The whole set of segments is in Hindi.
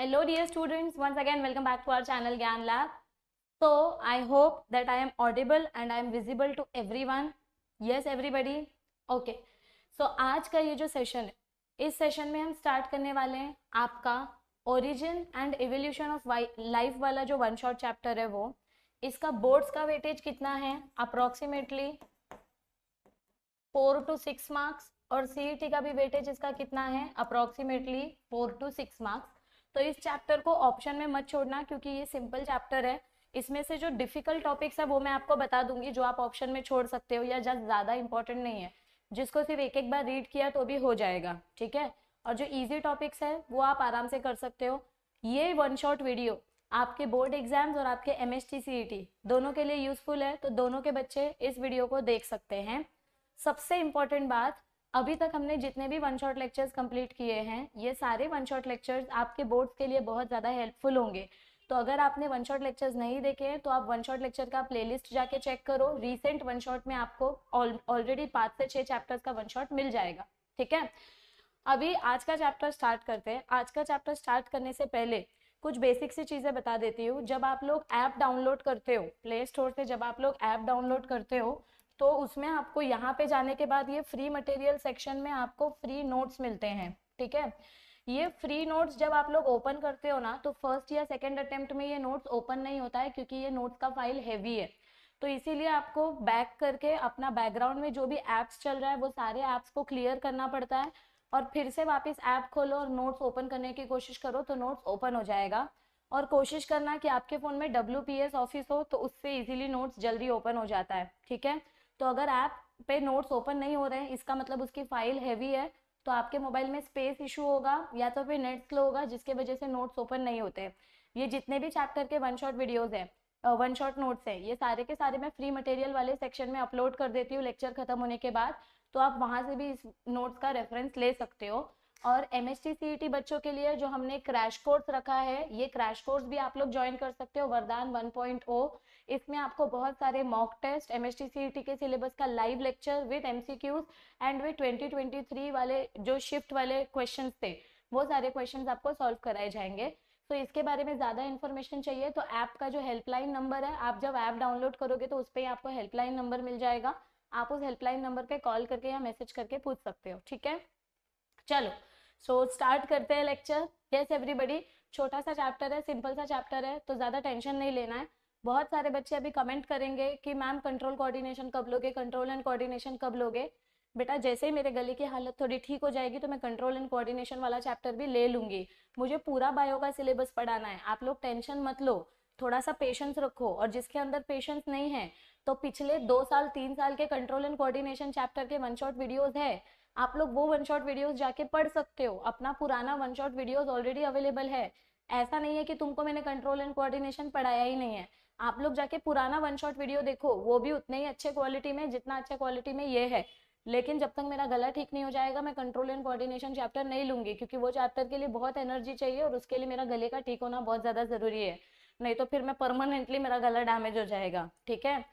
Hello dear students, once again welcome back to our channel Gyan Lab. So I hope that I am audible and I am visible to everyone. Yes everybody? Okay. So आज का ये जो सेशन है इस सेशन में हम स्टार्ट करने वाले हैं आपका origin and evolution of life वाला जो वन शॉट चैप्टर है वो इसका बोर्ड्स का वेटेज कितना है approximately four to six marks और सीईटी e का भी वेटेज इसका कितना है approximately four to six marks तो इस चैप्टर को ऑप्शन में मत छोड़ना क्योंकि ये सिंपल चैप्टर है। इसमें से जो डिफ़िकल्ट टॉपिक्स है वो मैं आपको बता दूँगी, जो आप ऑप्शन में छोड़ सकते हो या जस्ट ज़्यादा इंपॉर्टेंट नहीं है। जिसको सिर्फ़ एक एक बार रीड किया तो भी हो जाएगा, ठीक है? और जो ईजी टॉपिक्स है वो आप आराम से कर सकते हो। ये वन शॉट वीडियो आपके बोर्ड एग्ज़ाम्स और आपके एम एस टी दोनों के लिए यूजफुल है तो दोनों के बच्चे इस वीडियो को देख सकते हैं। सबसे इम्पोर्टेंट बात अभी तक हमने जितने भी वन शॉट लेक्चर्स कंप्लीट किए हैं, ये सारे वन शॉट लेक्चर्स आपके बोर्ड्स के लिए बहुत ज़्यादा हेल्पफुल होंगे। तो अगर आपने वन शॉट लेक्चर्स नहीं देखे हैं तो आप वन शॉट लेक्चर का प्लेलिस्ट जाके चेक करो। रीसेंट वन शॉट में आपको ऑलरेडी पाँच से छः चैप्टर्स का वन शॉट मिल जाएगा। ठीक है? अभी आज का चैप्टर स्टार्ट करते हैं। आज का चैप्टर स्टार्ट करने से पहले कुछ बेसिक सी चीज़ें बता देती हूँ। जब आप लोग ऐप डाउनलोड करते हो प्ले स्टोर से जब आप लोग ऐप डाउनलोड करते हो तो उसमें आपको यहाँ पे जाने के बाद ये फ्री मटेरियल सेक्शन में आपको फ्री नोट्स मिलते हैं, ठीक है? ये फ्री नोट्स जब आप लोग ओपन करते हो ना तो फ़र्स्ट या सेकेंड अटेम्प्ट में ये नोट्स ओपन नहीं होता है क्योंकि ये नोट्स का फ़ाइल हैवी है। तो इसीलिए आपको बैक करके अपना बैकग्राउंड में जो भी ऐप्स चल रहा है, वो सारे ऐप्स को क्लियर करना पड़ता है और फिर से वापस ऐप खोलो और नोट्स ओपन करने की कोशिश करो तो नोट्स ओपन हो जाएगा। और कोशिश करना कि आपके फ़ोन में WPS ऑफ़िस हो तो उससे इजीली नोट्स जल्दी ओपन हो जाता है, ठीक है? तो अगर ऐप पे नोट्स ओपन नहीं हो रहे हैं, इसका मतलब उसकी फ़ाइल हैवी है तो आपके मोबाइल में स्पेस इशू होगा या तो फिर नेट स्लो होगा, जिसके वजह से नोट्स ओपन नहीं होते ये जितने भी चैप्टर के वन शॉट वीडियोज़ हैं वन शॉट नोट्स है, ये सारे के सारे मैं फ्री मटेरियल वाले सेक्शन में अपलोड कर देती हूँ लेक्चर खत्म होने के बाद तो आप वहाँ से भी इस नोट्स का रेफरेंस ले सकते हो। और एम एस टी बच्चों के लिए जो हमने क्रैश कोर्स रखा है, ये क्रैश कोर्स भी आप लोग ज्वाइन कर सकते हो, वरदान 1.0 इसमें आपको बहुत सारे मॉक टेस्ट एम एस के सिलेबस का live lecture with M and with 2023 वाले जो शिफ्ट वाले क्वेश्चन थे वो सारे क्वेश्चन आपको सॉल्व कराए जाएँगे। तो इसके बारे में ज़्यादा इन्फॉर्मेशन चाहिए तो ऐप का जो हेल्पलाइन नंबर है आप जब ऐप डाउनलोड करोगे तो उस पर आपको हेल्पलाइन नंबर मिल जाएगा। आप उस हेल्पलाइन नंबर पे कॉल करके या मैसेज करके पूछ सकते हो ठीक है? चलो सो so, स्टार्ट करते हैं लेक्चर यस एवरीबडी छोटा सा चैप्टर है सिंपल सा चैप्टर है तो ज़्यादा टेंशन नहीं लेना है। बहुत सारे बच्चे अभी कमेंट करेंगे कि, मैम कंट्रोल कोऑर्डिनेशन कब लोगे? कंट्रोल एंड कोऑर्डिनेशन कब लोगे? बेटा, जैसे ही मेरे गले की हालत थोड़ी ठीक हो जाएगी तो मैं कंट्रोल एंड कोऑर्डिनेशन वाला चैप्टर भी ले लूँगी। मुझे पूरा बायो का सिलेबस पढ़ाना है। आप लोग टेंशन मत लो। थोड़ा सा पेशेंस रखो। और जिसके अंदर पेशेंस नहीं है तो पिछले दो साल, तीन साल के कंट्रोल एंड कोऑर्डिनेशन चैप्टर के वन शॉट वीडियोज़ है। आप लोग वो वन शॉट वीडियोज़ जाके पढ़ सकते हो। अपना पुराना one shot videos already available है। ऐसा नहीं है कि तुमको मैंने कंट्रोल एंड कोऑर्डिनेशन पढ़ाया ही नहीं है। आप लोग जाके पुराना वन शॉट वीडियो देखो, वो भी उतने ही अच्छे क्वालिटी में, जितना अच्छे क्वालिटी में ये है। लेकिन जब तक मेरा गला ठीक नहीं हो जाएगा, मैं कंट्रोल एंड कोऑर्डिनेशन चैप्टर नहीं लूँगी, क्योंकि वो चैप्टर के लिए बहुत एनर्जी चाहिए और उसके लिए मेरा गले का ठीक होना बहुत ज़्यादा ज़रूरी है। नहीं तो फिर मैं परमानेंटली मेरा गला डैमेज हो जाएगा, ठीक है?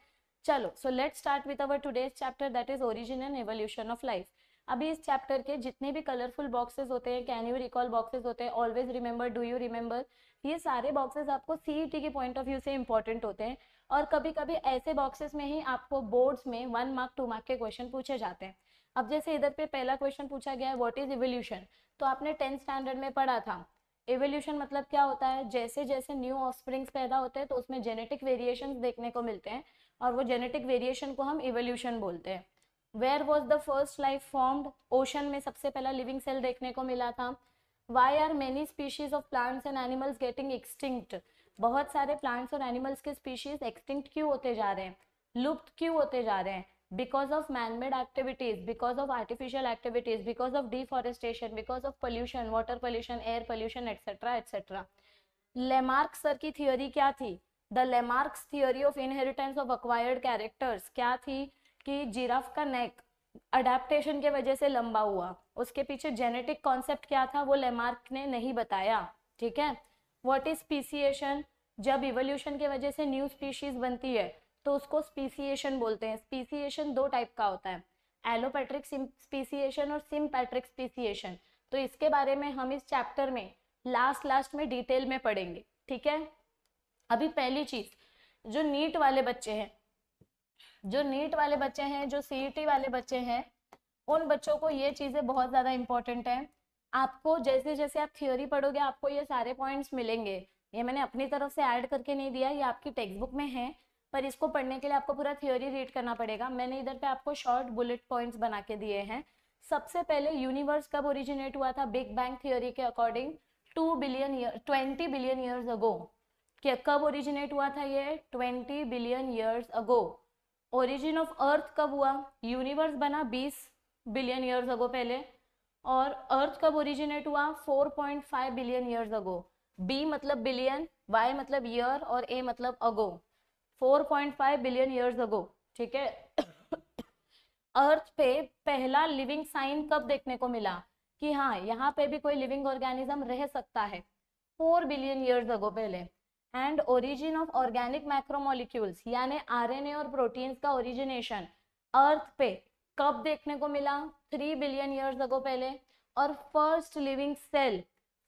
चलो so let start with our today's chapter that is origin and evolution of life अभी इस चैप्टर के जितने भी कलरफुल बॉक्सेस होते हैं कैन यू रिकॉल बॉक्सेस होते हैं? Always remember do you remember ये सारे बॉक्सेस आपको सीईटी के पॉइंट ऑफ़ व्यू से इंपॉर्टेंट होते हैं और कभी कभी ऐसे बॉक्सेस में ही आपको बोर्ड्स में वन मार्क टू मार्क के क्वेश्चन पूछे जाते हैं। अब जैसे इधर पे पहला क्वेश्चन पूछा गया है व्हाट इज़ इवोल्यूशन तो आपने टेंथ स्टैंडर्ड में पढ़ा था। एवोल्यूशन मतलब क्या होता है? जैसे जैसे न्यू ऑफस्प्रिंग्स पैदा होते हैं तो उसमें जेनेटिक वेरिएशन देखने को मिलते हैं और वो जेनेटिक वेरिएशन को हम इवोल्यूशन बोलते हैं। Where was the first life formed ocean में सबसे पहला लिविंग सेल देखने को मिला था। Why are many species of plants and animals getting extinct बहुत सारे प्लांट्स और एनिमल्स के स्पीशीज एक्सटिंक्ट क्यों होते जा रहे हैं? लुप्त क्यों होते जा रहे हैं? Because of manmade activities because of artificial activities because of deforestation because of pollution water pollution air pollution etcetera etcetera Lamarck sir की थियोरी क्या थी? The Lamarck's theory of inheritance of acquired characters क्या थी? कि जिराफ का नेक अडेप्टेशन के वजह से लंबा हुआ। उसके पीछे जेनेटिक कॉन्सेप्ट क्या था, वो लेमार्क ने नहीं बताया, ठीक है? व्हाट इज़ स्पीसीएशन जब इवोल्यूशन के वजह से न्यू स्पीशीज बनती है तो उसको स्पीसीएशन बोलते हैं। स्पीसीएशन दो टाइप का होता है एलोपैट्रिक स्पीसीएशन और सिम्पैट्रिक स्पीसीएशन तो इसके बारे में हम इस चैप्टर में लास्ट लास्ट में डिटेल में पढ़ेंगे, ठीक है? अभी पहली चीज़, जो नीट वाले बच्चे हैं जो नीट वाले बच्चे हैं, जो सीईटी वाले बच्चे हैं, उन बच्चों को ये चीज़ें बहुत ज़्यादा इंपॉर्टेंट है। आपको जैसे जैसे आप थियोरी पढ़ोगे, आपको ये सारे पॉइंट्स मिलेंगे। ये मैंने अपनी तरफ़ से ऐड करके नहीं दिया, ये आपकी टेक्स्ट बुक में है, पर इसको पढ़ने के लिए आपको पूरा थियोरी रीड करना पड़ेगा। मैंने इधर पे आपको शॉर्ट बुलेट पॉइंट्स बना के दिए हैं। सबसे पहले यूनिवर्स कब ओरिजिनेट हुआ था? बिग बैंग थियोरी के according to billion year twenty billion years ago क्या कब ओरिजिनेट हुआ था ये? Twenty billion years ago origin of earth कब हुआ? यूनिवर्स बना बीस बिलियन ईयर्स अगो पहले। और अर्थ कब ओरिजिनेट हुआ? 4.5 बिलियन ईयर्स अगो बी मतलब बिलियन वाई मतलब ईयर और ए मतलब अगो 4.5 बिलियन ईयर्स अगो ठीक है? अर्थ पे पहला लिविंग साइन कब देखने को मिला? कि हाँ यहाँ पे भी कोई लिविंग ऑर्गेनिज्म रह सकता है। फोर बिलियन ईयर्स अगो पहले। And origin of organic macromolecules यानी आरएनए और प्रोटीन्स का ओरिजिनेशन अर्थ पे, कब देखने को मिला? थ्री बिलियन ईयर्स अगो पहले। और first living cell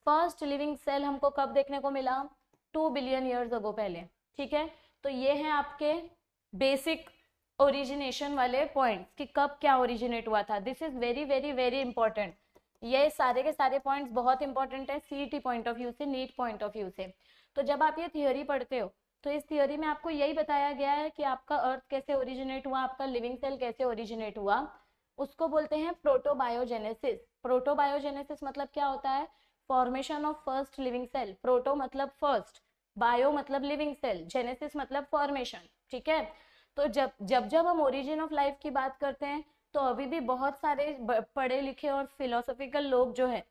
first living cell हमको कब देखने को मिला? टू बिलियन ईयर्स अगो पहले। ठीक है? तो ये है आपके बेसिक ओरिजिनेशन वाले पॉइंट्स कि कब क्या ओरिजिनेट हुआ था। This is very very very important ये सारे के सारे पॉइंट्स बहुत इंपॉर्टेंट है सी पॉइंट ऑफ़ व्यू से नीट पॉइंट ऑफ़ व्यू से। तो जब आप ये थियोरी पढ़ते हो तो इस थियोरी में आपको यही बताया गया है कि आपका अर्थ कैसे ओरिजिनेट हुआ, आपका लिविंग सेल कैसे ओरिजिनेट हुआ। उसको बोलते हैं प्रोटोबायोजेनेसिस प्रोटोबायोजेनेसिस मतलब क्या होता है? Formation of first living cell proto मतलब फ़र्स्ट बायो मतलब लिविंग सेल जेनेसिस मतलब फॉर्मेशन ठीक है? तो जब जब जब हम ओरिजिन ऑफ़ लाइफ की बात करते हैं तो अभी भी बहुत सारे पढ़े लिखे और फिलोसॉफिकल लोग जो है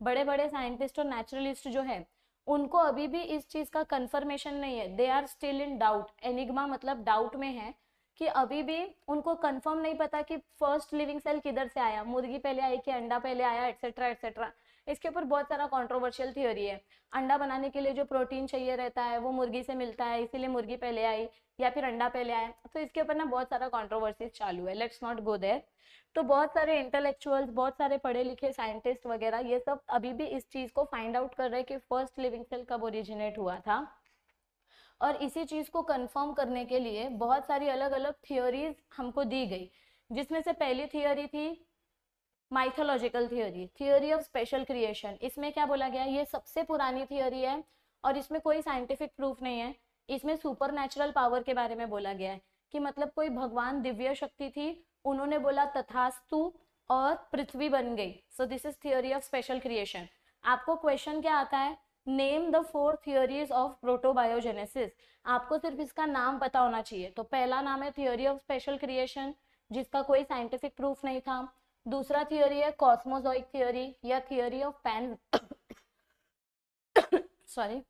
बड़े बड़े साइंटिस्ट और नेचुरलिस्ट जो है उनको अभी भी इस चीज़ का कंफर्मेशन नहीं है। They are still in doubt enigma मतलब डाउट में है कि अभी भी उनको कंफर्म नहीं पता कि फ़र्स्ट लिविंग सेल किधर से आया। मुर्गी पहले आई कि अंडा पहले आया एटसेट्रा एटसेट्रा इसके ऊपर बहुत सारा कंट्रोवर्शियल थियोरी है। अंडा बनाने के लिए जो प्रोटीन चाहिए रहता है, वो मुर्गी से मिलता है, इसीलिए मुर्गी पहले आई। या फिर अंडा पहले आया तो इसके ऊपर ना बहुत सारा कॉन्ट्रोवर्सीज चालू है। लेट्स नॉट गो देर तो बहुत सारे इंटेलेक्चुअल्स बहुत सारे पढ़े लिखे साइंटिस्ट वगैरह, ये सब अभी भी इस चीज़ को फाइंड आउट कर रहे हैं कि फ़र्स्ट लिविंग सेल कब ओरिजिनेट हुआ था। और इसी चीज़ को कंफर्म करने के लिए बहुत सारी अलग अलग थियोरीज हमको दी गई, जिसमें से पहली थियोरी थी mythological theory theory of special creation इसमें क्या बोला गया ये सबसे पुरानी थियोरी है और इसमें कोई साइंटिफिक प्रूफ नहीं है। इसमें सुपर नेचुरल पावर के बारे में बोला गया है कि मतलब कोई भगवान दिव्य शक्ति थी, उन्होंने बोला तथास्तु और पृथ्वी बन गई। So this is theory of special creation आपको क्वेश्चन क्या आता है? Name the four theories of protobiogenesis आपको सिर्फ़ इसका नाम पता होना चाहिए। तो पहला नाम है थियोरी ऑफ़ स्पेशल क्रिएशन जिसका कोई साइंटिफिक प्रूफ नहीं था। दूसरा थियोरी है कॉस्मोजोइक थियोरी या theory of pan sorry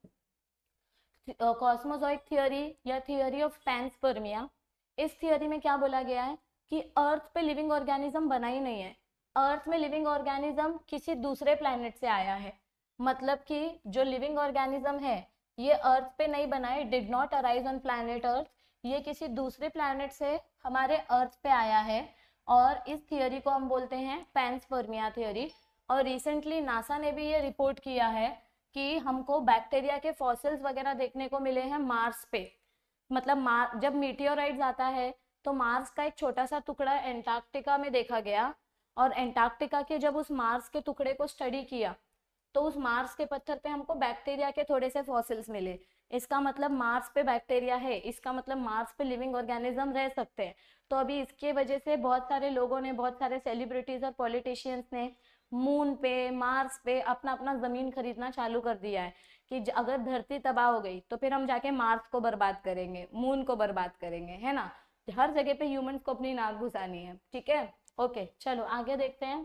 cosmozoic theory या थियोरी ऑफ़ पैंसपर्मिया इस थियोरी में क्या बोला गया है कि अर्थ पे लिविंग ऑर्गेनिज्म बना ही नहीं है। अर्थ में लिविंग ऑर्गेनिज्म किसी दूसरे प्लेनेट से आया है। मतलब कि जो लिविंग ऑर्गेनिज्म है, ये अर्थ पे नहीं बना है did not arise on planet earth ये किसी दूसरे प्लानट से हमारे अर्थ पे आया है और इस थियोरी को हम बोलते हैं पैंसपर्मिया थियोरी और रिसेंटली नासा ने भी ये रिपोर्ट किया है कि हमको बैक्टीरिया के फॉसिल्स वगैरह देखने को मिले हैं मार्स पे। मतलब मार जब मीटियोराइड्स आता है तो मार्स का एक छोटा सा टुकड़ा एंटार्क्टिका में देखा गया और एंटार्क्टिका के जब उस मार्स के टुकड़े को स्टडी किया तो उस मार्स के पत्थर पे हमको बैक्टीरिया के थोड़े से फॉसिल्स मिले। इसका मतलब मार्स पे बैक्टीरिया है, इसका मतलब मार्स पे लिविंग ऑर्गेनिज्म रह सकते हैं। तो अभी इसके वजह से बहुत सारे लोगों ने, बहुत सारे सेलिब्रिटीज और पॉलिटिशियंस ने मून पे, मार्स पे अपना अपना ज़मीन खरीदना चालू कर दिया है कि अगर धरती तबाह हो गई तो फिर हम जाके मार्स को बर्बाद करेंगे, मून को बर्बाद करेंगे, है ना? हर जगह पे ह्यूमंस को अपनी नाक घुसानी है, ठीक है? ओके, चलो आगे देखते हैं।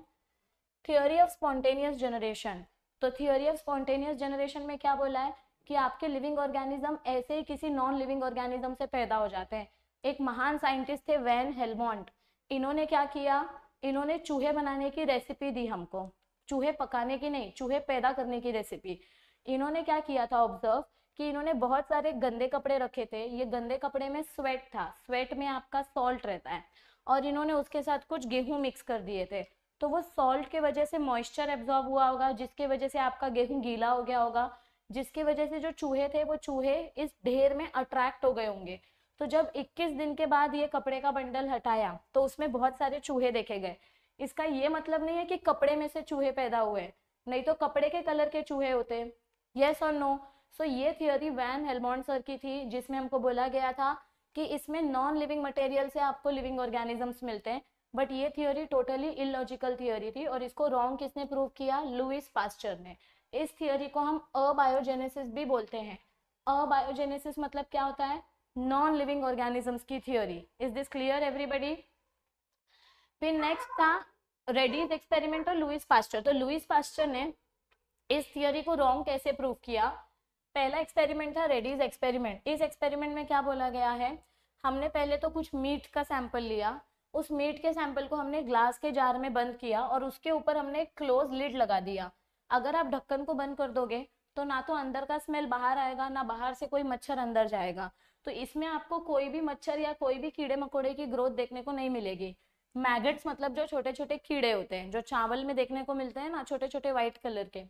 Theory of spontaneous generation. तो थियोरी ऑफ़ स्पॉन्टेनियस जनरेशन में क्या बोला है कि आपके लिविंग ऑर्गेनिज्म ऐसे ही किसी नॉन लिविंग ऑर्गेनिज्म से पैदा हो जाते हैं। एक महान साइंटिस्ट थे वैन हेलमोंट। इन्होंने क्या किया? इन्होंने चूहे बनाने की रेसिपी दी हमको। चूहे पकाने की नहीं, चूहे पैदा करने की रेसिपी इन्होंने क्या किया था ऑब्ज़र्व कि इन्होंने बहुत सारे गंदे कपड़े रखे थे। ये गंदे कपड़े में स्वेट था। स्वेट में आपका सॉल्ट रहता है। और इन्होंने उसके साथ कुछ गेहूँ मिक्स कर दिए थे। तो वो सॉल्ट के वजह से मॉइस्चर एब्जॉर्ब हुआ होगा, जिसके वजह से आपका गेहूँ गीला हो गया होगा, जिसकी वजह से जो चूहे थे, वो चूहे इस ढेर में अट्रैक्ट हो गए होंगे। तो जब 21 दिन के बाद ये कपड़े का बंडल हटाया तो उसमें बहुत सारे चूहे देखे गए। इसका ये मतलब नहीं है कि कपड़े में से चूहे पैदा हुए, नहीं तो कपड़े के कलर के चूहे होते। यस और नो सो ये थियोरी वैन हेलमोंड सर की थी, जिसमें हमको बोला गया था कि इसमें नॉन लिविंग मटेरियल से आपको लिविंग ऑर्गेनिजम्स मिलते हैं बट ये थियोरी टोटली इलॉजिकल थियोरी थी और इसको रॉन्ग किसने प्रूव किया? लुइस पास्चर ने। इस थियोरी को हम अबायोजेनेसिस भी बोलते हैं। अबायोजेनेसिस मतलब क्या होता है? नॉन लिविंग ऑर्गेनिजम्स की theory is this clear everybody फिर नेक्स्ट था रेडीज एक्सपेरिमेंट और लुइस पास्टर तो लुइस पास्टर ने इस थियोरी को रॉन्ग कैसे प्रूव किया? पहला एक्सपेरिमेंट था रेडीज एक्सपेरिमेंट इस एक्सपेरिमेंट में क्या बोला गया है? हमने पहले तो कुछ मीट का सैंपल लिया। उस मीट के सैंपल को हमने ग्लास के जार में बंद किया और उसके ऊपर हमने क्लोज लिड लगा दिया। अगर आप ढक्कन को बंद कर दोगे तो ना तो अंदर का स्मेल बाहर आएगा, ना बाहर से कोई मच्छर अंदर जाएगा। तो इसमें आपको कोई भी मच्छर या कोई भी कीड़े मकोड़े की ग्रोथ देखने को नहीं मिलेगी। मैगट्स मतलब जो छोटे छोटे कीड़े होते हैं, जो चावल में देखने को मिलते हैं ना छोटे छोटे व्हाइट कलर के।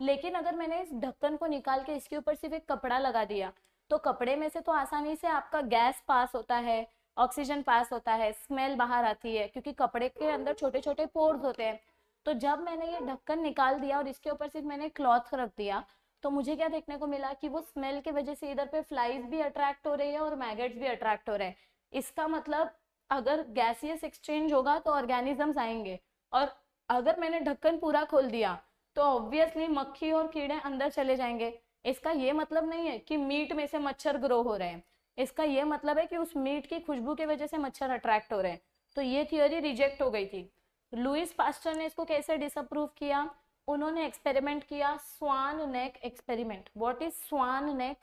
लेकिन अगर मैंने इस ढक्कन को निकाल के इसके ऊपर सिर्फ़ एक कपड़ा लगा दिया तो कपड़े में से तो आसानी से आपका गैस पास होता है, ऑक्सीजन पास होता है, स्मेल बाहर आती है, क्योंकि कपड़े के अंदर छोटे छोटे पोर्स होते हैं। तो जब मैंने ये ढक्कन निकाल दिया और इसके ऊपर सिर्फ़ मैंने क्लॉथ रख दिया तो मुझे क्या देखने को मिला कि वो स्मेल की वजह से इधर पे फ्लाइज भी अट्रैक्ट हो रही है और मैगट्स भी अट्रैक्ट हो रहे हैं। इसका मतलब अगर गैसियस एक्सचेंज होगा तो ऑर्गेनिजम्स आएँगे। और अगर मैंने ढक्कन पूरा खोल दिया तो ऑब्वियसली मक्खी और कीड़े अंदर चले जाएँगे। इसका ये मतलब नहीं है कि मीट में से मच्छर ग्रो हो रहे हैं। इसका ये मतलब है कि उस मीट की खुशबू की वजह से मच्छर अट्रैक्ट हो रहे हैं। तो ये थियोरी रिजेक्ट हो गई थी। लुइस पास्टर ने इसको कैसे डिसअप्रूव किया? उन्होंने एक्सपेरिमेंट किया swan neck experiment what is swan neck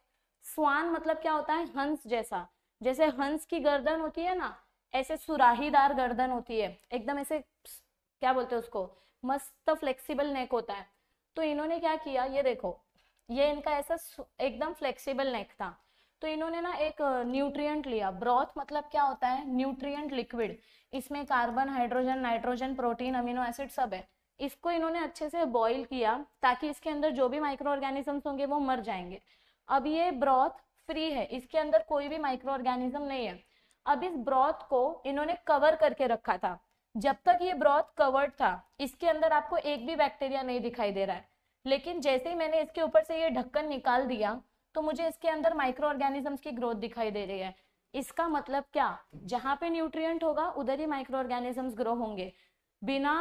swan मतलब क्या होता है? हंस जैसा। जैसे हंस की गर्दन होती है ना, ऐसे सुराहीदार गर्दन होती है। एकदम ऐसे, क्या बोलते हैं उसको? मस्त फ्लेक्सिबल नेक होता है। तो इन्होंने क्या किया? ये देखो, ये इनका ऐसा एकदम फ्लेक्सिबल नेक था। तो इन्होंने ना एक न्यूट्रिएंट लिया। ब्रॉथ मतलब क्या होता है? न्यूट्रिएंट लिक्विड इसमें carbon hydrogen nitrogen protein amino acid सब है। इसको इन्होंने अच्छे से बॉईल किया ताकि इसके अंदर जो भी माइक्रो ऑर्गेनिजम्स होंगे वो मर जाएँगे। अब ये ब्रॉथ फ्री है, इसके अंदर कोई भी माइक्रो ऑर्गेनिज्म नहीं है। अब इस ब्रॉथ को इन्होंने कवर करके रखा था। जब तक ये ब्रॉथ कवर्ड था, इसके अंदर आपको एक भी बैक्टीरिया नहीं दिखाई दे रहा है। लेकिन जैसे ही मैंने इसके ऊपर से ये ढक्कन निकाल दिया तो मुझे इसके अंदर माइक्रो ऑर्गेनिजम्स की ग्रोथ दिखाई दे रही है। इसका मतलब क्या? जहाँ पे न्यूट्रिएंट होगा, उधर ही माइक्रो ऑर्गेनिजम्स ग्रो होंगे। बिना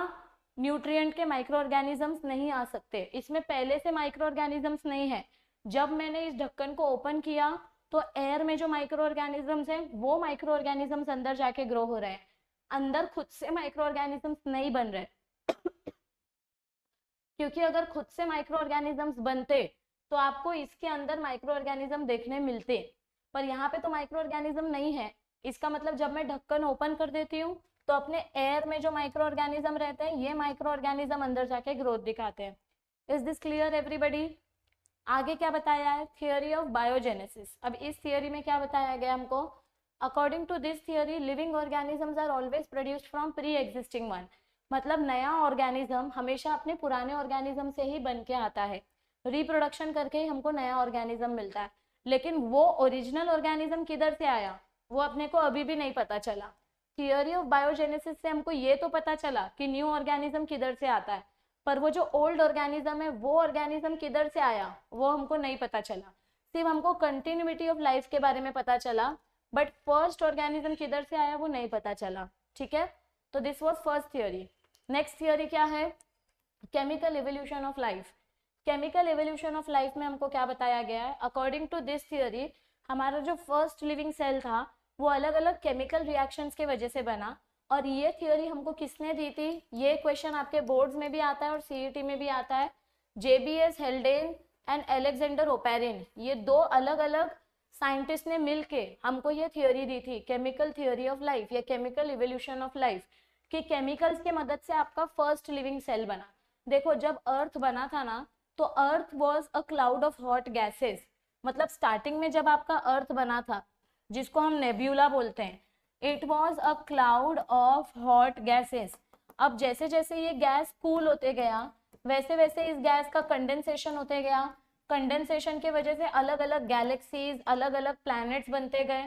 न्यूट्रिएंट के माइक्रो ऑर्गेनिजम्स नहीं आ सकते। इसमें पहले से माइक्रो ऑर्गेनिजम्स नहीं है। जब मैंने इस ढक्कन को ओपन किया तो एयर में जो माइक्रो ऑर्गेनिजम्स हैं, वो माइक्रो ऑर्गेनिजम्स अंदर जाके ग्रो हो रहे हैं। अंदर खुद से माइक्रो ऑर्गेनिजम्स नहीं बन रहे। क्योंकि अगर खुद से माइक्रो ऑर्गेनिजम्स बनते तो आपको इसके अंदर माइक्रो ऑर्गेनिज्म देखने मिलते। पर यहाँ पे तो माइक्रो ऑर्गेनिज्म नहीं है। इसका मतलब जब मैं ढक्कन ओपन कर देती हूँ तो अपने एयर में जो माइक्रो ऑर्गेनिज्म रहते हैं, ये माइक्रो ऑर्गेनिज्म अंदर जाके ग्रोथ दिखाते हैं। इज़ दिस क्लियर एवरीबडी आगे क्या बताया है? थियोरी ऑफ़ बायोजेनेसिस अब इस थियोरी में क्या बताया गया हमको? According to this theory living organisms are always produced from pre existing one मतलब नया ऑर्गेनिज्म हमेशा अपने पुराने ऑर्गेनिज्म से ही बन के आता है। रिप्रोडक्शन करके ही हमको नया ऑर्गेनिज्म मिलता है। लेकिन वो ओरिजिनल ऑर्गेनिज्म किधर से आया? वो अपने को अभी भी नहीं पता चला। थियोरी ऑफ़ बायोजेनेसिस से हमको ये तो पता चला कि न्यू ऑर्गेनिज्म किधर से आता है। पर वो जो ओल्ड ऑर्गेनिज्म है, वो ऑर्गेनिज्म किधर से आया, वो हमको नहीं पता चला। सिर्फ़ हमको कंटिन्यूटी ऑफ़ लाइफ के बारे में पता चला बट फ़र्स्ट ऑर्गेनिज्म किधर से आया वो नहीं पता चला, ठीक है? तो this was first theory next theory क्या है? Chemical evolution of life chemical evolution of life में हमको क्या बताया गया है? अकॉर्डिंग टू दिस थियोरी हमारा जो फ़र्स्ट लिविंग सेल था वो अलग अलग केमिकल रिएक्शंस के वजह से बना और ये थियोरी हमको किसने दी थी? ये क्वेश्चन आपके बोर्ड्स में भी आता है और सीईटी में भी आता है। JBS Haldane and Alexander Oparin ये दो अलग अलग साइंटिस्ट ने मिलके हमको ये थियोरी दी थी केमिकल थियोरी ऑफ़ लाइफ या केमिकल इवोल्यूशन ऑफ़ लाइफ कि केमिकल्स के मदद से आपका फ़र्स्ट लिविंग सेल बना। देखो, जब अर्थ बना था ना तो earth was a cloud of hot gases मतलब स्टार्टिंग में जब आपका अर्थ बना था जिसको हम नेब्यूला बोलते हैं। It was a cloud of hot gases अब जैसे जैसे ये गैस कूल होते गया वैसे वैसे इस गैस का कंडेंसेशन होते गया। कंडेंसेशन की वजह से अलग अलग गैलेक्सीज अलग अलग प्लैनेट्स बनते गए।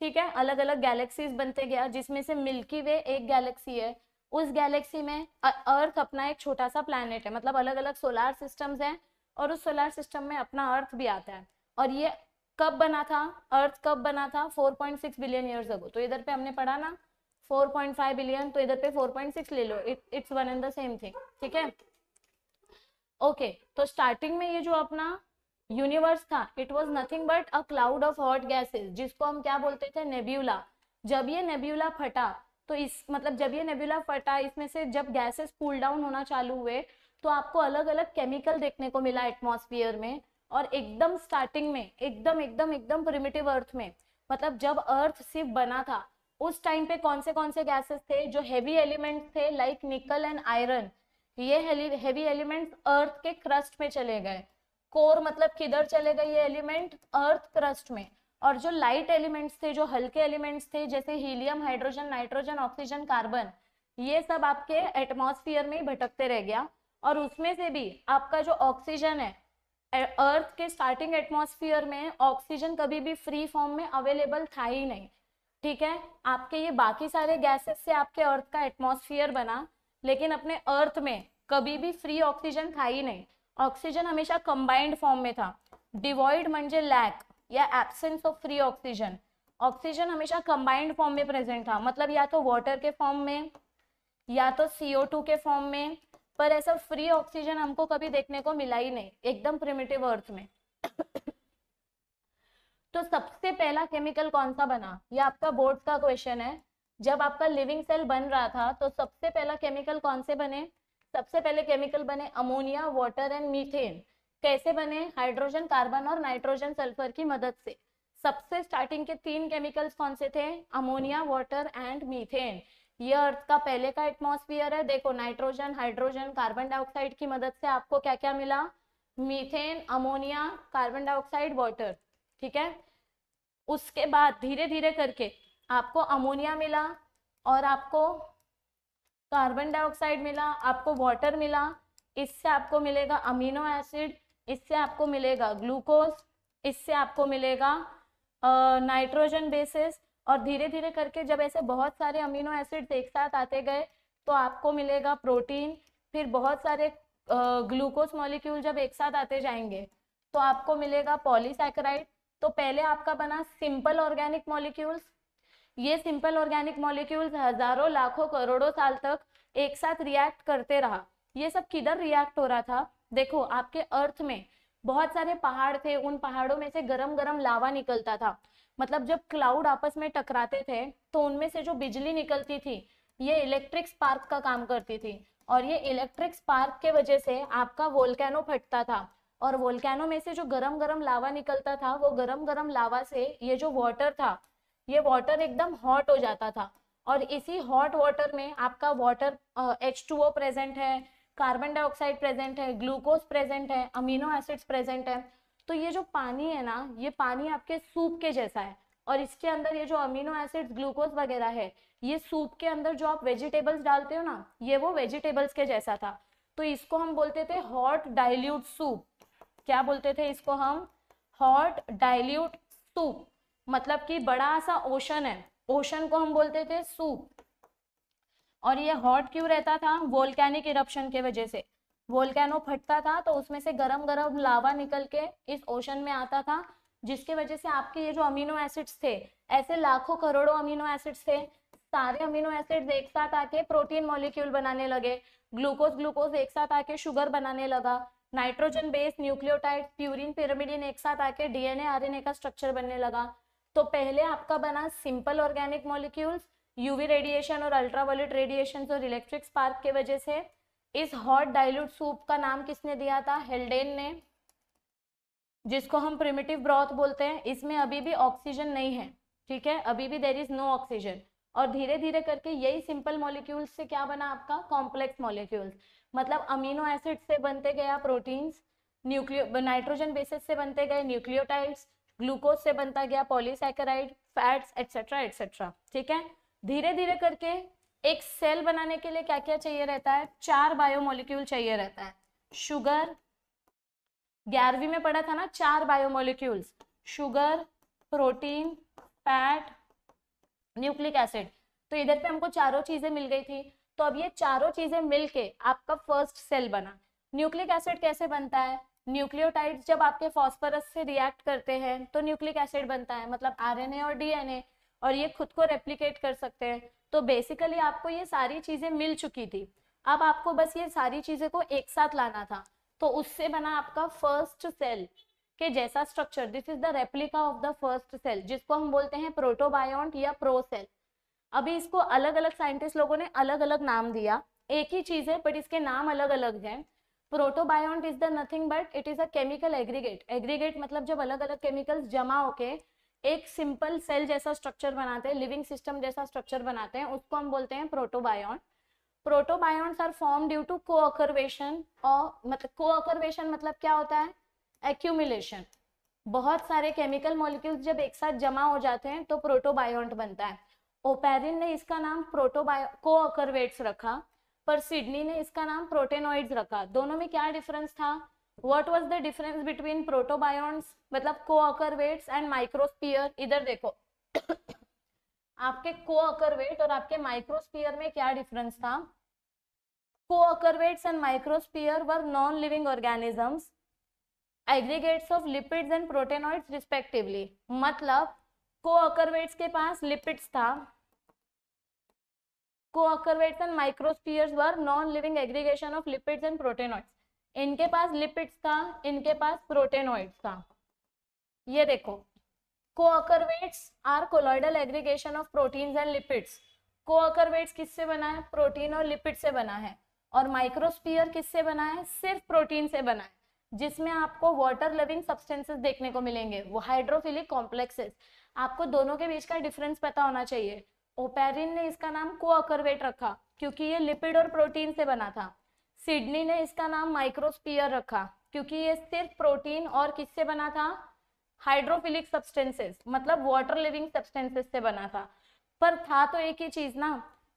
ठीक है? अलग अलग गैलेक्सीज बनते गया, जिसमें से मिल्की वे एक गैलेक्सी है। उस गैलेक्सी में अर्थ अपना एक छोटा सा प्लैनेट है। मतलब अलग अलग सोलार सिस्टम्स हैं और उस सोलार सिस्टम में अपना अर्थ भी आता है। और ये कब बना था? अर्थ कब बना था? 4.6 बिलियन ईयर्स अगो तो इधर पे हमने पढ़ा ना 4.5 बिलियन तो इधर पे 4.6 ले लो। It it's one and the same thing ठीक है? ओके तो स्टार्टिंग में ये जो अपना यूनिवर्स था it was nothing but a cloud of hot gases जिसको हम क्या बोलते थे? नेब्यूला जब ये नेब्यूला फटा तो इस मतलब जब ये नेब्यूला फटा, इसमें से जब गैसेस कूल डाउन होना चालू हुए तो आपको अलग अलग केमिकल देखने को मिला एटमॉस्फेयर में। और एकदम स्टार्टिंग में, एकदम एकदम एकदम प्रिमिटिव अर्थ में मतलब जब अर्थ सिर्फ़ बना था, उस टाइम पे कौन से कौन से गैसेस थे जो हेवी एलिमेंट्स थे लाइक निकल एंड आयरन ये हेवी एलिमेंट्स अर्थ के क्रस्ट में चले गए। कोर मतलब किधर चले गए ये एलिमेंट अर्थ क्रस्ट में। और जो लाइट एलिमेंट्स थे, जो हल्के एलिमेंट्स थे, जैसे helium hydrogen nitrogen oxygen carbon ये सब आपके एटमॉस्फेयर में ही भटकते रह गया। और उसमें से भी आपका जो ऑक्सीजन है अर्थ के स्टार्टिंग एटमॉस्फेयर में ऑक्सीजन कभी भी फ्री फॉर्म में अवेलेबल था ही नहीं। ठीक है? आपके ये बाकी सारे गैसेस से आपके अर्थ का एटमॉस्फेयर बना, लेकिन अपने अर्थ में कभी भी फ्री ऑक्सीजन था ही नहीं। ऑक्सीजन हमेशा कंबाइंड फॉर्म में था। डिवॉइड म्हणजे लैक या absence of free oxygen oxygen हमेशा कंबाइंड फॉर्म में प्रेजेंट था। मतलब या तो वाटर के फॉर्म में, या तो CO2 के फॉर्म में पर ऐसा फ्री ऑक्सीजन हमको कभी देखने को मिला ही नहीं, एकदम प्रिमिटिव अर्थ में। तो सबसे पहला केमिकल कौन सा बना? ये आपका बोर्ड का क्वेश्चन है। जब आपका लिविंग सेल बन रहा था तो सबसे पहला केमिकल कौन से बने? सबसे पहले केमिकल बने अमोनिया वाटर एंड मीथेन कैसे बने? हाइड्रोजन कार्बन और नाइट्रोजन सल्फ़र की मदद से। सबसे स्टार्टिंग के तीन केमिकल्स कौन से थे? अमोनिया वाटर एंड मीथेन ये अर्थ का पहले का एटमॉस्फेयर है। देखो नाइट्रोजन हाइड्रोजन कार्बन डाइऑक्साइड की मदद से आपको क्या क्या मिला? Methane, ammonia carbon dioxide water ठीक है? उसके बाद धीरे धीरे करके आपको अमोनिया मिला और आपको कार्बन डाइऑक्साइड मिला, आपको वाटर मिला। इससे आपको मिलेगा अमीनो एसिड इससे आपको मिलेगा ग्लूकोज इससे आपको मिलेगा नाइट्रोजन बेसिस और धीरे धीरे करके जब ऐसे बहुत सारे अमीनो एसिड एक साथ आते गए तो आपको मिलेगा प्रोटीन, फिर बहुत सारे ग्लूकोज मॉलिक्यूल जब एक साथ आते जाएँगे तो आपको मिलेगा पॉलीसैकेराइड। तो पहले आपका बना सिंपल ऑर्गेनिक मॉलिक्यूल्स। ये सिंपल ऑर्गेनिक मॉलिक्यूल्स हज़ारों, लाखों, करोड़ों साल तक एक साथ रिएक्ट करते रहा। ये सब किधर रिएक्ट हो रहा था? देखो, आपके अर्थ में बहुत सारे पहाड़ थे, उन पहाड़ों में से गरम गरम लावा निकलता था। मतलब जब क्लाउड आपस में टकराते थे तो उनमें से जो बिजली निकलती थी, ये इलेक्ट्रिक स्पार्क का काम करती थी। और ये इलेक्ट्रिक स्पार्क के वजह से आपका वोल्केनो फटता था। और वोल्केनो में से जो गरम गरम लावा निकलता था, वो गरम गरम लावा से ये जो वाटर था, ये वाटर एकदम हॉट हो जाता था। और इसी हॉट वाटर में आपका water H two O present है कार्बन डाइऑक्साइड प्रेजेंट है ग्लूकोज प्रेजेंट है अमीनो एसिड्स प्रेजेंट है तो ये जो पानी है ना, ये पानी आपके सूप के जैसा है और इसके अंदर ये जो अमीनो एसिड्स ग्लूकोज वगैरह है, ये सूप के अंदर जो आप वेजिटेबल्स डालते हो ना, ये वो वेजिटेबल्स के जैसा था। तो इसको हम बोलते थे हॉट डाइल्यूट सूप क्या बोलते थे इसको हम? हॉट डाइल्यूट सूप मतलब कि बड़ा सा ओशन है। ओशन को हम बोलते थे सूप और ये हॉट क्यों रहता था? वोल्केनिक इरप्शन के वजह से। वोल्केनो फटता था तो उसमें से गरम गरम लावा निकल के इस ओशन में आता था, जिसके वजह से आपके ये जो अमीनो एसिड्स थे, ऐसे लाखों करोड़ों अमीनो एसिड्स थे, सारे अमीनो एसिड्स एक साथ आके प्रोटीन मॉलिक्यूल बनाने लगे ग्लूकोज ग्लूकोज एक साथ आके शुगर बनाने लगा nitrogen base nucleotide purine pyrimidine एक साथ आके डीएनए आरएनए का स्ट्रक्चर बनने लगा। तो पहले आपका बना simple organic molecules UV radiation और अल्ट्रावायलेट रेडिएशन और इलेक्ट्रिक स्पार्क के वजह से, इस हॉट डाइल्यूट सूप का नाम किसने दिया था? हेल्डेन ने, जिसको हम प्रिमिटिव ब्रॉथ बोलते हैं। इसमें अभी भी ऑक्सीजन नहीं है, ठीक है? अभी भी देर इज़ नो ऑक्सीजन और धीरे धीरे करके यही सिंपल मॉलिक्यूल्स से क्या बना आपका? कॉम्प्लेक्स मॉलिक्यूल्स मतलब अमीनो एसिड से बनते गया प्रोटीन्स न्यूक्लियो नाइट्रोजन बेसिस से बनते गए न्यूक्लियोटाइड्स ग्लूकोज से बनता गया पॉलीसैकेराइड फैट्स एटसेट्रा एटसेट्रा ठीक है? धीरे धीरे करके एक सेल बनाने के लिए क्या क्या चाहिए रहता है? चार बायोमोलिक्यूल चाहिए रहता है। शुगर ग्यारहवीं में पढ़ा था ना, चार biomolecules sugar protein fat nucleic acid तो इधर पे हमको चारों चीज़ें मिल गई थी। तो अब ये चारों चीज़ें मिलके आपका फ़र्स्ट सेल बना। न्यूक्लिक एसिड कैसे बनता है? न्यूक्लियोटाइड्स जब आपके फॉस्फरस से रिएक्ट करते हैं तो न्यूक्लिक एसिड बनता है। मतलब आरएनए और डीएनए और ये खुद को रेप्लीकेट कर सकते हैं। तो बेसिकली आपको ये सारी चीज़ें मिल चुकी थी। अब आपको बस ये सारी चीज़ें को एक साथ लाना था। तो उससे बना आपका फ़र्स्ट सेल के जैसा structure this is the replica of the first cell जिसको हम बोलते हैं प्रोटोबायोन्ट या प्रो सेल अभी इसको अलग अलग साइंटिस्ट लोगों ने अलग अलग नाम दिया। एक ही चीज़ है बट इसके नाम अलग अलग हैं। Protobiont is the nothing but it is a chemical aggregate aggregate मतलब जब अलग अलग केमिकल्स जमा होके एक सिंपल सेल जैसा स्ट्रक्चर बनाते हैं लिविंग सिस्टम जैसा स्ट्रक्चर बनाते हैं, उसको हम बोलते हैं protobiont protobionts are form due to coacervation और मतलब कोअकर्वेशन मतलब क्या होता है? एक्यूमिलेशन बहुत सारे केमिकल मॉलिक्यूल्स जब एक साथ जमा हो जाते हैं तो प्रोटोबायोन्ट बनता है. ओपेरिन ने इसका नाम प्रोटोबायो कोअकर्वेट्स रखा, पर सिडनी ने इसका नाम प्रोटेनोइड्स रखा. दोनों में क्या डिफरेंस था? What was the difference between protobionts मतलब कोअकरवेट्स एंड माइक्रोस्पियर इधर देखो। आपके कोअकरवेट और आपके माइक्रोस्पियर में क्या डिफरेंस था? Coacervates and microsphere were non living organisms aggregates of lipids and proteinoids respectively मतलब कोअकरवेट्स के पास लिपिड्स था। Co-occurrates एंड microspheres were non-living aggregation of lipids and proteinoids. इनके पास लिपिड्स था, इनके पास प्रोटेनोइड्स था। ये देखो, coacervates are colloidal aggregation of proteins and lipids. Coacervates किससे बना है? प्रोटीन और लिपिड से बना है। और माइक्रोस्फीयर किससे बना है? सिर्फ़ प्रोटीन से बना है, जिसमें आपको वाटर लविंग सब्सटेंसेस देखने को मिलेंगे। वो हाइड्रोफिलिक कॉम्प्लेक्सेस आपको दोनों के बीच का डिफरेंस पता होना चाहिए। ओपेरिन ने इसका नाम कोअकरवेट रखा, क्योंकि ये लिपिड और प्रोटीन से बना था। सिडनी ने इसका नाम माइक्रोस्पियर रखा, क्योंकि ये सिर्फ़ प्रोटीन और किससे बना था? हाइड्रोफिलिक सब्सटेंसेस मतलब वाटर लिविंग सब्सटेंसेस से बना था। पर था तो एक ही चीज़ ना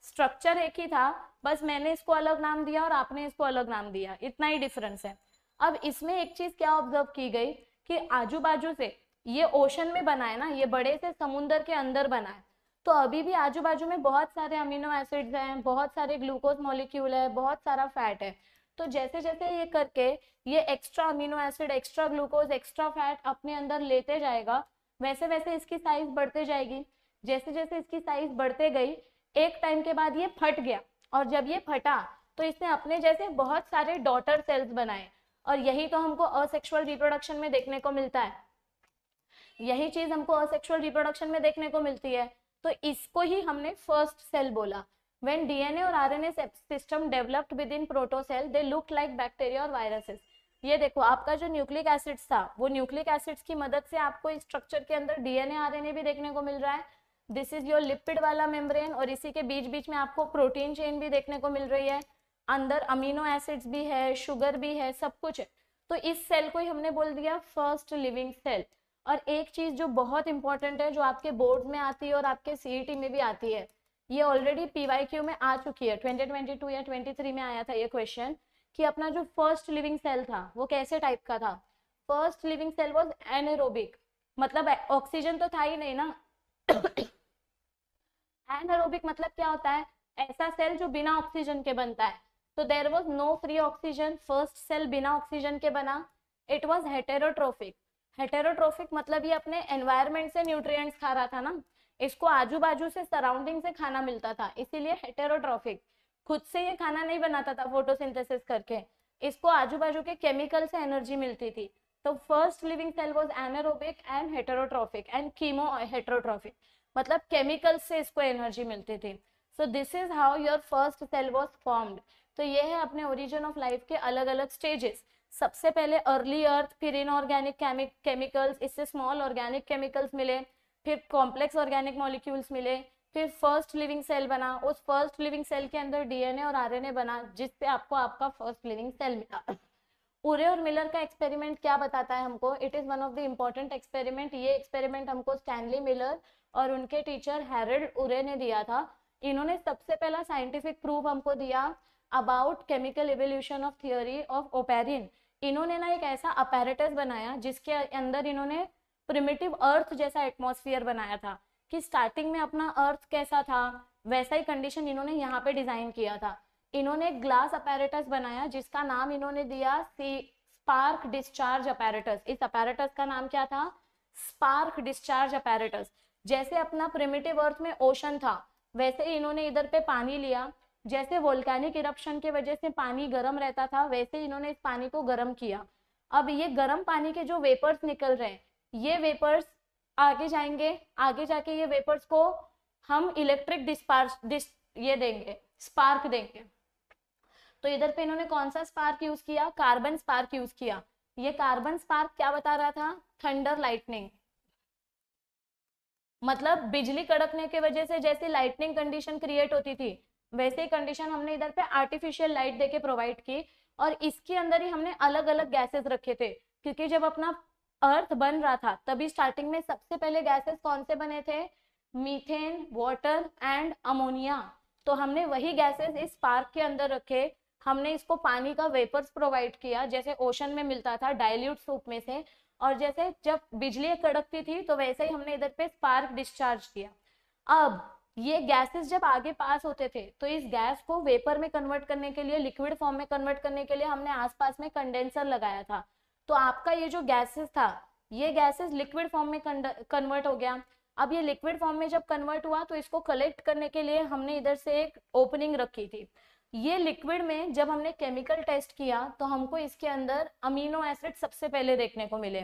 स्ट्रक्चर एक ही था, बस मैंने इसको अलग नाम दिया और आपने इसको अलग नाम दिया, इतना ही डिफरेंस है। अब इसमें एक चीज़ क्या ऑब्ज़र्व की गई कि आजू बाजू से ये ओशन में बना है ना, ये बड़े से समुन्द्र के अंदर बना है। तो अभी भी आजू बाजू में बहुत सारे अमीनो एसिड्स हैं, बहुत सारे ग्लूकोज मॉलिक्यूल है, बहुत सारा फैट है। तो जैसे जैसे ये करके ये extra amino acid extra glucose extra fat अपने अंदर लेते जाएगा वैसे वैसे इसकी साइज़ बढ़ते जाएगी। जैसे जैसे इसकी साइज़ बढ़ते गई, एक टाइम के बाद ये फट गया और जब ये फटा तो इसने अपने जैसे बहुत सारे डॉटर सेल्स बनाए और यही तो हमको असेक्सुअल रिप्रोडक्शन में देखने को मिलता है। यही चीज़ हमको असेक्सुअल रिप्रोडक्शन में देखने को मिलती है। तो इसको ही हमने फ़र्स्ट सेल बोला। When DNA और RNA system developed within protocell, they looked like bacteria और viruses ये देखो, आपका जो न्यूक्लिक एसिड्स था, वो न्यूक्लिक एसिड्स की मदद से आपको इस स्ट्रक्चर के अंदर डीएनए आरएनए भी देखने को मिल रहा है। दिस इज़ योर लिपिड वाला मेम्ब्रेन और इसी के बीच बीच में आपको प्रोटीन चेन भी देखने को मिल रही है। अंदर अमीनो एसिड्स भी है शुगर भी है, सब कुछ है। तो इस सेल को ही हमने बोल दिया फ़र्स्ट लिविंग सेल और एक चीज़ जो बहुत इंपॉर्टेंट है, जो आपके बोर्ड में आती है और आपके सीईटी e में भी आती है, ये ऑलरेडी पीवाईक्यू में आ चुकी है। 2022 या 23 में आया था ये क्वेश्चन कि अपना जो फ़र्स्ट लिविंग सेल था, वो कैसे टाइप का था? First living cell was anaerobic मतलब ऑक्सीजन तो था ही नहीं ना। एनएरोबिक मतलब क्या होता है? ऐसा सेल जो बिना ऑक्सीजन के बनता है। तो there was no free oxygen first cell बिना ऑक्सीजन के बना। इट वॉज़ हेटेरोट्रोफिक हेटेरोट्रोफिक मतलब ये अपने एनवायरमेंट से न्यूट्रिएंट्स खा रहा था ना? इसको आजू बाजू से सराउंडिंग से खाना मिलता था, इसीलिए हेटेरोट्रोफिक खुद से ये खाना नहीं बनाता था फोटोसिंथेसिस करके। इसको आजू बाजू के केमिकल से एनर्जी मिलती थी। तो first living cell was anaerobic and heterotrophic and chemo heterotrophic मतलब केमिकल से इसको एनर्जी मिलती थी। So this is how your first cell was formed तो ये है अपने ओरिजिन ऑफ़ लाइफ के अलग अलग स्टेजेस सबसे पहले अर्ली अर्थ फिर इनऑर्गेनिक केमिकल्स इससे स्मॉल ऑर्गेनिक केमिकल्स मिले, फिर कॉम्प्लेक्स ऑर्गेनिक मॉलिक्यूल्स मिले, फिर फ़र्स्ट लिविंग सेल बना। उस फ़र्स्ट लिविंग सेल के अंदर डीएनए और आरएनए बना जिससे आपको आपका फ़र्स्ट लिविंग सेल मिला। उरे और मिलर का एक्सपेरिमेंट क्या बताता है हमको? It is one of the important experiment ये एक्सपेरिमेंट हमको स्टैनली मिलर और उनके टीचर हैरल्ड उरे ने दिया था। इन्होंने सबसे पहला साइंटिफिक प्रूफ हमको दिया about chemical evolution of theory of Oparin इन्होंने ना एक ऐसा अपैरेटस बनाया जिसके अंदर इन्होंने प्रिमिटिव अर्थ जैसा एटमोसफियर बनाया था, कि स्टार्टिंग में अपना अर्थ कैसा था, वैसा ही कंडीशन इन्होंने यहाँ पे डिज़ाइन किया था। इन्होंने एक ग्लास अपैरेटस बनाया जिसका नाम इन्होंने दिया सी स्पार्क डिस्चार्ज अपैरेटस इस अपैरेटस का नाम क्या था? स्पार्क डिस्चार्ज अपैरेटस जैसे अपना प्रिमिटिव अर्थ में ओशन था, वैसे इन्होंने इधर पे पानी लिया। जैसे वोल्केनिक इरप्शन की वजह से पानी गर्म रहता था, वैसे इन्होंने इस पानी को गर्म किया। अब ये गर्म पानी के जो वेपर्स निकल रहे हैं, ये वेपर्स आगे जाएँगे, आगे जाके ये वेपर्स को हम इलेक्ट्रिक डिस्पार्स, डिस, ये देंगे, स्पार्क देंगे। तो इधर पे इन्होंने कौन सा स्पार्क यूज़ किया? कार्बन स्पार्क यूज़ किया। ये कार्बन स्पार्क क्या बता रहा था? Thunder lightning. मतलब बिजली कड़कने के वजह से जैसे लाइटनिंग कंडीशन क्रिएट होती थी वैसे ही कंडीशन हमने इधर पे आर्टिफिशियल लाइट देके प्रोवाइड की और इसके अंदर ही हमने अलग अलग गैसेस रखे थे। क्योंकि जब अपना अर्थ बन रहा था, तभी स्टार्टिंग में सबसे पहले गैसेस कौन से बने थे? मीथेन वाटर एंड अमोनिया तो हमने वही गैसेस इस पार्क के अंदर रखे। हमने इसको पानी का वेपर्स प्रोवाइड किया, जैसे ओशन में मिलता था डायल्यूट सूप में से। और जैसे जब बिजली कड़कती थी तो वैसे ही हमने इधर पे स्पार्क डिस्चार्ज किया। अब ये गैसेस जब आगे पास होते थे तो इस गैस को वेपर में कन्वर्ट करने के लिए लिक्विड फॉर्म में कन्वर्ट करने के लिए हमने आसपास में कंडेंसर लगाया था। तो आपका ये जो गैसेस था, ये गैसेस लिक्विड फॉर्म में कन्वर्ट हो गया। अब ये लिक्विड फॉर्म में जब कन्वर्ट हुआ तो इसको कलेक्ट करने के लिए हमने इधर से एक ओपनिंग रखी थी। ये लिक्विड में जब हमने केमिकल टेस्ट किया तो हमको इसके अंदर अमीनो एसिड सबसे पहले देखने को मिले।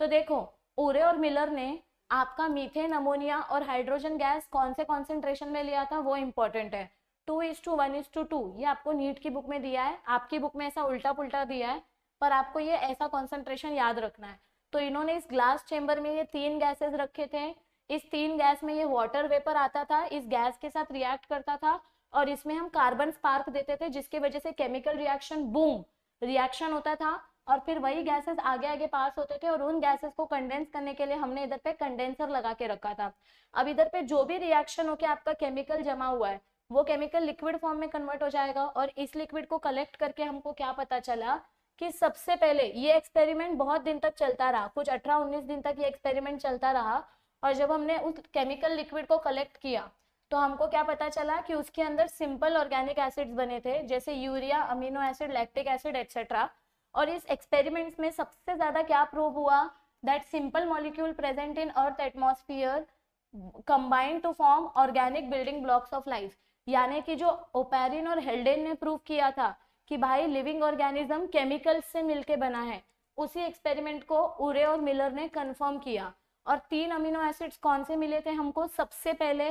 तो देखो ओरे और मिलर ने आपका मीथेन, अमोनिया और हाइड्रोजन गैस कौन से कॉन्सेंट्रेशन में लिया था? वो इंपॉर्टेंट है। Two is to one is to two ये आपको नीट की बुक में दिया है। आपकी बुक में ऐसा उल्टा पुल्टा दिया है, पर आपको ये ऐसा कॉन्सेंट्रेशन याद रखना है। तो इन्होंने इस ग्लास चेम्बर में ये तीन गैसेस रखे थे। इस तीन गैस में ये वाटर वेपर आता था, इस गैस के साथ रिएक्ट करता था और इसमें हम कार्बन स्पार्क देते थे, जिसकी वजह से केमिकल रिएक्शन बूम रिएक्शन होता था। और फिर वही गैसेस आगे आगे पास होते थे और उन गैसेस को कंडेंस करने के लिए हमने इधर पे कंडेंसर लगा के रखा था। अब इधर पे जो भी रिएक्शन होके आपका केमिकल जमा हुआ है, वो केमिकल लिक्विड फॉर्म में कन्वर्ट हो जाएगा और इस लिक्विड को कलेक्ट करके हमको क्या पता चला कि सबसे पहले ये एक्सपेरिमेंट बहुत दिन तक चलता रहा, कुछ अठारह उन्नीस दिन तक ये एक्सपेरिमेंट चलता रहा और जब हमने उस केमिकल लिक्विड को कलेक्ट किया तो हमको क्या पता चला कि उसके अंदर सिंपल ऑर्गेनिक एसिड्स बने थे, जैसे urea amino acid lactic acid etcetera और इस एक्सपेरिमेंट्स में सबसे ज़्यादा क्या प्रूव हुआ? That simple molecule present in earth atmosphere combined to form organic building blocks of life यानी कि जो ओपेरिन और हेल्डेन ने प्रूव किया था कि भाई लिविंग ऑर्गेनिज्म केमिकल्स से मिलके बना है, उसी एक्सपेरिमेंट को उरे और मिलर ने कंफर्म किया। और तीन अमीनो एसिड्स कौन से मिले थे हमको? सबसे पहले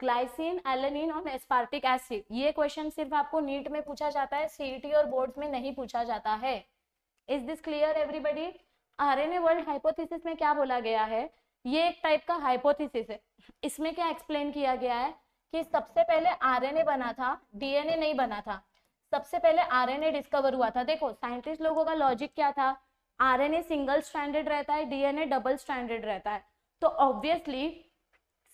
ग्लाइसिन, एलेनिन और एस्पार्टिक एसिड। ये क्वेश्चन सिर्फ़ आपको नीट में पूछा जाता है सीईटी और बोर्ड्स में नहीं पूछा जाता है। Is this clear everybody RNA world hypothesis में क्या बोला गया है? ये एक टाइप का हाइपोथेसिस है। इसमें क्या एक्सप्लेन किया गया है कि सबसे पहले आरएनए बना था डीएनए नहीं बना था। सबसे पहले आरएनए डिस्कवर हुआ था। देखो साइंटिस्ट लोगों का लॉजिक क्या था? आरएनए सिंगल स्टैंडर्ड रहता है डीएनए डबल स्टैंडर्ड रहता है। तो ऑब्वियसली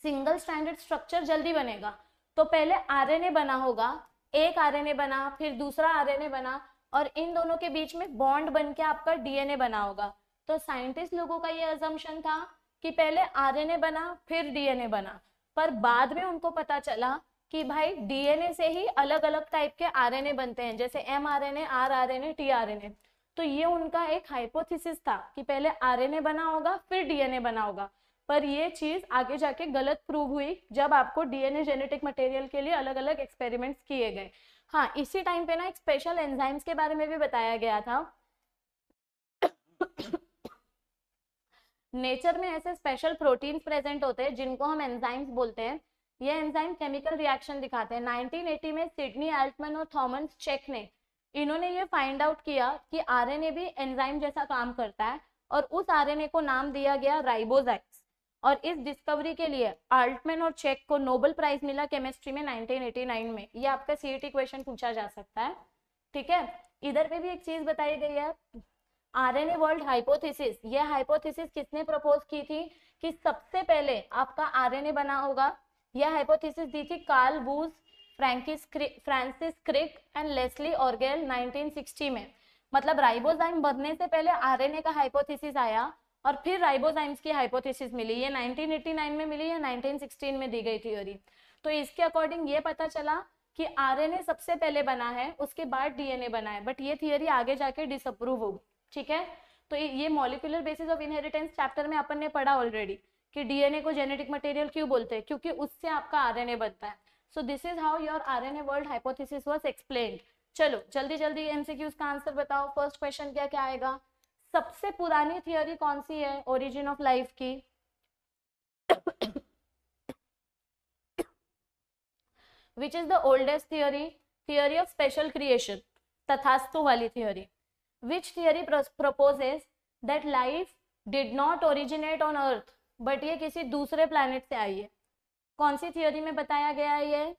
सिंगल स्टैंडर्ड स्ट्रक्चर जल्दी बनेगा। तो पहले आरएनए बना होगा, एक आरएनए बना, फिर दूसरा आरएनए बना और इन दोनों के बीच में बॉन्ड बन के आपका डीएनए बना होगा। तो साइंटिस्ट लोगों का ये अजम्पन था कि पहले आरएनए बना, फिर डीएनए बना। पर बाद में उनको पता चला कि भाई डीएनए से ही अलग अलग टाइप के आरएनए बनते हैं, जैसे M R N A R R N A T R N A तो ये उनका एक हाइपोथेसिस था कि पहले आरएनए बना होगा, फिर डीएनए बना होगा। पर ये चीज़ आगे जाके गलत प्रूव हुई जब आपको डीएनए जेनेटिक मटेरियल के लिए अलग अलग एक्सपेरिमेंट्स किए गए। हाँ इसी टाइम पे ना एक स्पेशल एंजाइम्स के बारे में भी बताया गया था। नेचर में ऐसे स्पेशल प्रोटीन्स प्रेजेंट होते हैं जिनको हम एंजाइम्स बोलते हैं। ये एंजाइम केमिकल रिएक्शन दिखाते हैं। 1980 में सिडनी एल्टमैन और थॉमस चेक ने, इन्होंने ये फाइंड आउट किया कि आरएनए भी एंजाइम जैसा काम करता है और उस आरएनए को नाम दिया गया राइबोजाइट्स और इस डिस्कवरी के लिए आल्टमैन और चेक को नोबेल प्राइज मिला केमिस्ट्री में 1989 में। ये आपका सीईटी क्वेश्चन पूछा जा सकता है। ठीक है? इधर पे भी एक चीज़ बताई गई है। आरएनए वर्ल्ड हाइपोथेसिस ये हाइपोथेसिस किसने प्रपोज की थी कि सबसे पहले आपका आरएनए बना होगा? यह हाइपोथेसिस दी थी Carl Woese Francis Francis Crick and Leslie Orgel 1960 में। मतलब राइबोजाइम बनने से पहले आरएनए का हाइपोथेसिस आया। और फिर राइबोजाइम्स की हाइपोथेसिस मिली। ये 1989 में मिली या 1916 में दी गई थ्योरी तो इसके अकॉर्डिंग ये पता चला कि आरएनए सबसे पहले बना है, उसके बाद डीएनए बना है बट ये थियोरी आगे जाके डिसअप्रूव होगी, ठीक है? तो ये molecular basis of inheritance chapter में अपन ने पढ़ा ऑलरेडी कि डीएनए को जेनेटिक मटेरियल क्यों बोलते हैं? क्योंकि उससे आपका आरएनए बनता है। So this is how your RNA world hypothesis was explained चलो जल्दी जल्दी एमसीक्यूज का आंसर बताओ। फ़र्स्ट क्वेश्चन क्या क्या आएगा? सबसे पुरानी थियोरी कौन सी है? ओरिजिन ऑफ़ लाइफ की। Which is the oldest theory theory of special creation तथास्तु वाली theory which theory proposes that life did not originate on earth but ये किसी दूसरे प्लैनेट से आई है। कौन सी थियोरी में बताया गया है ये?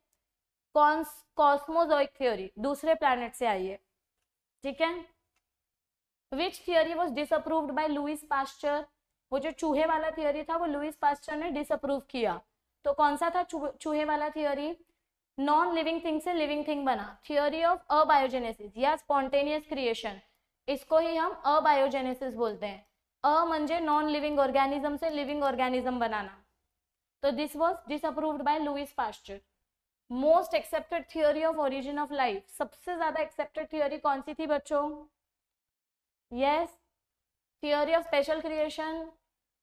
कॉस्मोजोइक थियोरी दूसरे प्लैनेट से आई है। ठीक है? Which theory was disapproved by Louis Pasteur वो जो चूहे वाला थियोरी था, वो लुइस पास्चर ने डिसअप्रूव किया। तो कौन सा था चूहे वाला थियोरी नॉन लिविंग थिंग से लिविंग थिंग बना। थियोरी ऑफ़ अबायोजेनेसिस या स्पॉन्टेनियस क्रिएशन इसको ही हम अबायोजेनेसिस बोलते हैं। अ म्हणजे नॉन लिविंग ऑर्गेनिज्म से लिविंग ऑर्गेनिज्म बनाना। तो this was disapproved by Louis Pasteur most accepted theory of origin of life सबसे ज़्यादा एक्सेप्टेड थियोरी कौन सी थी बच्चों? Yes theory of special creation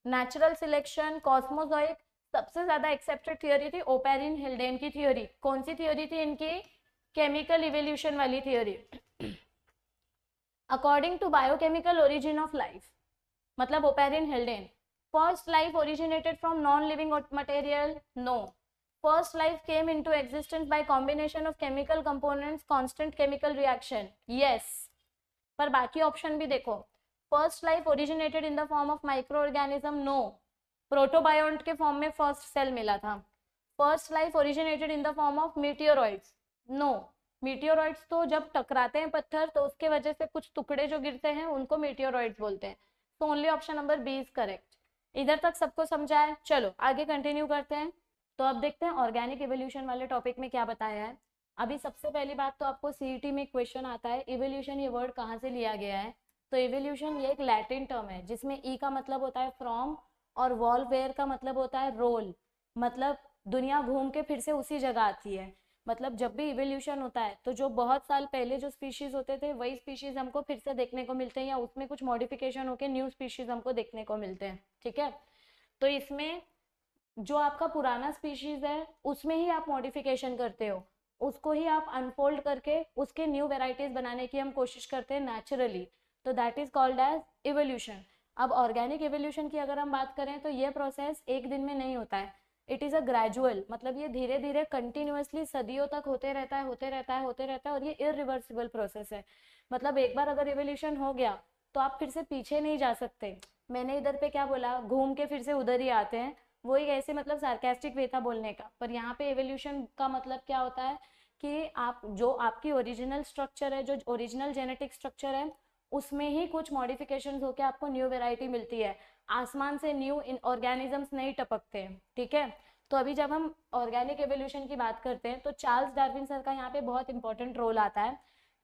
natural selection cosmozoic सबसे ज़्यादा एक्सेप्टेड थियोरी थी ओपेरिन हिल्डेन की थियोरी कौन सी थियोरी थी इनकी? केमिकल इवोल्यूशन वाली theory according to biochemical origin of life मतलब Oparin Haldane first life originated from non living material no first life came into existence by combination of chemical components constant chemical reaction yes पर बाकी ऑप्शन भी देखो। First life originated in the form of micro organism no protobiont के फॉर्म में फ़र्स्ट सेल मिला था। First life originated in the form of meteoroids no meteoroids तो जब टकराते हैं पत्थर तो उसके वजह से कुछ टुकड़े जो गिरते हैं, उनको मीटियोरॉइड्स बोलते हैं। तो only option number B is correct इधर तक सबको समझा चलो, आगे कंटिन्यू करते हैं। तो अब देखते हैं ऑर्गेनिक एवोल्यूशन वाले टॉपिक में क्या बताया है। अभी सबसे पहली बात तो आपको सीईटी में क्वेश्चन आता है इवोल्यूशन ये वर्ड कहाँ से लिया गया है? तो इवोल्यूशन ये एक लैटिन टर्म है, जिसमें ई e का मतलब होता है फ्रॉम और वॉलवेयर का मतलब होता है रोल मतलब दुनिया घूम के फिर से उसी जगह आती है. मतलब जब भी इवोल्यूशन होता है तो जो बहुत साल पहले जो स्पीशीज होते थे, वही स्पीशीज हमको फिर से देखने को मिलते हैं या उसमें कुछ मॉडिफिकेशन होकर न्यू स्पीशीज हमको देखने को मिलते हैं, ठीक है? तो इसमें जो आपका पुराना स्पीशीज है, उसमें ही आप मॉडिफिकेशन करते हो. उसको ही आप अनफोल्ड करके उसके न्यू वेराइटीज बनाने की हम कोशिश करते हैं नेचुरली तो that is called age evolution अब ऑर्गेनिक एवोल्यूशन की अगर हम बात करें तो ये प्रोसेस एक दिन में नहीं होता है. इट इज़ अ ग्रेजुअल मतलब ये धीरे धीरे कंटिन्यूसली सदियों तक होते रहता है, होते रहता है, होते रहता है और ये इरिवर्सिबल प्रोसेस है. मतलब एक बार अगर एवोल्यूशन हो गया तो आप फिर से पीछे नहीं जा सकते. मैंने इधर पे क्या बोला? घूम के फिर से उधर ही आते हैं. वो एक ऐसे मतलब सार्केस्टिक वे था बोलने का। पर यहाँ पे एवोल्यूशन का मतलब क्या होता है कि आप, जो आपकी ओरिजिनल स्ट्रक्चर है, जो ओरिजिनल जेनेटिक स्ट्रक्चर है, उसमें ही कुछ मॉडिफिकेशन होकर आपको न्यू वेराइटी मिलती है। आसमान से न्यू ऑर्गेनिजम्स नहीं टपकते, ठीक है? तो अभी जब हम ऑर्गेनिक एवोल्यूशन की बात करते हैं तो चार्ल्स डार्विन सर का यहाँ पे बहुत इंपॉर्टेंट रोल आता है।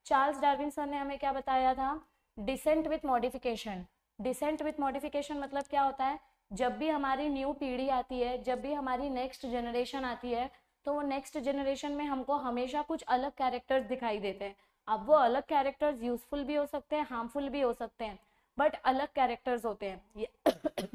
चार्ल्स डार्विन सर ने हमें क्या बताया था? Descent with modification descent with modification मतलब क्या होता है? जब भी हमारी न्यू पीढ़ी आती है, जब भी हमारी नेक्स्ट जनरेशन आती है तो वो नेक्स्ट जनरेशन में हमको हमेशा कुछ अलग कैरेक्टर्स दिखाई देते हैं। अब वो अलग कैरेक्टर्स यूजफुल भी हो सकते हैं हार्मफुल भी हो सकते हैं बट अलग कैरेक्टर्स होते हैं।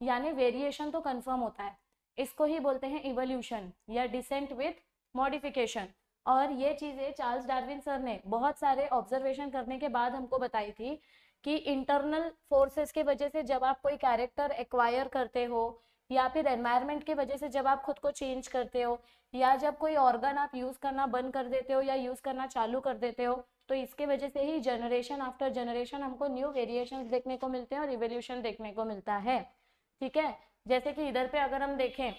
यानी वेरिएशन तो कंफर्म होता है। इसको ही बोलते हैं इवोल्यूशन या डिसेंट विथ मॉडिफिकेशन और ये चीज़ें चार्ल्स डार्विन सर ने बहुत सारे ऑब्जर्वेशन करने के बाद हमको बताई थी कि इंटरनल फोर्सेस के वजह से जब आप कोई कैरेक्टर एक्वायर करते हो, या फिर एनवायरनमेंट की वजह से जब आप खुद को चेंज करते हो, या जब कोई ऑर्गन आप यूज़ करना बंद कर देते हो, या यूज़ करना चालू कर देते हो तो इसके वजह से ही जनरेशन आफ्टर जनरेशन हमको न्यू वेरिएशन देखने को मिलते हैं और रिवोल्यूशन देखने को मिलता है। ठीक है? जैसे कि इधर पे अगर हम देखें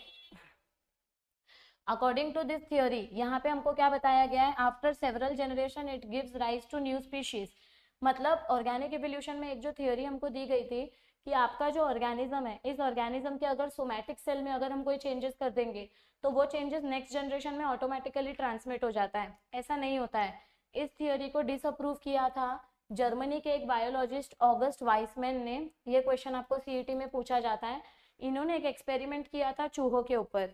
अकॉर्डिंग टू दिस थियोरी यहाँ पे हमको क्या बताया गया है? After several generation it gives rise to new species मतलब ऑर्गेनिक एवोल्यूशन में एक जो थियोरी हमको दी गई थी कि आपका जो ऑर्गेनिज्म है, इस ऑर्गेनिज्म के अगर सोमैटिक सेल में अगर हम कोई चेंजेस कर देंगे तो वो चेंजेस नेक्स्ट जनरेशन में ऑटोमेटिकली ट्रांसमिट हो जाता है। ऐसा नहीं होता है। इस थियोरी को डिसअप्रूव किया था जर्मनी के एक बायोलॉजिस्ट ऑगस्ट वाइसमैन ने। ये क्वेश्चन आपको सीईटी e में पूछा जाता है। इन्होंने एक एक्सपेरिमेंट किया था चूहों के ऊपर।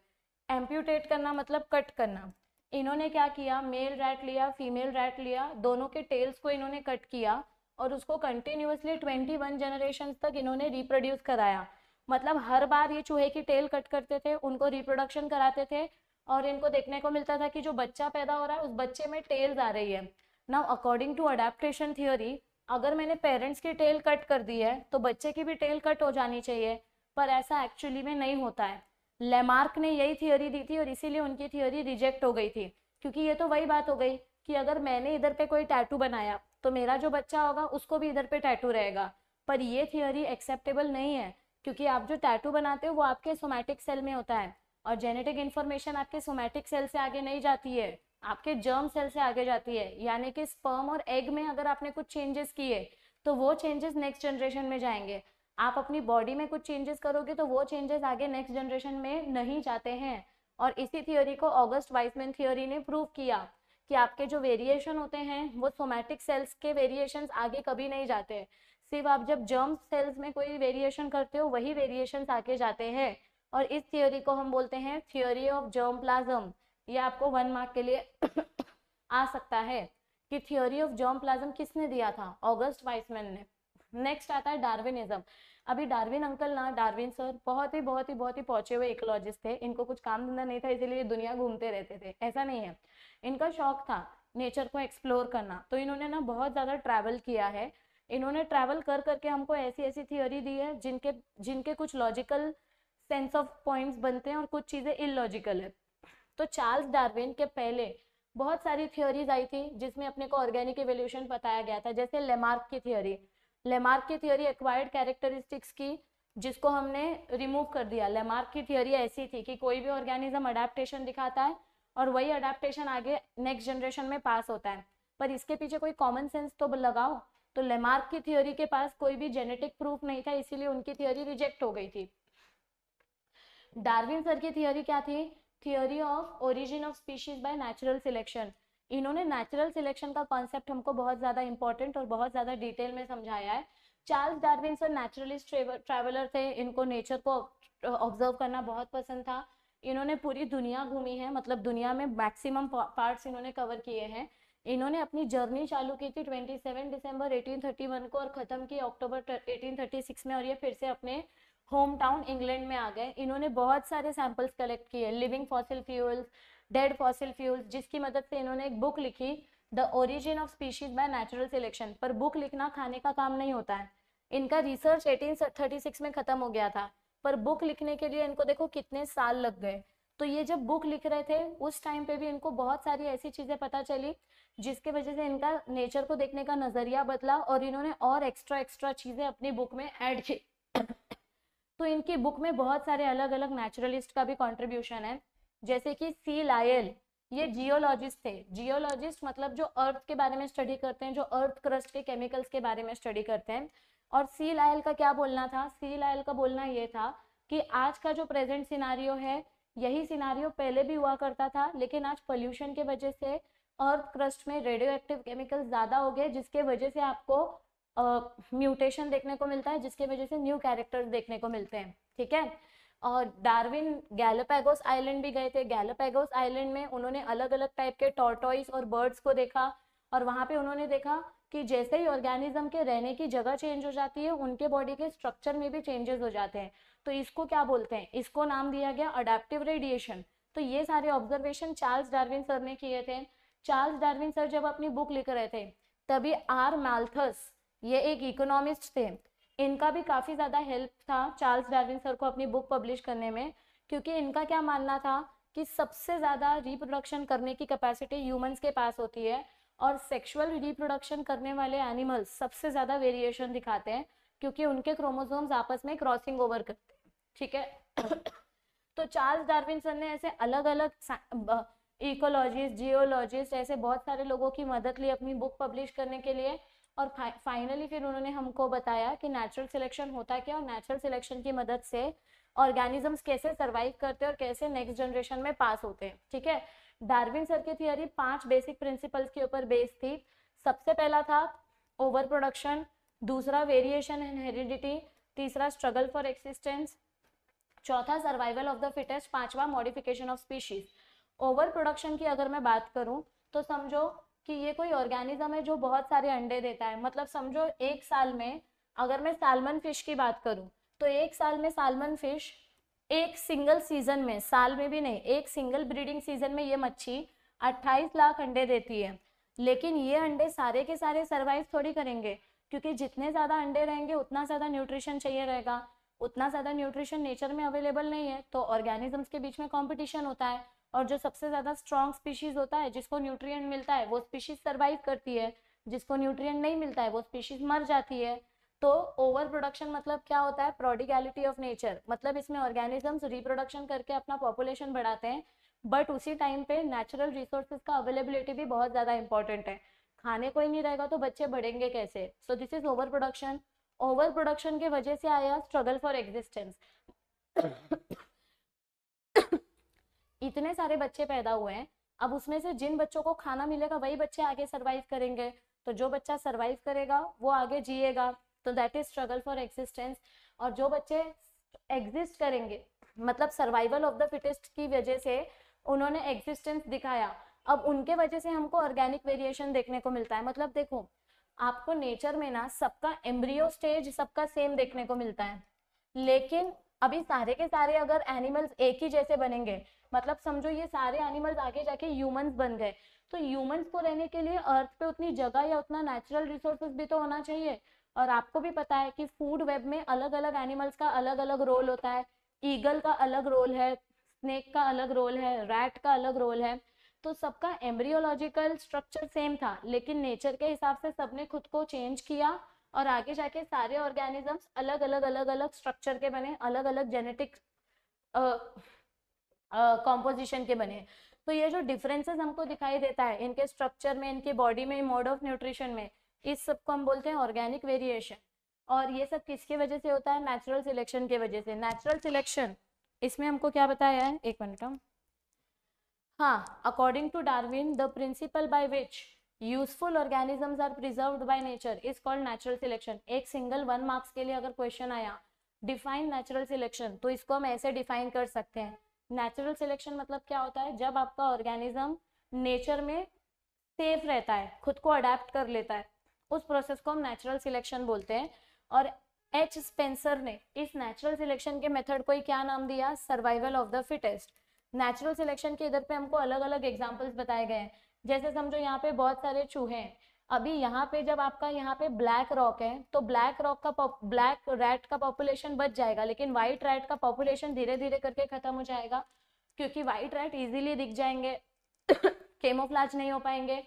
एम्प्यूटेट करना मतलब कट करना। इन्होंने क्या किया? मेल रैट लिया फीमेल रैट लिया, दोनों के टेल्स को इन्होंने कट किया और उसको कंटिन्यूसली ट्वेंटी वन जनरेशन तक इन्होंने रिप्रोड्यूस कराया। मतलब हर बार ये चूहे की टेल कट करते थे, उनको रिप्रोडक्शन कराते थे और इनको देखने को मिलता था कि जो बच्चा पैदा हो रहा है, उस बच्चे में टेल्स आ रही है। Now according to adaptation theory अगर मैंने पेरेंट्स की टेल कट कर दी है तो बच्चे की भी टेल कट हो जानी चाहिए, पर ऐसा एक्चुअली में नहीं होता है। लेमार्क ने यही थियोरी दी थी और इसीलिए उनकी थियोरी रिजेक्ट हो गई थी। क्योंकि ये तो वही बात हो गई कि अगर मैंने इधर पे कोई टैटू बनाया तो मेरा जो बच्चा होगा, उसको भी इधर पे टैटू रहेगा। पर ये थियोरी एक्सेप्टेबल नहीं है, क्योंकि आप जो टैटू बनाते हो, वो आपके सोमैटिक सेल में होता है और जेनेटिक इन्फॉर्मेशन आपके सोमैटिक सेल से आगे नहीं जाती है। आपके जर्म सेल से आगे जाती है। यानी कि स्पर्म और एग में अगर आपने कुछ चेंजेस किए तो वो चेंजेस नेक्स्ट जनरेशन में जाएँगे। आप अपनी बॉडी में कुछ चेंजेस करोगे तो वो चेंजेस आगे नेक्स्ट जनरेशन में नहीं जाते हैं। और इसी थियोरी को ऑगस्ट वाइसमैन थियोरी ने प्रूव किया कि आपके जो वेरिएशन होते हैं, वो सोमैटिक सेल्स के वेरिएशंस आगे कभी नहीं जाते। सिर्फ़ आप जब जर्म सेल्स में कोई वेरिएशन करते हो, वही वेरिएशन आगे जाते हैं। और इस थियोरी को हम बोलते हैं थियोरी ऑफ़ जर्म प्लाज्म ये आपको वन मार्क के लिए आ सकता है कि थियोरी ऑफ़ जर्म प्लाज्म किसने दिया था? ऑगस्ट वाइसमैन ने। नेक्स्ट आता है डार्विनिज्म अभी डार्विन अंकल ना डार्विन सर बहुत ही बहुत ही बहुत ही पहुँचे हुए इकोलॉजिस्ट थे। इनको कुछ काम धंधा नहीं था, इसीलिए दुनिया घूमते रहते थे। ऐसा नहीं है। इनका शौक था नेचर को एक्सप्लोर करना। तो इन्होंने ना बहुत ज़्यादा ट्रैवल किया है। इन्होंने ट्रैवल कर करके हमको ऐसी ऐसी थियोरी दी है, जिनके जिनके कुछ लॉजिकल सेंस ऑफ़ पॉइंट्स बनते हैं और कुछ चीज़ें इलॉजिकल है। तो चार्ल्स डार्विन के पहले बहुत सारी थियोरीज आई थी, जिसमें अपने को ऑर्गेनिक एवोल्यूशन बताया गया था, जैसे लेमार्क की थियोरी लेमार्क की थियोरी एक्वायर्ड कैरेक्टरिस्टिक्स की, जिसको हमने रिमूव कर दिया। लेमार्क की थियोरी ऐसी थी कि कोई भी ऑर्गेनिज्म अडेप्टेशन दिखाता है और वही अडेप्टेशन आगे नेक्स्ट जनरेशन में पास होता है। पर इसके पीछे कोई कॉमन सेंस तो लगाओ। तो लेमार्क की थियोरी के पास कोई भी जेनेटिक प्रूफ नहीं था, इसीलिए उनकी थियोरी रिजेक्ट हो गई थी। डार्विन सर की थियोरी क्या थी? Theory of origin of species by natural selection इन्होंने नेचुरल सिलेक्शन का कॉन्सेप्ट हमको बहुत ज़्यादा इंपॉर्टेंट और बहुत ज़्यादा डिटेल में समझाया है। Charles Darwin sir naturalist traveller थे। इनको नेचर को ऑब्ज़र्व करना बहुत पसंद था। इन्होंने पूरी दुनिया घूमी है मतलब दुनिया में मैक्सिमम पार्ट्स इन्होंने कवर किए हैं। इन्होंने अपनी जर्नी चालू की थी 27 दिसंबर 1831 को और ख़त्म की अक्टूबर 1836 में और ये फिर से अपने होम टाउन इंग्लैंड में आ गए। इन्होंने बहुत सारे सैंपल्स कलेक्ट किए living fossil fuels dead fossil fuels, जिसकी मदद से इन्होंने एक बुक लिखी, the origin of species by natural selection, पर बुक लिखना खाने का काम नहीं होता है। इनका रिसर्च 1836 में खत्म हो गया था, पर बुक लिखने के लिए इनको देखो कितने साल लग गए। तो ये जब बुक लिख रहे थे, उस टाइम पे भी इनको बहुत सारी ऐसी चीज़ें पता चली, जिसके वजह से इनका नेचर को देखने का नज़रिया बदला और इन्होंने और एक्स्ट्रा एक्स्ट्रा चीज़ें अपनी बुक में ऐड की। तो इनकी बुक में बहुत सारे अलग अलग नेचुरलिस्ट का भी कॉन्ट्रीब्यूशन है। जैसे कि सी लायल ये जियोलॉजिस्ट थे। जियोलॉजिस्ट मतलब जो अर्थ के बारे में स्टडी करते हैं जो अर्थ क्रस्ट के केमिकल्स के बारे में स्टडी करते हैं। और सी लायल का क्या बोलना था? सी लायल का बोलना ये था कि आज का जो प्रेजेंट सिनारियो है यही सिनारियो पहले भी हुआ करता था लेकिन आज पोल्यूशन के वजह से अर्थ क्रस्ट में रेडियो एक्टिव केमिकल्स ज़्यादा हो गए जिसके वजह से आपको म्यूटेशन देखने को मिलता है जिसके वजह से न्यू कैरेक्टर्स देखने को मिलते हैं। ठीक है? और डार्विन गैलोपैगोस आइलैंड भी गए थे। गैलोपैगोस आइलैंड में उन्होंने अलग अलग टाइप के टॉर्टॉइस और बर्ड्स को देखा और वहाँ पे उन्होंने देखा कि जैसे ही ऑर्गेनिज्म के रहने की जगह चेंज हो जाती है, उनके बॉडी के स्ट्रक्चर में भी चेंजेस हो जाते हैं। तो इसको क्या बोलते हैं? इसको नाम दिया गया अडेप्टिव रेडिएशन तो ये सारे ऑब्जर्वेशन चार्ल्स डार्विन सर ने किए थे। चार्ल्स डार्विन सर जब अपनी बुक लिख रहे थे, तभी आर माल्थस, ये एक इकोनॉमिस्ट थे इनका भी काफ़ी ज़्यादा हेल्प था चार्ल्स डार्विन सर को अपनी बुक पब्लिश करने में, क्योंकि इनका क्या मानना था कि सबसे ज़्यादा रिप्रोडक्शन करने की कैपेसिटी ह्यूमंस के पास होती है और सेक्सुअल रिप्रोडक्शन करने वाले एनिमल्स सबसे ज़्यादा वेरिएशन दिखाते हैं, क्योंकि उनके क्रोमोसोम्स आपस में क्रॉसिंग ओवर करते हैं, ठीक है? तो चार्ल्स डार्विन सर ने ऐसे अलग अलग इकोलॉजिस्ट जियोलॉजिस्ट ऐसे बहुत सारे लोगों की मदद ली अपनी बुक पब्लिश करने के लिए और फाइनली फिर उन्होंने हमको बताया कि नेचुरल सिलेक्शन होता क्या और नेचुरल सिलेक्शन की मदद से ऑर्गेनिजम्स कैसे सर्वाइव करते हैं और कैसे नेक्स्ट जनरेशन में पास होते हैं, ठीक है? डार्विन सर की थियोरी पाँच बेसिक प्रिंसिपल्स के ऊपर बेस्ड थी। सबसे पहला था ओवर प्रोडक्शन दूसरा वेरिएशन एंड हेरिडिटी तीसरा स्ट्रगल फॉर एक्सिस्टेंस चौथा सर्वाइवल ऑफ़ द फिटेस्ट पांचवा modification of species over production की अगर मैं बात करूँ तो समझो कि ये कोई ऑर्गेनिज्म है जो बहुत सारे अंडे देता है। मतलब समझो एक साल में अगर मैं सालमन फ़िश की बात करूँ तो एक साल में सालमन फ़िश एक सिंगल सीज़न में, साल में भी नहीं, एक सिंगल ब्रीडिंग सीज़न में ये मच्छी 28 लाख अंडे देती है। लेकिन ये अंडे सारे के सारे सर्वाइव थोड़ी करेंगे, क्योंकि जितने ज़्यादा अंडे रहेंगे, उतना ज़्यादा न्यूट्रिशन चाहिए रहेगा। उतना ज़्यादा न्यूट्रिशन नेचर में अवेलेबल नहीं है तो ऑर्गेनिजम्स के बीच में कॉम्पिटिशन होता है। और जो सबसे ज़्यादा स्ट्रॉन्ग स्पीशीज होता है, जिसको न्यूट्रिएंट मिलता है, वो स्पीशीज सर्वाइव करती है। जिसको न्यूट्रिएंट नहीं मिलता है, वो स्पीशीज मर जाती है। तो ओवर प्रोडक्शन मतलब क्या होता है? प्रोडिगैलिटी ऑफ़ नेचर मतलब इसमें ऑर्गेनिजम्स रिप्रोडक्शन करके अपना पॉपुलेशन बढ़ाते हैं। बट उसी टाइम पे नेचुरल रिसोर्सेज का अवेलेबिलिटी भी बहुत ज़्यादा इंपॉर्टेंट है। खाने को ही नहीं रहेगा तो बच्चे बढ़ेंगे कैसे? So this is over production over production के वजह से आया स्ट्रगल फॉर एग्जिस्टेंस इतने सारे बच्चे पैदा हुए हैं, अब उसमें से जिन बच्चों को खाना मिलेगा, वही बच्चे आगे सर्वाइव करेंगे। तो जो बच्चा सर्वाइव करेगा, वो आगे जिएगा। तो that is struggle for existence और जो बच्चे एग्जिस्ट करेंगे मतलब सर्वाइवल ऑफ़ द फिटेस्ट की वजह से उन्होंने एग्जिस्टेंस दिखाया। अब उनके वजह से हमको ऑर्गेनिक वेरिएशन देखने को मिलता है। मतलब देखो, आपको नेचर में ना सबका एम्ब्रियो स्टेज सबका सेम देखने को मिलता है। लेकिन अभी सारे के सारे अगर एनिमल्स एक ही जैसे बनेंगे मतलब समझो ये सारे एनिमल्स आगे जाके ह्यूमंस बन गए। तो ह्यूमंस को रहने के लिए अर्थ पे उतनी जगह या उतना नेचुरल रिसोर्सेज भी तो होना चाहिए। और आपको भी पता है कि फ़ूड वेब में अलग अलग एनिमल्स का अलग अलग रोल होता है। ईगल का अलग रोल है स्नेक का अलग रोल है रैट का अलग रोल है। तो सबका एम्ब्रियोलॉजिकल स्ट्रक्चर सेम था, लेकिन नेचर के हिसाब से सबने खुद को चेंज किया और आगे जाके सारे ऑर्गेनिजम्स अलग अलग अलग अलग स्ट्रक्चर के बने अलग अलग जेनेटिक कॉम्पोजिशन के बने तो ये जो डिफरेंसेस हमको दिखाई देता है, इनके स्ट्रक्चर में, इनके बॉडी में मोड ऑफ़ न्यूट्रिशन में, इस सबको हम बोलते हैं ऑर्गेनिक वेरिएशन और ये सब किसके वजह से होता है? नेचुरल सिलेक्शन के वजह से। नेचुरल सिलेक्शन इसमें हमको क्या बताया है? एक मिनट हाँ according to Darwin the principle by which useful organisms are preserved by nature is called natural selection एक सिंगल वन मार्क्स के लिए अगर क्वेश्चन आया डिफाइन नेचुरल सिलेक्शन तो इसको हम ऐसे डिफाइन कर सकते हैं। नेचुरल सिलेक्शन मतलब क्या होता है? जब आपका ऑर्गेनिज्म नेचर में सेफ़ रहता है, खुद को अडेप्ट कर लेता है, उस प्रोसेस को हम नेचुरल सिलेक्शन बोलते हैं। और एच स्पेंसर ने इस नेचुरल सिलेक्शन के मेथड को ही क्या नाम दिया? Survival of the fittest natural selection के इधर पे हमको अलग अलग एग्जाम्पल्स बताए गए हैं। जैसे समझो यहाँ पे बहुत सारे चूहे हैं। अभी यहाँ पे जब आपका यहाँ पे ब्लैक रॉक है तो ब्लैक रॉक का ब्लैक रैट का पॉपुलेशन बच जाएगा, लेकिन व्हाइट रैट का पॉपुलेशन धीरे धीरे करके खत्म हो जाएगा, क्योंकि व्हाइट रैट इजीली दिख जाएँगे केमोफ्लाज नहीं हो पाएँगे,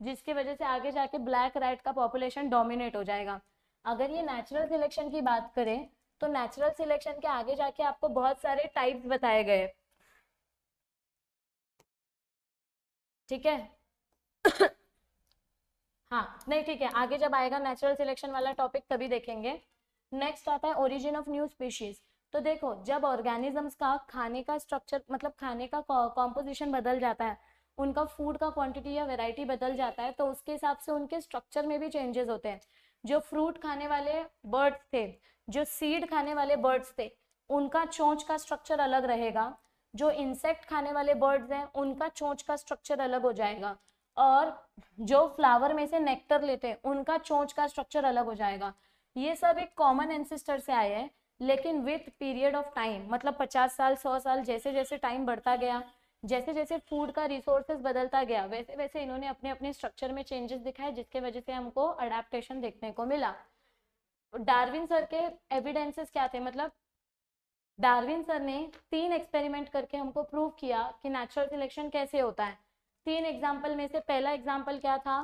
जिसकी वजह से आगे जाके ब्लैक रैट का पॉपुलेशन डोमिनेट हो जाएगा। अगर ये नेचुरल सिलेक्शन की बात करें तो नेचुरल सिलेक्शन के आगे जाके आपको बहुत सारे टाइप्स बताए गए। ठीक है? हाँ नहीं, ठीक है, आगे जब आएगा नेचुरल सिलेक्शन वाला टॉपिक तभी देखेंगे। नेक्स्ट आता है ओरिजिन ऑफ़ न्यू स्पीशीज तो देखो, जब ऑर्गेनिजम्स का खाने का स्ट्रक्चर मतलब खाने का कॉम्पोजिशन बदल जाता है, उनका फ़ूड का क्वांटिटी या वेराइटी बदल जाता है तो उसके हिसाब से उनके स्ट्रक्चर में भी चेंजेस होते हैं। जो फ्रूट खाने वाले बर्ड्स थे, जो सीड खाने वाले बर्ड्स थे, उनका चोंच का स्ट्रक्चर अलग रहेगा। जो इंसेक्ट खाने वाले बर्ड्स हैं, उनका चोंच का स्ट्रक्चर अलग हो जाएगा। और जो फ्लावर में से नेक्टर लेते हैं, उनका चोंच का स्ट्रक्चर अलग हो जाएगा। ये सब एक कॉमन एंसिस्टर से आए हैं, लेकिन विथ पीरियड ऑफ़ टाइम मतलब पचास साल, सौ साल जैसे जैसे टाइम बढ़ता गया जैसे जैसे फ़ूड का रिसोर्सेज बदलता गया वैसे वैसे इन्होंने अपने अपने स्ट्रक्चर में चेंजेस दिखाए, जिसके वजह से हमको अडेप्टेशन देखने को मिला। डार्विन सर के एविडेंसेस क्या थे? मतलब डार्विन सर ने तीन एक्सपेरिमेंट करके हमको प्रूव किया कि नेचुरल सिलेक्शन कैसे होता है। तीन एग्ज़ाम्पल में से पहला एग्ज़ाम्पल क्या था?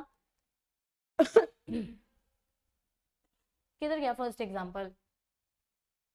किधर गया फ़र्स्ट एग्ज़ाम्पल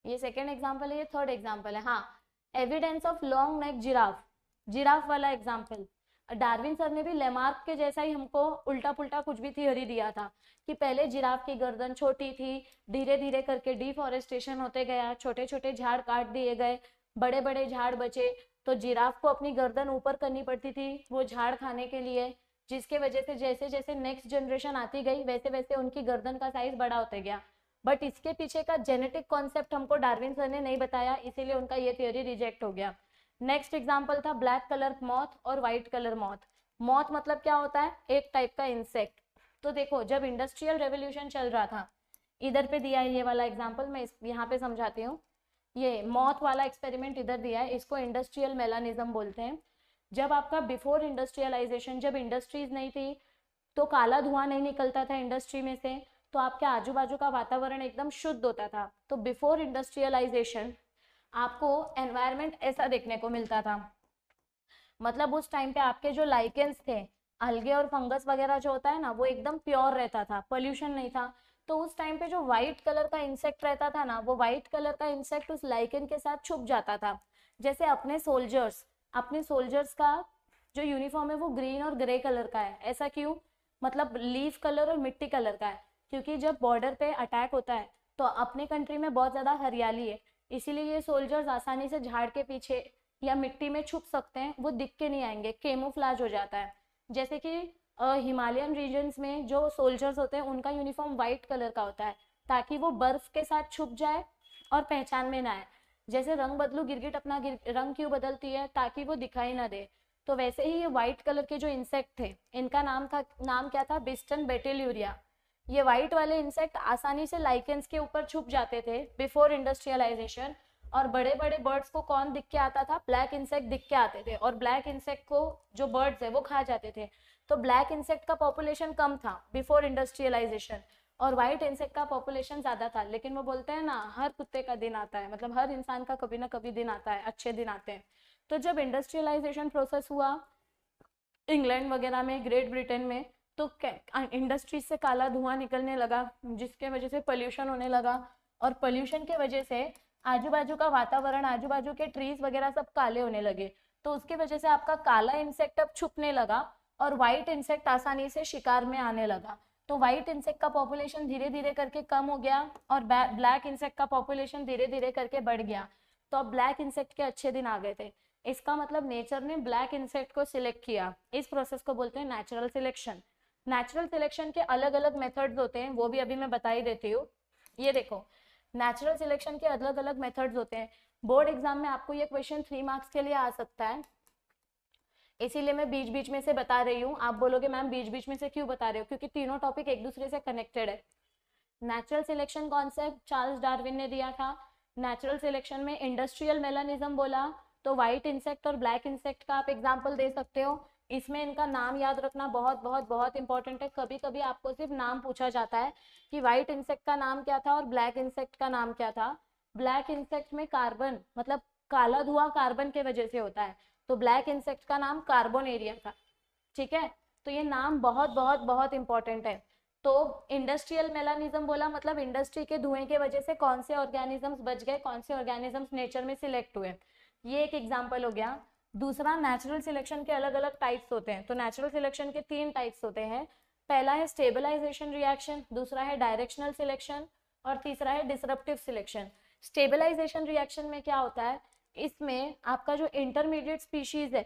ये सेकेंड एग्ज़ाम्पल है, ये थर्ड एग्ज़ाम्पल है। हाँ evidence of long neck giraffe giraffe वाला एग्ज़ाम्पल डार्विन सर ने भी लेमार्क के जैसा ही हमको उल्टा पुल्टा कुछ भी थियोरी दिया था कि पहले जिराफ की गर्दन छोटी थी धीरे धीरे करके डिफॉरेस्टेशन होते गया छोटे छोटे झाड़ काट दिए गए बड़े बड़े झाड़ बचे तो जिराफ को अपनी गर्दन ऊपर करनी पड़ती थी वो झाड़ खाने के लिए, जिसके वजह से जैसे जैसे नेक्स्ट जनरेशन आती गई वैसे वैसे उनकी गर्दन का साइज़ बड़ा होते गया। बट इसके पीछे का जेनेटिक कॉन्सेप्ट हमको डार्विन सर ने नहीं बताया, इसीलिए उनका ये थ्योरी रिजेक्ट हो गया। नेक्स्ट एग्ज़ाम्पल था ब्लैक कलर मौत और व्हाइट कलर मौत मौत मतलब क्या होता है? एक टाइप का इंसेक्ट तो देखो, जब इंडस्ट्रियल रेवोल्यूशन चल रहा था, इधर पे दिया है ये वाला एग्ज़ाम्पल मैं यहाँ पे समझाती हूँ। ये मॉथ वाला एक्सपेरिमेंट इधर दिया है, इसको इंडस्ट्रियल मेलानिज्म बोलते हैं। जब आपका बिफोर इंडस्ट्रियलाइजेशन जब इंडस्ट्रीज़ नहीं थी तो काला धुआँ नहीं निकलता था इंडस्ट्री में से तो आपके आजू बाजू का वातावरण एकदम शुद्ध होता था। तो बिफोर इंडस्ट्रियलाइजेशन आपको एनवायरमेंट ऐसा देखने को मिलता था। मतलब उस टाइम पे आपके जो लाइकेंस थे अलगे और फंगस वगैरह जो होता है ना, वो एकदम प्योर रहता था पोल्यूशन नहीं था। तो उस टाइम पे जो व्हाइट कलर का इंसेक्ट रहता था ना, वो व्हाइट कलर का इंसेक्ट उस लाइकन के साथ छुप जाता था। जैसे अपने सोल्जर्स अपने सोल्जर्स का जो यूनिफॉर्म है वो ग्रीन और ग्रे कलर का है। ऐसा क्यों? मतलब लीफ कलर और मिट्टी कलर का है। क्योंकि जब बॉर्डर पे अटैक होता है तो अपने कंट्री में बहुत ज़्यादा हरियाली है। इसीलिए ये सोल्जर्स आसानी से झाड़ के पीछे या मिट्टी में छुप सकते हैं, वो दिख के नहीं आएँगे केमोफ्लाज हो जाता है। जैसे कि हिमालयन रीजन्स में जो सोल्जर्स होते हैं उनका यूनिफॉर्म वाइट कलर का होता है ताकि वो बर्फ़ के साथ छुप जाए और पहचान में ना आए। जैसे रंग बदलू गिरगिट अपना गिर, रंग क्यों बदलती है ताकि वो दिखाई ना दे। तो वैसे ही ये व्हाइट कलर के जो इंसेक्ट थे इनका नाम था नाम क्या था? बिस्टन बेटेल्यूरिया ये व्हाइट वाले इंसेक्ट आसानी से लाइकेंस के ऊपर छुप जाते थे बिफोर इंडस्ट्रियलाइजेशन और बड़े बड़े बर्ड्स को कौन दिख के आता था? ब्लैक इंसेक्ट दिख के आते थे। और ब्लैक इंसेक्ट को जो बर्ड्स है वो खा जाते थे। तो ब्लैक इंसेक्ट का पॉपुलेशन कम था बिफोर इंडस्ट्रियलाइजेशन और व्हाइट इंसेक्ट का पॉपुलेशन ज़्यादा था। लेकिन वो बोलते हैं ना, हर कुत्ते का दिन आता है मतलब हर इंसान का कभी ना कभी दिन आता है, अच्छे दिन आते हैं। तो जब इंडस्ट्रियलाइजेशन प्रोसेस हुआ, इंग्लैंड वगैरह में ग्रेट ब्रिटेन में तो इंडस्ट्री से काला धुआँ निकलने लगा, जिसके वजह से पोल्यूशन होने लगा और पोल्यूशन के वजह से आजू बाजू का वातावरण आजू बाजू के ट्रीज वगैरह सब काले होने लगे। तो उसकी वजह से आपका काला इंसेक्ट अब छुपने लगा और व्हाइट इंसेक्ट आसानी से शिकार में आने लगा। तो व्हाइट इंसेक्ट का पॉपुलेशन धीरे धीरे करके कम हो गया और ब्लैक इंसेक्ट का पॉपुलेशन धीरे धीरे करके बढ़ गया। तो अब ब्लैक इंसेक्ट के अच्छे दिन आ गए थे। इसका मतलब नेचर ने ब्लैक इंसेक्ट को सिलेक्ट किया। इस प्रोसेस को बोलते हैं नेचुरल सिलेक्शन नेचुरल सिलेक्शन के अलग अलग मेथड्स होते हैं, वो भी अभी मैं बता ही देती हूँ। ये देखो नेचुरल सिलेक्शन के अलग अलग मेथड्स होते हैं। बोर्ड एग्ज़ाम में आपको ये क्वेश्चन थ्री मार्क्स के लिए आ सकता है। इसीलिए मैं बीच बीच में से बता रही हूँ। आप बोलोगे, मैम बीच बीच में से क्यों बता रहे हो? क्योंकि तीनों टॉपिक एक दूसरे से कनेक्टेड है। Natural selection concept Charles Darwin ने दिया था। नेचुरल सिलेक्शन में इंडस्ट्रियल मेलानिज्म बोला। तो व्हाइट इंसेक्ट और ब्लैक इंसेक्ट का आप एग्ज़ाम्पल दे सकते हो। इसमें इनका नाम याद रखना बहुत बहुत बहुत इंपॉर्टेंट है। कभी कभी आपको सिर्फ़ नाम पूछा जाता है कि व्हाइट इंसेक्ट का नाम क्या था और ब्लैक इंसेक्ट का नाम क्या था। ब्लैक इंसेक्ट में कार्बन मतलब काला धुआँ कार्बन के वजह से होता है। तो ब्लैक इंसेक्ट का नाम कार्बन एरिया था, ठीक है? तो ये नाम बहुत बहुत बहुत इंपॉर्टेंट है। तो इंडस्ट्रियल मेलानिज्म बोला मतलब इंडस्ट्री के धुएँ के वजह से कौन से ऑर्गेनिजम्स बच गए, कौन से ऑर्गेनिजम्स नेचर में सिलेक्ट हुए। ये एक एग्ज़ाम्पल हो गया। दूसरा नेचुरल सिलेक्शन के अलग अलग टाइप्स होते हैं। तो नेचुरल सिलेक्शन के तीन टाइप्स होते हैं। पहला है स्टेबलाइजेशन रिएक्शन दूसरा है डायरेक्शनल सिलेक्शन और तीसरा है डिसरप्टिव सिलेक्शन स्टेबलाइजेशन रिएक्शन में क्या होता है? इसमें आपका जो इंटरमीडिएट स्पीशीज है,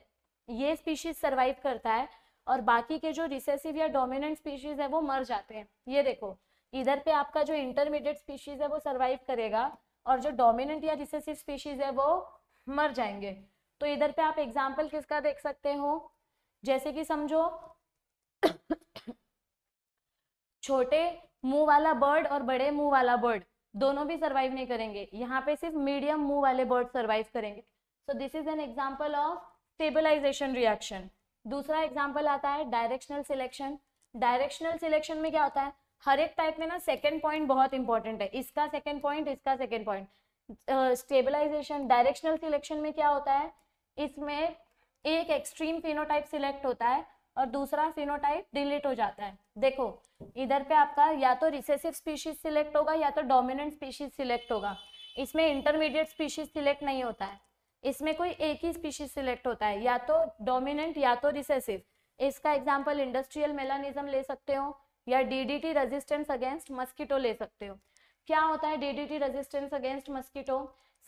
ये स्पीशीज सर्वाइव करता है और बाकी के जो रिसेसिव या डोमिनेंट स्पीशीज है, वो मर जाते हैं। ये देखो, इधर पे आपका जो इंटरमीडिएट स्पीशीज है, वो सर्वाइव करेगा और जो डोमिनेंट या रिसेसिव स्पीशीज है, वो मर जाएँगे। तो इधर पे आप एग्ज़ाम्पल किसका देख सकते हो? जैसे कि समझो, छोटे मुँह वाला बर्ड और बड़े मुँह वाला बर्ड दोनों भी सर्वाइव नहीं करेंगे। यहाँ पे सिर्फ़ मीडियम मुँह वाले बर्ड सर्वाइव करेंगे। So this is an example of stabilisation reaction दूसरा एग्ज़ाम्पल आता है डायरेक्शनल सिलेक्शन डायरेक्शनल सिलेक्शन में क्या होता है? हर एक टाइप में ना सेकेंड पॉइंट बहुत इंपॉर्टेंट है। इसका सेकेंड पॉइंट इसका second point stabilisation directional selection में क्या होता है? इसमें एक एक्सट्रीम फिनोटाइप सिलेक्ट होता है। और दूसरा फिनोटाइप डिलीट हो जाता है। देखो, इधर पे आपका या तो रिसेसिव स्पीशीज सिलेक्ट होगा या तो डोमिनेंट स्पीशीज सिलेक्ट होगा। इसमें इंटरमीडिएट स्पीशीज सिलेक्ट नहीं होता है। इसमें कोई एक ही स्पीशीज सिलेक्ट होता है, या तो डोमिनेंट या तो रिसेसिव इसका एग्ज़ाम्पल इंडस्ट्रियल मेलानिज्म ले सकते हो, या डीडीटी रेजिस्टेंस अगेंस्ट मस्कीटो ले सकते हो। क्या होता है डीडीटी रेजिस्टेंस अगेंस्ट मस्कीटो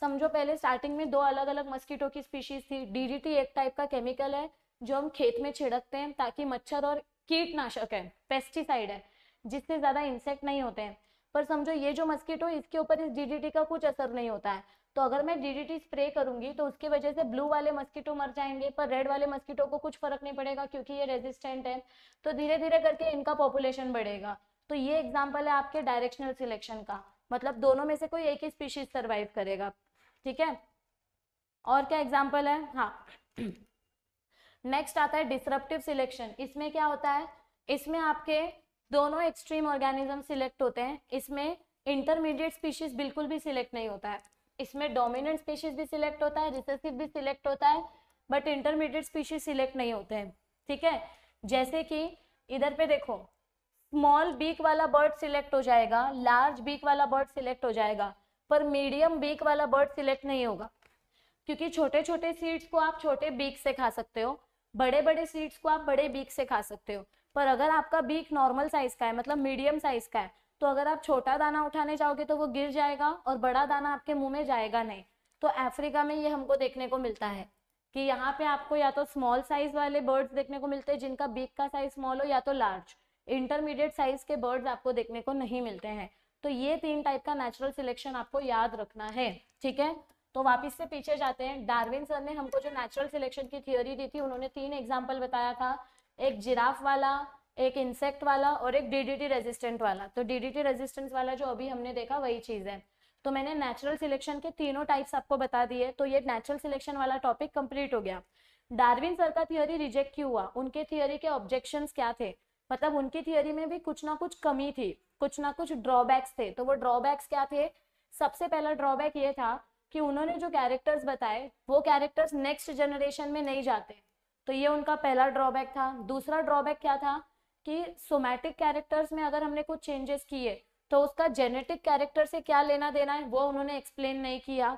समझो पहले स्टार्टिंग में दो अलग अलग मस्कीटो की स्पीशीज थी। डीडीटी एक टाइप का केमिकल है जो हम खेत में छिड़कते हैं ताकि मच्छर और कीटनाशक है पेस्टिसाइड है, जिससे ज़्यादा इंसेक्ट नहीं होते हैं। पर समझो, ये जो मस्कीटो इसके ऊपर इस डीडीटी का कुछ असर नहीं होता है। तो अगर मैं डीडीटी स्प्रे करूँगी तो उसकी वजह से ब्लू वाले मस्कीटो मर जाएँगे, पर रेड वाले मस्कीटो को कुछ फ़र्क नहीं पड़ेगा, क्योंकि ये रेजिस्टेंट है। तो धीरे धीरे करके इनका पॉपुलेशन बढ़ेगा। तो ये एग्ज़ाम्पल है आपके डायरेक्शनल सिलेक्शन का। मतलब दोनों में से कोई एक ही स्पीशीज सर्वाइव करेगा। ठीक है? और क्या एग्ज़ाम्पल है? हाँ। नेक्स्ट आता है डिसरप्टिव सिलेक्शन इसमें क्या होता है? इसमें आपके दोनों एक्सट्रीम ऑर्गेनिज्म सिलेक्ट होते हैं। इसमें इंटरमीडिएट स्पीशीज बिल्कुल भी सिलेक्ट नहीं होता है। इसमें डोमिनेंट स्पीशीज भी सिलेक्ट होता है रिसेसिव भी सिलेक्ट होता है बट इंटरमीडिएट स्पीशीज सिलेक्ट नहीं होते हैं। ठीक है? जैसे कि इधर पे देखो स्मॉल बीक वाला बर्ड सिलेक्ट हो जाएगा लार्ज बीक वाला बर्ड सिलेक्ट हो जाएगा, पर मीडियम बीक वाला बर्ड सिलेक्ट नहीं होगा। क्योंकि छोटे छोटे सीड्स को आप छोटे बीक से खा सकते हो। बड़े बड़े सीड्स को आप बड़े बीक से खा सकते हो। पर अगर आपका बीक नॉर्मल साइज़ का है मतलब मीडियम साइज़ का है तो अगर आप छोटा दाना उठाने जाओगे तो वो गिर जाएगा और बड़ा दाना आपके मुँह में जाएगा नहीं। तो अफ्रीका में ये हमको देखने को मिलता है कि यहाँ पे आपको या तो स्मॉल साइज़ वाले बर्ड्स देखने को मिलते हैं जिनका बीक का साइज़ स्मॉल हो या तो लार्ज इंटरमीडिएट साइज़ के बर्ड्स आपको देखने को नहीं मिलते हैं। तो ये तीन टाइप का नेचुरल सिलेक्शन आपको याद रखना है, ठीक है? तो वापिस से पीछे जाते हैं। डार्विन सर ने हमको जो नेचुरल सिलेक्शन की थियोरी दी थी, उन्होंने तीन एग्ज़ाम्पल बताया था। एक जिराफ वाला, एक इंसेक्ट वाला और एक डीडीटी रेजिस्टेंट वाला। तो डीडीटी रेजिस्टेंस वाला जो अभी हमने देखा, वही चीज़ है। तो मैंने नेचुरल सिलेक्शन के तीनों टाइप्स आपको बता दिए तो ये नेचुरल सिलेक्शन वाला टॉपिक कंप्लीट हो गया। डार्विन सर का थियोरी रिजेक्ट क्यों हुआ? उनके थियोरी के ऑब्जेक्शन क्या थे? मतलब उनकी थियोरी में भी कुछ ना कुछ कमी थी, कुछ ना कुछ ड्रॉबैक्स थे। तो वो ड्रॉबैक्स क्या थे? सबसे पहला ड्रॉबैक ये था कि उन्होंने जो कैरेक्टर्स बताए, वो कैरेक्टर्स नेक्स्ट जनरेशन में नहीं जाते। तो ये उनका पहला ड्रॉबैक था। दूसरा ड्रॉबैक क्या था? कि सोमैटिक कैरेक्टर्स में अगर हमने कुछ चेंजेस किए तो उसका जेनेटिक कैरेक्टर से क्या लेना देना है, वो उन्होंने एक्सप्लेन नहीं किया।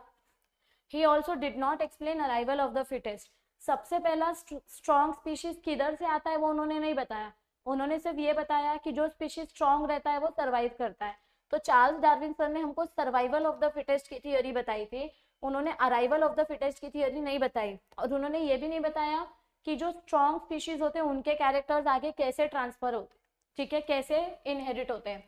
He also did not explain arrival of the fittest सबसे पहला स्ट्रॉन्ग स्पीशीज किधर से आता है, वो उन्होंने नहीं बताया। उन्होंने सिर्फ़ ये बताया कि जो स्पीशीज स्ट्रॉन्ग रहता है, वो सर्वाइव करता है। तो चार्ल्स डार्विन सर ने हमको सर्वाइवल ऑफ़ द फिटेस्ट की थियोरी बताई थी। उन्होंने अराइवल ऑफ़ द फिटेस्ट की थियोरी नहीं बताई। और उन्होंने ये भी नहीं बताया कि जो स्ट्रॉन्ग स्पीशीज होते हैं, उनके कैरेक्टर्स आगे कैसे ट्रांसफ़र होते ठीक है? कैसे इनहेरिट होते हैं।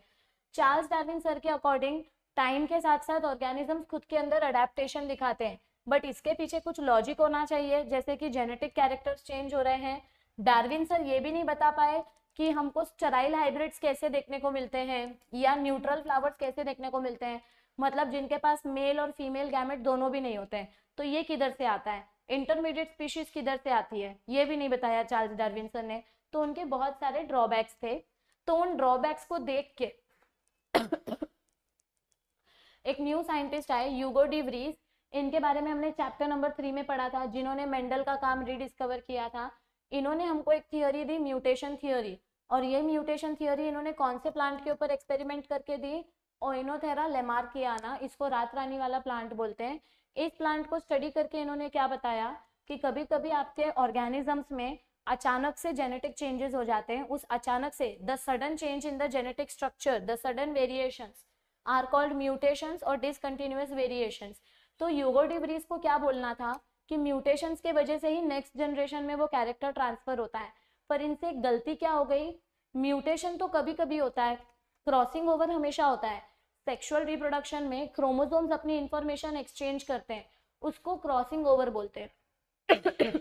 चार्ल्स डार्विन सर के अकॉर्डिंग टाइम के साथ साथ ऑर्गेनिजम्स खुद के अंदर अडेप्टेशन दिखाते हैं। बट इसके पीछे कुछ लॉजिक होना चाहिए, जैसे कि जेनेटिक कैरेक्टर्स चेंज हो रहे हैं। डार्विन सर ये भी नहीं बता पाए कि हमको स्टराइल हाइब्रिड्स कैसे देखने को मिलते हैं या न्यूट्रल फ्लावर्स कैसे देखने को मिलते हैं। मतलब जिनके पास मेल और फीमेल गैमेट दोनों भी नहीं होते हैं। तो ये किधर से आता है? इंटरमीडिएट स्पीशीज किधर से आती है? ये भी नहीं बताया चार्ल्स डार्विनसन ने। तो उनके बहुत सारे ड्रॉबैक्स थे। तो उन ड्रॉबैक्स को देख के एक न्यू साइंटिस्ट आए यूगो डिवरीज इनके बारे में हमने चैप्टर नंबर थ्री में पढ़ा था, जिन्होंने मेंडल का काम रीडिस्कवर किया था। इन्होंने हमको एक थियोरी दी म्यूटेशन थियोरी और ये म्यूटेशन थियोरी इन्होंने कौन से प्लांट के ऊपर एक्सपेरिमेंट करके दी? ओइनोथेरा लेमार लेमार्कियाना इसको रात रानी वाला प्लांट बोलते हैं। इस प्लांट को स्टडी करके इन्होंने क्या बताया कि कभी कभी आपके ऑर्गेनिजम्स में अचानक से जेनेटिक चेंजेस हो जाते हैं। उस अचानक से the sudden change in the genetic structure the sudden variation are called mutations और डिसकंटिन्यूस वेरिएशंस तो यूगोडिब्रीज को क्या बोलना था कि म्यूटेशंस के वजह से ही नेक्स्ट जनरेशन में वो कैरेक्टर ट्रांसफ़र होता है। पर इनसे एक गलती क्या हो गई? म्यूटेशन तो कभी कभी होता है। क्रॉसिंग ओवर हमेशा होता है। सेक्सुअल रिप्रोडक्शन में क्रोमोसोम्स अपनी इंफॉर्मेशन एक्सचेंज करते हैं। उसको क्रॉसिंग ओवर बोलते हैं।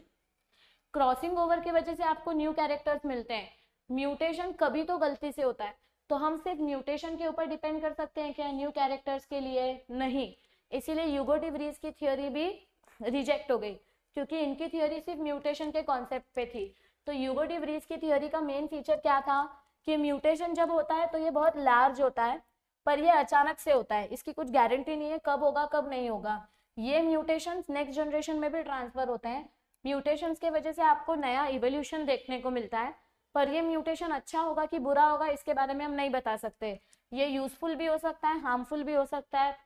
क्रॉसिंग ओवर की वजह से आपको न्यू कैरेक्टर्स मिलते हैं। म्यूटेशन कभी तो गलती से होता है। तो हम सिर्फ़ म्यूटेशन के ऊपर डिपेंड कर सकते हैं क्या न्यू कैरेक्टर्स के लिए नहीं। इसीलिए यूगोटिवरीज की थियोरी भी रिजेक्ट हो गई। क्योंकि इनकी थियोरी सिर्फ़ म्यूटेशन के कॉन्सेप्ट पे थी। तो यूगोटिवरीज की थियोरी का मेन फीचर क्या था? कि म्यूटेशन जब होता है तो ये बहुत लार्ज होता है, पर ये अचानक से होता है। इसकी कुछ गारंटी नहीं है कब होगा, कब नहीं होगा। ये म्यूटेशन नेक्स्ट जनरेशन में भी ट्रांसफ़र होते हैं। म्यूटेशन के वजह से आपको नया इवोल्यूशन देखने को मिलता है। पर ये म्यूटेशन अच्छा होगा कि बुरा होगा, इसके बारे में हम नहीं बता सकते। ये यूजफुल भी हो सकता है हार्मफुल भी हो सकता है,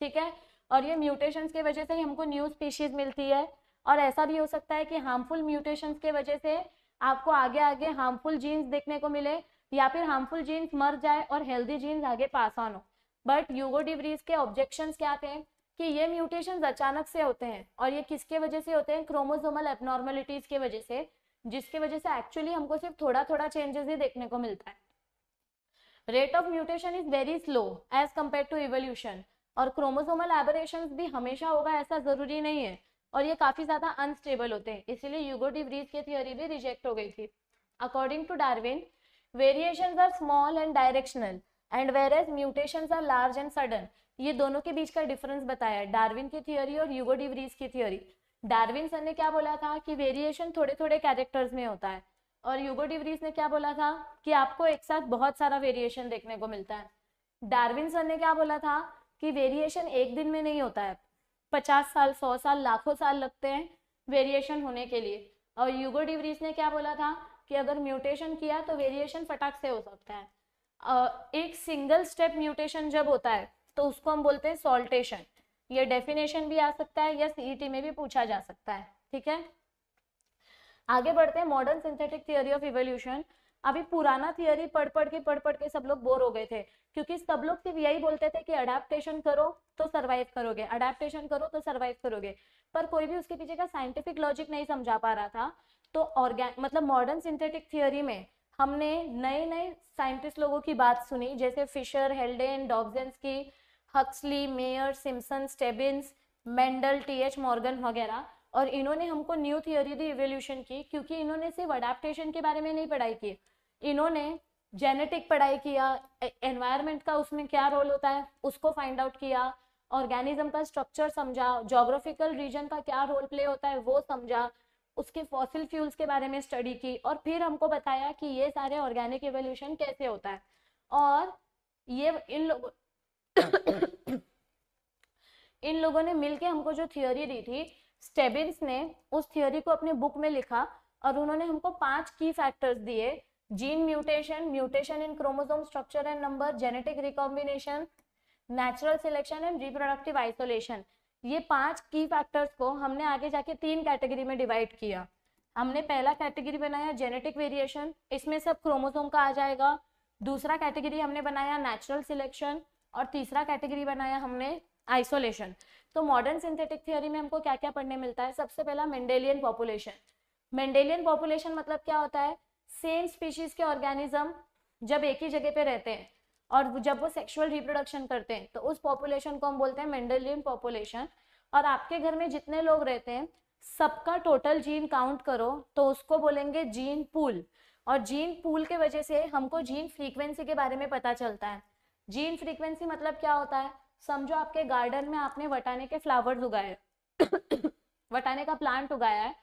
ठीक है? और ये म्यूटेशंस के वजह से ही हमको न्यू स्पीशीज मिलती है। और ऐसा भी हो सकता है कि हार्मफुल म्यूटेशंस के वजह से आपको आगे आगे हार्मफुल जीन्स देखने को मिले या फिर हार्मफुल जीन्स मर जाए और हेल्दी जीन्स आगे पास ऑन हो। बट यूगो डिवरीज के ऑब्जेक्शन क्या थे? कि ये म्यूटेशन अचानक से होते हैं और ये किसके वजह से होते हैं? क्रोमोजोमल एबनॉर्मेलिटीज के वजह से, जिसके वजह से एक्चुअली हमको सिर्फ़ थोड़ा थोड़ा चेंजेस ही देखने को मिलता है। Rate of mutation is very slow as compare to evolution और क्रोमोसोमल एबरेशन भी हमेशा होगा ऐसा ज़रूरी नहीं है। और ये काफ़ी ज़्यादा अनस्टेबल होते हैं। इसीलिए यूगो डिवरीज की थियोरी भी रिजेक्ट हो गई थी। According to Darwin variations are small and directional and whereas mutation are large and sudden ये दोनों के बीच का डिफरेंस बताया डार्विन की थियोरी और यूगो डिवरीज की थियोरी डार्विन सर ने क्या बोला था कि वेरिएशन थोड़े थोड़े कैरेक्टर्स में होता है, और यूगो डिवरीज ने क्या बोला था कि आपको एक साथ बहुत सारा वेरिएशन देखने को मिलता है। डार्विन सर ने क्या बोला था कि वेरिएशन एक दिन में नहीं होता है पचास साल, सौ साल, लाखों साल लगते हैं वेरिएशन होने के लिए। और यूगो डिवरीज ने क्या बोला था कि अगर म्यूटेशन किया तो वेरिएशन फटाक से हो सकता है। एक सिंगल स्टेप म्यूटेशन जब होता है तो उसको हम बोलते हैं सॉल्टेशन ये डेफिनेशन भी आ सकता है या सीईटी में भी पूछा जा सकता है, ठीक है? आगे बढ़ते हैं modern synthetic theory of evolution अभी पुराना थियोरी पढ़ पढ़ के पढ़ पढ़ के सब लोग बोर हो गए थे। क्योंकि सब लोग सिर्फ़ यही बोलते थे कि अडेप्टेशन करो तो सरवाइव करोगे अडेप्टेशन करो तो सरवाइव करोगे। पर कोई भी उसके पीछे का साइंटिफिक लॉजिक नहीं समझा पा रहा था। तो ऑर्गेन मतलब मॉडर्न सिंथेटिक थियोरी में हमने नए नए साइंटिस्ट लोगों की बात सुनी, जैसे फिशर हेल्डेन डॉग्जेंस की Huxley Mayr Simpson Stebbins Mendel T H Morgan वगैरह। और इन्होंने हमको न्यू थियोरी दी इवोल्यूशन की, क्योंकि इन्होंने सिर्फ़ अडेप्टेशन के बारे में नहीं पढ़ाई की। इन्होंने जेनेटिक पढ़ाई किया एनवायरनमेंट का उसमें क्या रोल होता है, उसको फाइंड आउट किया ऑर्गेनिज्म का स्ट्रक्चर समझा जोग्राफिकल रीजन का क्या रोल प्ले होता है, वो समझा, उसके फॉसिल फ्यूल्स के बारे में स्टडी की और फिर हमको बताया कि ये सारे ऑर्गेनिक एवोल्यूशन कैसे होता है। और ये इन लोगों इन लोगों ने मिलके हमको जो थियोरी दी थी स्टेबिन्स ने उस थियोरी को अपने बुक में लिखा और उन्होंने हमको पाँच की फैक्टर्स दिए gene mutation mutation in chromosome structure and number genetic recombination natural selection and reproductive isolation ये पाँच की फैक्टर्स को हमने आगे जाके तीन कैटेगरी में डिवाइड किया। हमने पहला कैटेगरी बनाया जेनेटिक वेरिएशन इसमें सब क्रोमोसोम का आ जाएगा। दूसरा कैटेगरी हमने बनाया नेचुरल सिलेक्शन और तीसरा कैटेगरी बनाया हमने आइसोलेशन तो मॉडर्न सिंथेटिक थियोरी में हमको क्या क्या पढ़ने मिलता है? सबसे पहला मेंडेलियन पॉपुलेशन मेंडेलियन पॉपुलेशन मतलब क्या होता है? सेम स्पीशीज के ऑर्गेनिज्म जब एक ही जगह पे रहते हैं और जब वो सेक्सुअल रिप्रोडक्शन करते हैं तो उस पॉपुलेशन को हम बोलते हैं मेंडेलियन पॉपुलेशन और आपके घर में जितने लोग रहते हैं, सबका टोटल जीन काउंट करो तो उसको बोलेंगे जीन पूल और जीन पूल के वजह से हमको जीन फ्रीक्वेंसी के बारे में पता चलता है। जीन फ्रीक्वेंसी मतलब क्या होता है? समझो आपके गार्डन में आपने वटाने के फ्लावर्स उगाए वटाने का प्लांट उगाया है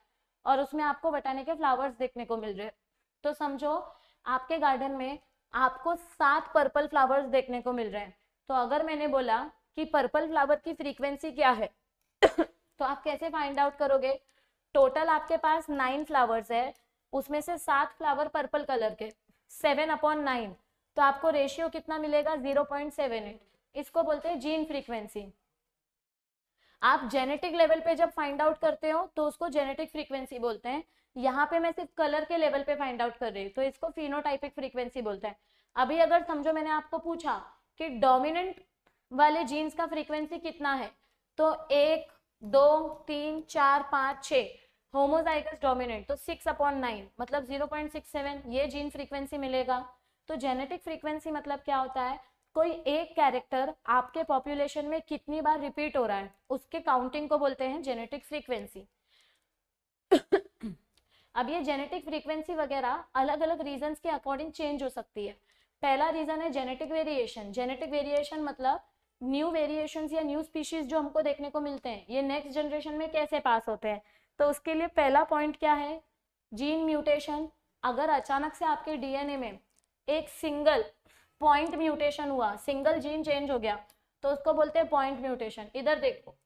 और उसमें आपको वटाने के फ्लावर्स देखने को मिल रहे तो समझो, आपके गार्डन में आपको सात पर्पल फ्लावर्स देखने को मिल रहे हैं। तो अगर मैंने बोला कि पर्पल फ्लावर की फ्रीक्वेंसी क्या है तो आप कैसे फाइंड आउट करोगे? टोटल आपके पास नाइन फ्लावर्स है, उसमें से सात फ्लावर पर्पल कलर के सेवन अपॉन नाइन तो आपको रेशियो कितना मिलेगा? ज़ीरो पॉइंट सेवन एट इसको बोलते हैं जीन फ्रीक्वेंसी आप जेनेटिक लेवल पे जब फाइंड आउट करते हो तो उसको जेनेटिक फ्रीक्वेंसी बोलते हैं। यहाँ पे मैं सिर्फ़ कलर के लेवल पे फाइंड आउट कर रही हूँ तो इसको फिनोटाइपिक फ्रीक्वेंसी बोलते हैं। अभी अगर समझो मैंने आपको पूछा कि डोमिनेंट वाले जीन्स का फ्रीक्वेंसी कितना है तो एक, दो, तीन, चार, पाँच छ होमोजाइगस डोमिनेंट तो सिक्स अपॉन नाइन मतलब ज़ीरो पॉइंट सिक्स सेवन ये जीन फ्रीक्वेंसी मिलेगा। तो जेनेटिक फ्रीक्वेंसी मतलब क्या होता है? कोई एक कैरेक्टर आपके पॉपुलेशन में कितनी बार रिपीट हो रहा है, उसके काउंटिंग को बोलते हैं जेनेटिक फ्रीक्वेंसी अब ये जेनेटिक फ्रीक्वेंसी वगैरह अलग अलग रीजन के अकॉर्डिंग चेंज हो सकती है। पहला रीजन है जेनेटिक वेरिएशन जेनेटिक वेरिएशन मतलब न्यू वेरिएशन या न्यू स्पीशीज जो हमको देखने को मिलते हैं। ये नेक्स्ट जनरेशन में कैसे पास होते हैं? तो उसके लिए पहला पॉइंट क्या है? जीन म्यूटेशन अगर अचानक से आपके डीएनए में एक सिंगल पॉइंट म्यूटेशन हुआ सिंगल जीन चेंज हो गया तो उसको बोलते हैं पॉइंट म्यूटेशन इधर देखो,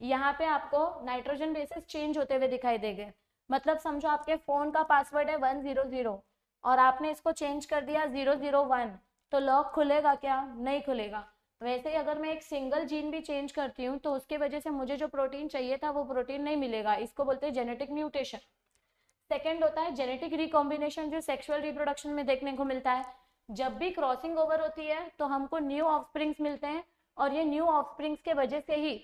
यहाँ पे आपको नाइट्रोजन बेसिस चेंज होते हुए दिखाई देंगे। मतलब समझो आपके फ़ोन का पासवर्ड है वन ज़ीरो ज़ीरो और आपने इसको चेंज कर दिया ज़ीरो ज़ीरो वन तो लॉक खुलेगा क्या? नहीं खुलेगा। वैसे ही अगर मैं एक सिंगल जीन भी चेंज करती हूँ तो उसके वजह से मुझे जो प्रोटीन चाहिए था, वो प्रोटीन नहीं मिलेगा। इसको बोलते हैं जेनेटिक म्यूटेशन सेकेंड होता है जेनेटिक रिकॉम्बिनेशन जो सेक्सुअल रिप्रोडक्शन में देखने को मिलता है। जब भी क्रॉसिंग ओवर होती है तो हमको न्यू ऑफस्प्रिंग्स मिलते हैं और ये न्यू ऑफस्प्रिंग्स के वजह से ही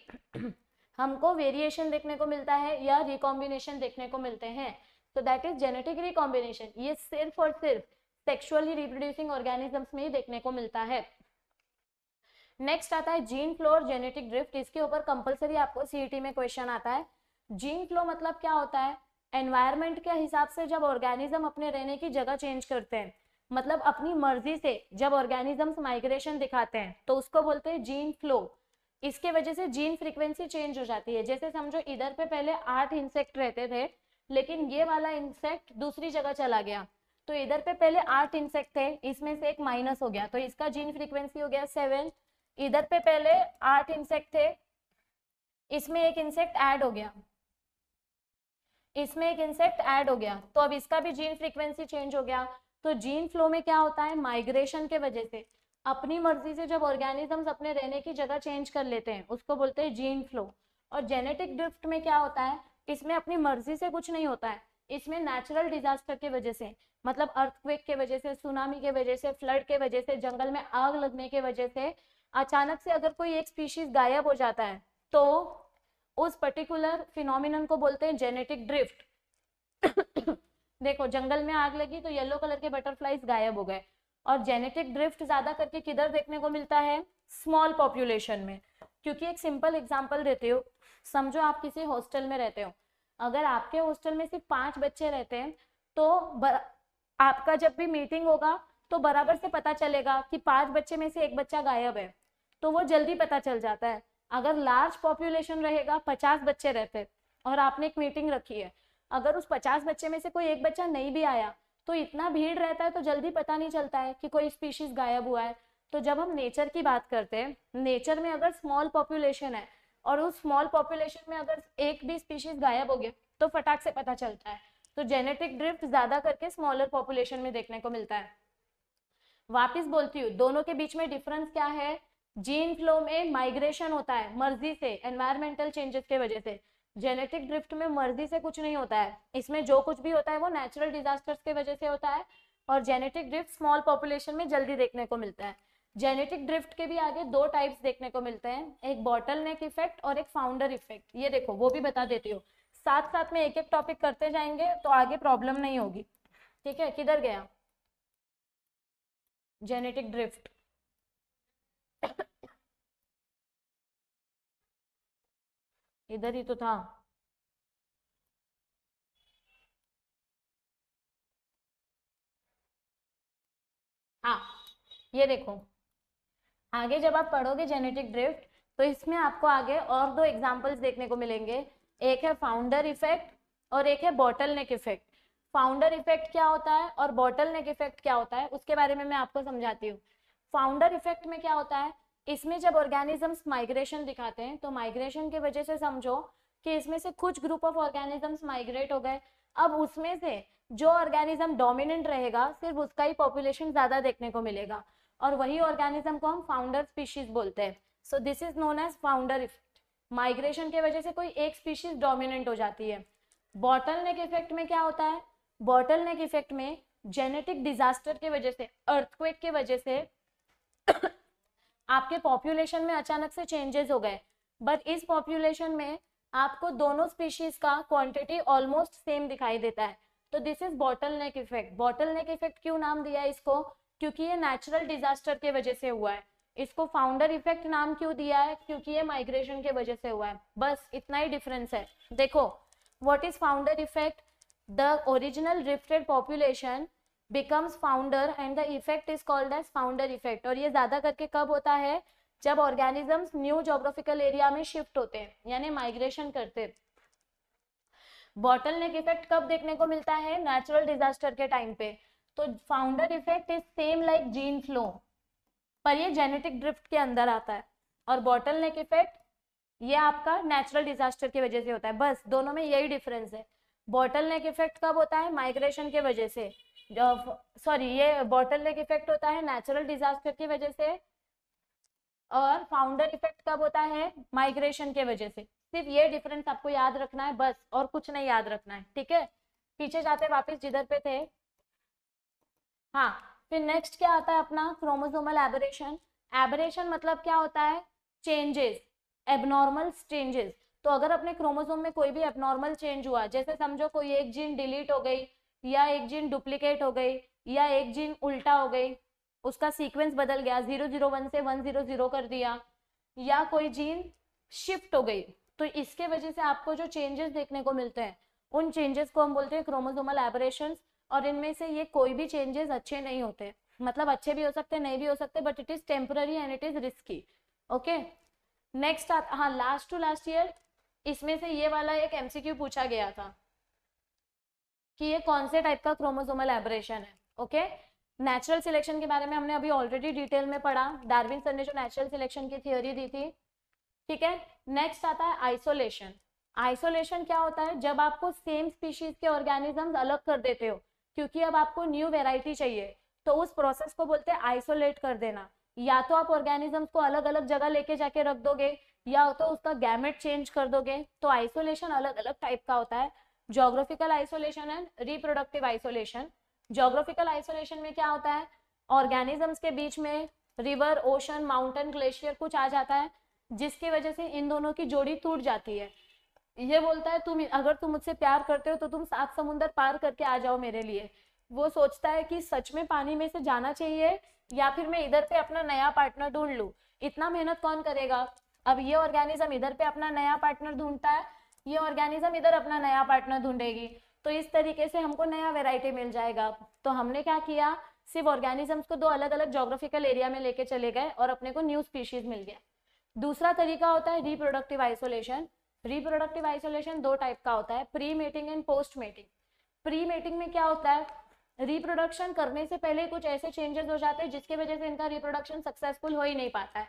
हमको वेरिएशन देखने को मिलता है या रिकॉम्बिनेशन देखने को मिलते हैं। तो दैट इज़ जेनेटिक रिकॉम्बिनेशन ये सिर्फ़ और सिर्फ़ सेक्सुअली रिप्रोड्यूसिंग ऑर्गेनिजम्स में ही देखने को मिलता है। नेक्स्ट आता है जीन फ्लो और जेनेटिक ड्रिफ्ट इसके ऊपर कंपलसरी आपको सीईटी में क्वेश्चन आता है। जीन फ्लो मतलब क्या होता है? एनवायरमेंट के हिसाब से जब ऑर्गेनिज्म अपने रहने की जगह चेंज करते हैं मतलब अपनी मर्ज़ी से जब ऑर्गेनिजम्स माइग्रेशन दिखाते हैं तो उसको बोलते हैं जीन फ्लो इसके वजह से जीन फ्रीक्वेंसी चेंज हो जाती है। जैसे समझो, इधर पे पहले आठ इंसेक्ट रहते थे, लेकिन ये वाला इंसेक्ट दूसरी जगह चला गया। तो इधर पे पहले आठ इंसेक्ट थे, इसमें से एक माइनस हो गया। तो इसका जीन फ्रीक्वेंसी हो गया सेवन इधर पे पहले आठ इंसेक्ट थे, इसमें एक इंसेक्ट ऐड हो गया। इसमें एक इंसेक्ट ऐड हो गया। तो अब इसका भी जीन फ्रीक्वेंसी चेंज हो गया। तो जीन फ्लो में क्या होता है? माइग्रेशन के वजह से। अपनी मर्ज़ी से जब ऑर्गेनिजम्स अपने रहने की जगह चेंज कर लेते हैं, उसको बोलते हैं जीन फ्लो और जेनेटिक ड्रिफ्ट में क्या होता है? इसमें अपनी मर्ज़ी से कुछ नहीं होता है। इसमें नेचुरल डिजास्टर के वजह से मतलब अर्थक्वेक के वजह से सुनामी के वजह से फ्लड के वजह से, जंगल में आग लगने के वजह से, अचानक से अगर कोई एक स्पीशीज गायब हो जाता है तो उस पर्टिकुलर फिनोमिनन को बोलते हैं जेनेटिक ड्रिफ्ट देखो, जंगल में आग लगी तो येलो कलर के बटरफ्लाईज गायब हो गए। और जेनेटिक ड्रिफ्ट ज़्यादा करके किधर देखने को मिलता है? स्मॉल पॉपुलेशन में। क्योंकि एक सिंपल एग्ज़ाम्पल देते हो। समझो आप किसी हॉस्टल में रहते हो। अगर आपके हॉस्टल में सिर्फ़ पाँच बच्चे रहते हैं तो आपका जब भी मीटिंग होगा तो बराबर से पता चलेगा कि पाँच बच्चे में से एक बच्चा गायब है। तो वो जल्दी पता चल जाता है। अगर लार्ज पॉपुलेशन रहेगा, पचास बच्चे रहते और आपने एक मीटिंग रखी है। अगर उस पचास बच्चे में से कोई एक बच्चा नहीं भी आया तो इतना भीड़ रहता है तो जल्दी पता नहीं चलता है कि कोई स्पीशीज गायब हुआ है। तो जब हम नेचर की बात करते हैं नेचर में अगर स्मॉल पॉपुलेशन है और उस स्मॉल पॉपुलेशन में अगर एक भी स्पीशीज गायब हो गया तो फटाक से पता चलता है। तो जेनेटिक ड्रिफ्ट ज़्यादा करके स्मॉलर पॉपुलेशन में देखने को मिलता है। वापिस बोलती हूँ, दोनों के बीच में डिफरेंस क्या है? जीन फ्लो में माइग्रेशन होता है, मर्ज़ी से एनवायरमेंटल चेंजेस के वजह से। जेनेटिक ड्रिफ्ट में मर्ज़ी से कुछ नहीं होता है। इसमें जो कुछ भी होता है वो नेचुरल डिजास्टर्स के वजह से होता है और जेनेटिक ड्रिफ्ट स्मॉल पॉपुलेशन में जल्दी देखने को मिलता है। जेनेटिक ड्रिफ्ट के भी आगे दो टाइप्स देखने को मिलते हैं, एक बॉटल नेक इफ़ेक्ट और एक फाउंडर इफ़ेक्ट ये देखो, वो भी बता देती हूँ। साथ साथ में एक एक टॉपिक करते जाएँगे तो आगे प्रॉब्लम नहीं होगी। ठीक है? किधर गया? जेनेटिक ड्रिफ्ट इधर ही तो था। हाँ ये देखो। आगे जब आप पढ़ोगे जेनेटिक ड्रिफ्ट तो इसमें आपको आगे और दो एग्जांपल्स देखने को मिलेंगे। एक है फाउंडर इफ़ेक्ट और एक है bottle neck effect founder effect क्या होता है और बॉटल नेक इफ़ेक्ट क्या होता है, उसके बारे में मैं आपको समझाती हूँ। फाउंडर इफ़ेक्ट में क्या होता है? इसमें जब ऑर्गेनिजम्स माइग्रेशन दिखाते हैं तो माइग्रेशन की वजह से समझो कि इसमें से कुछ ग्रुप ऑफ़ ऑर्गेनिजम्स माइग्रेट हो गए। अब उसमें से जो ऑर्गेनिज्म डोमिनेंट रहेगा, सिर्फ़ उसका ही पॉपुलेशन ज़्यादा देखने को मिलेगा। और वही ऑर्गेनिज्म को हम फाउंडर स्पीशीज बोलते हैं। So this is known as founder effect migration की वजह से कोई एक स्पीशीज डोमिनेंट हो जाती है। बॉटल नेक इफ़ेक्ट में क्या होता है? बॉटल नेक इफ़ेक्ट में जेनेटिक डिजास्टर की वजह से अर्थक्वेक की वजह से आपके पॉपुलेशन में अचानक से चेंजेस हो गए। बट इस पॉपुलेशन में आपको दोनों स्पीशीज का क्वांटिटी ऑलमोस्ट सेम दिखाई देता है। तो this is bottle neck effect bottle neck effect क्यों नाम दिया है इसको? क्योंकि ये नेचुरल डिजास्टर के वजह से हुआ है। इसको फाउंडर इफ़ेक्ट नाम क्यों दिया है? क्योंकि ये माइग्रेशन के वजह से हुआ है। बस इतना ही डिफरेंस है। देखो what is founder effect the original rifted population becomes founder and the effect is called as founder effect और ये ज़्यादा करके कब होता है? जब ऑर्गेनिजम्स न्यू जोग्राफिकल एरिया में शिफ्ट होते हैं, यानी माइग्रेशन करते बॉटल नेक इफ़ेक्ट कब देखने को मिलता है? नेचुरल डिजास्टर के टाइम पे। तो founder effect is same like gene flow पर ये जेनेटिक ड्रिफ्ट के अंदर आता है। और बॉटल नेक इफ़ेक्ट ये आपका नेचुरल डिजास्टर की वजह से होता है। बस, दोनों में यही डिफरेंस है। बॉटल नेक इफ़ेक्ट कब होता है? माइग्रेशन के वजह से। सॉरी ये बॉटल नेक इफ़ेक्ट होता है नेचुरल डिजास्टर की वजह से और फाउंडर इफ़ेक्ट कब होता है? माइग्रेशन के वजह से। सिर्फ़ ये डिफरेंस आपको याद रखना है, बस, और कुछ नहीं याद रखना है, ठीक है? पीछे जाते वापस जिधर पे थे। हाँ फिर नेक्स्ट क्या आता है अपना? क्रोमोसोमल एबरेशन एबरेशन मतलब क्या होता है? चेंजेस एबनॉर्मल चेंजेस तो अगर अपने क्रोमोसोम में कोई भी एबनॉर्मल चेंज हुआ, जैसे समझो कोई एक जीन डिलीट हो गई या एक जीन डुप्लीकेट हो गई, या एक जीन उल्टा हो गई, उसका सीक्वेंस बदल गया ज़ीरो ज़ीरो वन से वन ज़ीरो ज़ीरो कर दिया, या कोई जीन शिफ्ट हो गई तो इसके वजह से आपको जो चेंजेस देखने को मिलते हैं, उन चेंजेस को हम बोलते हैं क्रोमोसोमल एबरेशन और इनमें से ये कोई भी चेंजेस अच्छे नहीं होते मतलब अच्छे भी हो सकते, नहीं भी हो सकते but it is temporary and it is risky okay next हाँ लास्ट टू लास्ट ईयर इसमें से ये वाला एक एमसीक्यू पूछा गया था कि ये कौन से टाइप का क्रोमोसोमल एबरेशन है ओके नेचुरल सिलेक्शन के बारे में हमने अभी ऑलरेडी डिटेल में पढ़ा। डार्विन सर ने जो नेचुरल सिलेक्शन की थियोरी दी थी, ठीक है? नेक्स्ट आता है आइसोलेशन आइसोलेशन क्या होता है? जब आपको सेम स्पीशीज के ऑर्गेनिजम्स अलग कर देते हो, क्योंकि अब आपको न्यू वेराइटी चाहिए तो उस प्रोसेस को बोलते हैं आइसोलेट कर देना। या तो आप ऑर्गेनिजम्स को अलग अलग जगह लेके जाके रख दोगे, या तो उसका गैमेट चेंज कर दोगे। तो आइसोलेशन अलग अलग टाइप का होता है। Geographical isolation and reproductive isolation geographical isolation में क्या होता है? ऑर्गेनिजम्स के बीच में रिवर ओशन माउंटेन ग्लेशियर कुछ आ जाता है, जिसकी वजह से इन दोनों की जोड़ी टूट जाती है। ये बोलता है, तुम अगर तुम मुझसे प्यार करते हो तो तुम सात समुंदर पार करके आ जाओ मेरे लिए। वो सोचता है कि सच में पानी में से जाना चाहिए, या फिर मैं इधर पे अपना नया पार्टनर ढूंढ लू। इतना मेहनत कौन करेगा? अब ये ऑर्गेनिज्म इधर पे अपना नया पार्टनर ढूंढता है ये ऑर्गेनिज्म इधर अपना नया पार्टनर ढूंढेगी। तो इस तरीके से हमको नया वेराइटी मिल जाएगा। तो हमने क्या किया? सिर्फ़ ऑर्गेनिजम्स को दो अलग अलग जोग्राफिकल एरिया में लेके चले गए और अपने को न्यू स्पीशीज मिल गया। दूसरा तरीका होता है रिप्रोडक्टिव आइसोलेशन रिप्रोडक्टिव आइसोलेशन दो टाइप का होता है pre mating and post mating pre mating में क्या होता है? रिप्रोडक्शन करने से पहले कुछ ऐसे चेंजेस हो जाते हैं जिसकी वजह से इनका रिप्रोडक्शन सक्सेसफुल हो ही नहीं पाता है।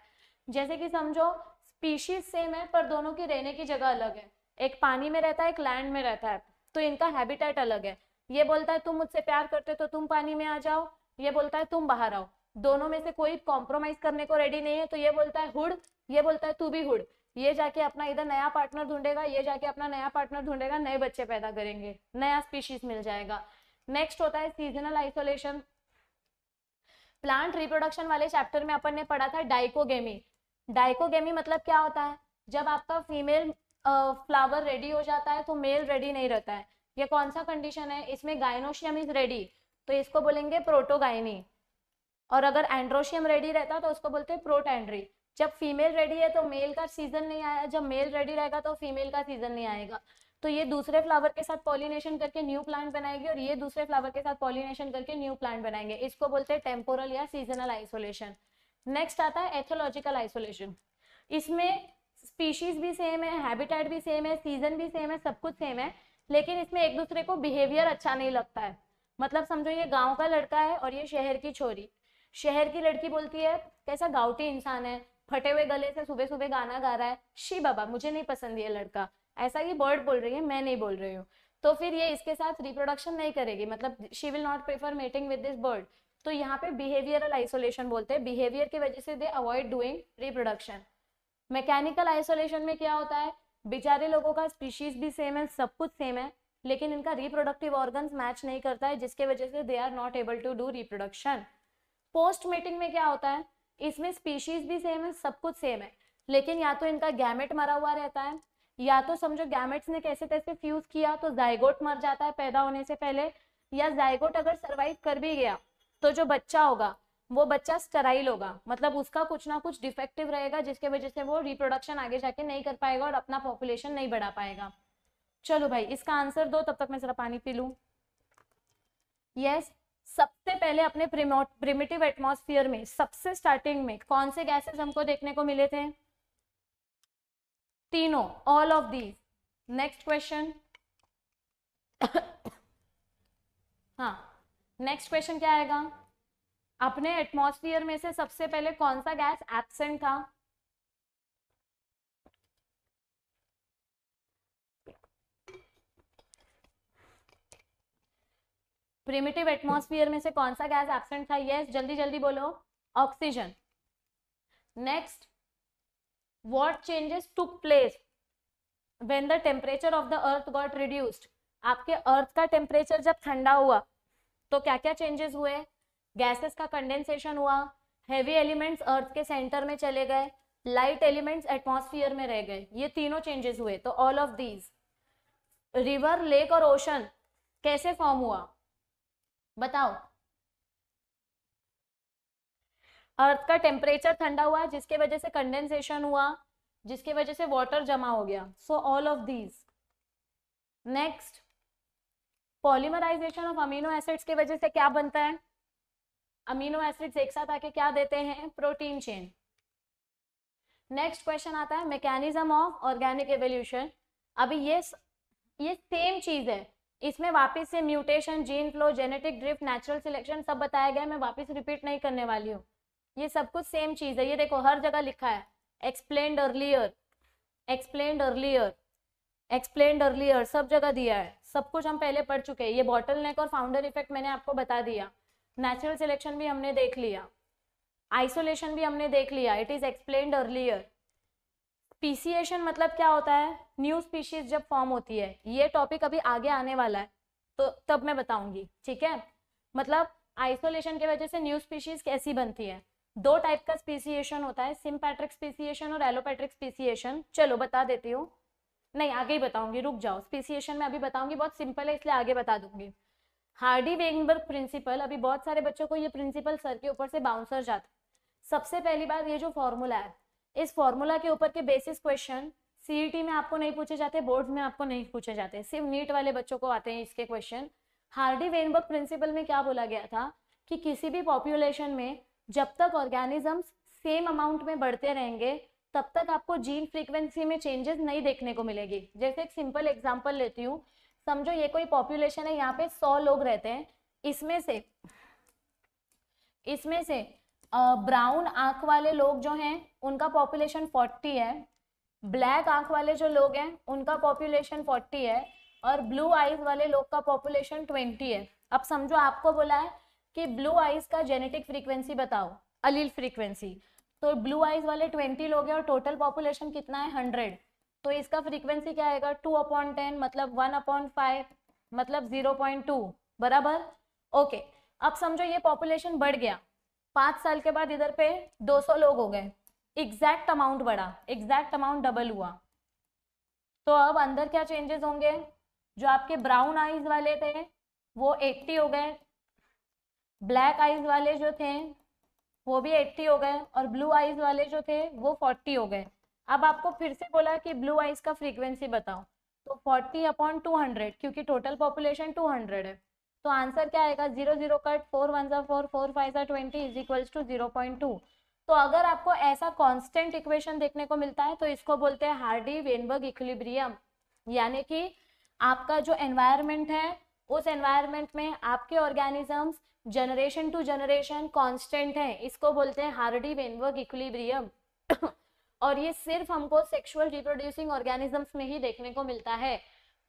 जैसे कि समझो स्पीशीज सेम है, पर दोनों की रहने की जगह अलग है। एक पानी में रहता है, एक लैंड में रहता है। तो इनका हैबिटेट अलग है। ये बोलता है, तुम मुझसे प्यार करते हो तो तुम पानी में आ जाओ। ये बोलता है, तुम बाहर आओ। दोनों में से कोई कॉम्प्रोमाइज करने को रेडी नहीं है तो ये बोलता है, हुड। ये बोलता है, तू भी हुड। ये जाके अपना इधर नया पार्टनर ढूंढेगा, ये जाके अपना नया पार्टनर ढूंढेगा, नए बच्चे पैदा करेंगे, नया स्पीशीज मिल जाएगा। नेक्स्ट होता है सीजनल आइसोलेशन प्लांट रिप्रोडक्शन वाले चैप्टर में अपन ने पढ़ा था डाइकोगेमी। डाइकोगेमी मतलब क्या होता है? जब आपका फीमेल फ्लावर रेडी हो जाता है तो मेल रेडी नहीं रहता है। ये कौन सा कंडीशन है? इसमें गाइनोशियम इज़ रेडी तो इसको बोलेंगे प्रोटोगाइनी और अगर एंड्रोशियम रेडी रहता तो उसको बोलते हैं प्रोटेंड्री जब फीमेल रेडी है तो मेल का सीज़न नहीं आया। जब मेल रेडी रहेगा तो फीमेल का सीज़न नहीं आएगा। तो ये दूसरे फ्लावर के साथ पॉलिनेशन करके न्यू प्लांट बनाएगी और ये दूसरे फ्लावर के साथ पॉलिनेशन करके न्यू प्लांट बनाएँगे। इसको बोलते हैं टेम्पोरल या सीजनल आइसोलेशन नेक्स्ट आता है एथोलॉजिकल आइसोलेशन इसमें स्पीशीज भी सेम है हैबिटेट भी सेम है सीज़न भी सेम है, सब कुछ सेम है, लेकिन इसमें एक दूसरे को बिहेवियर अच्छा नहीं लगता है। मतलब समझो ये गाँव का लड़का है और ये शहर की छोरी। शहर की लड़की बोलती है, कैसा गाउटी इंसान है, फटे हुए गले से सुबह सुबह गाना गा रहा है, शी बाबा, मुझे नहीं पसंद ये लड़का। ऐसा ये बर्ड बोल रही है, मैं नहीं बोल रही हूँ। तो फिर ये इसके साथ रिप्रोडक्शन नहीं करेगी मतलब she will not prefer mating with this bird तो यहाँ पे बिहेवियरल आइसोलेशन बोलते हैं। बिहेवियर की वजह से they avoid doing reproduction mechanical isolation में क्या होता है? बेचारे लोगों का स्पीशीज भी सेम है, सब कुछ सेम है, लेकिन इनका रिप्रोडक्टिव ऑर्गन मैच नहीं करता है, जिसके वजह से they are not able to do reproduction post mating में क्या होता है? इसमें स्पीशीज भी सेम है, सब कुछ सेम है, लेकिन या तो इनका गैमेट मरा हुआ रहता है, या तो समझो गैमेट्स ने कैसे तैसे फ्यूज किया तो जायगोट मर जाता है पैदा होने से पहले, या जायगोट अगर सर्वाइव कर भी गया तो जो बच्चा होगा वो बच्चा स्टराइल होगा। मतलब उसका कुछ ना कुछ डिफेक्टिव रहेगा, जिसके वजह से वो रिप्रोडक्शन आगे जाके नहीं कर पाएगा और अपना पॉपुलेशन नहीं बढ़ा पाएगा। चलो भाई, इसका आंसर दो, तब तक मैं जरा पानी पी लू। यस सबसे पहले अपने प्रिमिटिव एटमॉस्फेयर में, सबसे स्टार्टिंग में, कौन से गैसेस हमको देखने को मिले थे? तीनों all of these next question हाँ नेक्स्ट क्वेश्चन क्या आएगा? अपने एटमॉस्फेयर में से सबसे पहले कौन सा गैस एब्सेंट था? प्रिमिटिव एटमॉस्फेयर में से कौन सा गैस एब्सेंट था? यस जल्दी जल्दी बोलो। Oxygen next what changes took place when the temperature of the earth got reduced? आपके अर्थ का टेम्परेचर जब ठंडा हुआ तो क्या क्या चेंजेस हुए? गैसेस का कंडेंसेशन हुआ हैवी एलिमेंट्स अर्थ के सेंटर में चले गए लाइट एलिमेंट्स एटमॉस्फियर में रह गए। ये तीनों चेंजेस हुए तो all of these river lake और ओशन कैसे फॉर्म हुआ? बताओ। अर्थ का टेम्परेचर ठंडा हुआ, जिसके वजह से कंडेंसेशन हुआ, जिसके वजह से वाटर जमा हो गया। So all of these next polymerization of amino acids की वजह से क्या बनता है? अमीनो एसिड्स एक साथ आके क्या देते हैं? Protein chain. नेक्स्ट क्वेश्चन आता है मैकेनिज्म ऑफ़ ऑर्गेनिक एवोल्यूशन अभी ये ये सेम चीज़ है। इसमें वापस से mutation gene flow genetic drift natural selection सब बताया गया मैं वापस रिपीट नहीं करने वाली हूँ। ये सब कुछ सेम चीज़ है। ये देखो, हर जगह लिखा है। Explain earlier explain earlier explain earlier सब जगह दिया है। सब कुछ हम पहले पढ़ चुके हैं। ये बॉटल नेक और फाउंडर इफ़ेक्ट मैंने आपको बता दिया। नेचुरल सिलेक्शन भी हमने देख लिया। आइसोलेशन भी हमने देख लिया। It is explain earlier speciation मतलब क्या होता है? न्यू स्पीशीज जब फॉर्म होती है, ये टॉपिक अभी आगे आने वाला है तो तब मैं बताऊँगी, ठीक है? मतलब आइसोलेशन की वजह से न्यू स्पीशीज कैसी बनती है? दो टाइप का स्पीसीएशन होता है सिम्पैट्रिक स्पीसीएशन और एलोपैट्रिक स्पीसीएशन चलो, बता देती हूँ। नहीं, आगे ही बताऊँगी, रुक जाओ। स्पीसीएशन में अभी बताऊँगी, बहुत सिंपल है, इसलिए आगे बता दूँगी। हार्डी वेगनबर्ग प्रिंसिपल, अभी बहुत सारे बच्चों को ये प्रिंसिपल सर के ऊपर से बाउंसर जाता सबसे पहली बात ये जो फॉर्मूला है, इस फॉर्मूला के ऊपर के बेसिस क्वेश्चन सीईटी में आपको नहीं पूछे जाते बोर्ड में आपको नहीं पूछे जाते, सिर्फ़ नीट वाले बच्चों को आते हैं इसके क्वेश्चन हार्डी वेनबर्ग प्रिंसिपल में क्या बोला गया था कि किसी भी पॉपुलेशन में जब तक ऑर्गेनिजम्स सेम अमाउंट में बढ़ते रहेंगे, तब तक आपको जीन फ्रीक्वेंसी में चेंजेस नहीं देखने को मिलेगी। जैसे एक सिंपल एग्ज़ाम्पल लेती हूँ समझो ये कोई पॉपुलेशन है, यहाँ पे सौ लोग रहते हैं। इसमें से इसमें से ब्राउन आँख वाले लोग जो हैं, उनका पॉपुलेशन फोर्टी है। ब्लैक आँख वाले जो लोग हैं, उनका पॉपुलेशन फोर्टी है। और ब्लू आइज़ वाले लोग का पॉपुलेशन ट्वेंटी है। अब समझो आपको बोला है कि ब्लू आइज़ का जेनेटिक फ्रीक्वेंसी बताओ अलील फ्रीक्वेंसी तो ब्लू आइज़ वाले ट्वेंटी लोग हैं और टोटल पॉपुलेशन कितना है? हंड्रेड तो इसका फ्रीक्वेंसी क्या आएगा? टू अपॉइंट टेन मतलब वन अपॉइंट फाइव मतलब ज़ीरो पॉइंट टू बराबर? ओके अब समझो ये पॉपुलेशन बढ़ गया। पाँच साल के बाद इधर पे 200 लोग हो गए। एग्जैक्ट अमाउंट बढ़ा। एग्जैक्ट अमाउंट डबल हुआ। तो अब अंदर क्या चेंजेस होंगे? जो आपके ब्राउन आईज वाले थे, वो 80 हो गए। ब्लैक आईज वाले जो थे, वो भी 80 हो गए। और ब्लू आईज वाले जो थे, वो 40 हो गए। अब आपको फिर से बोला कि ब्लू आइज़ का फ्रीक्वेंसी बताओ। तो 40 अपॉन टू क्योंकि टोटल पॉपुलेशन 200 है। तो आंसर क्या आएगा? Zero zero cut four one सा फोर फोर फाइव सा twenty is equals to zero point two तो अगर आपको ऐसा कांस्टेंट इक्वेशन देखने को मिलता है तो इसको बोलते हैं हार्डी वेनबर्ग इक्विलिब्रियम यानी कि आपका जो एनवायरमेंट है, उस एनवायरमेंट में आपके organisms generation to generation constant है। इसको बोलते हैं हार्डी वेनबर्ग इक्विलिब्रियम और ये सिर्फ़ हमको सेक्सुअल रिप्रोड्यूसिंग ऑर्गेनिजम्स में ही देखने को मिलता है।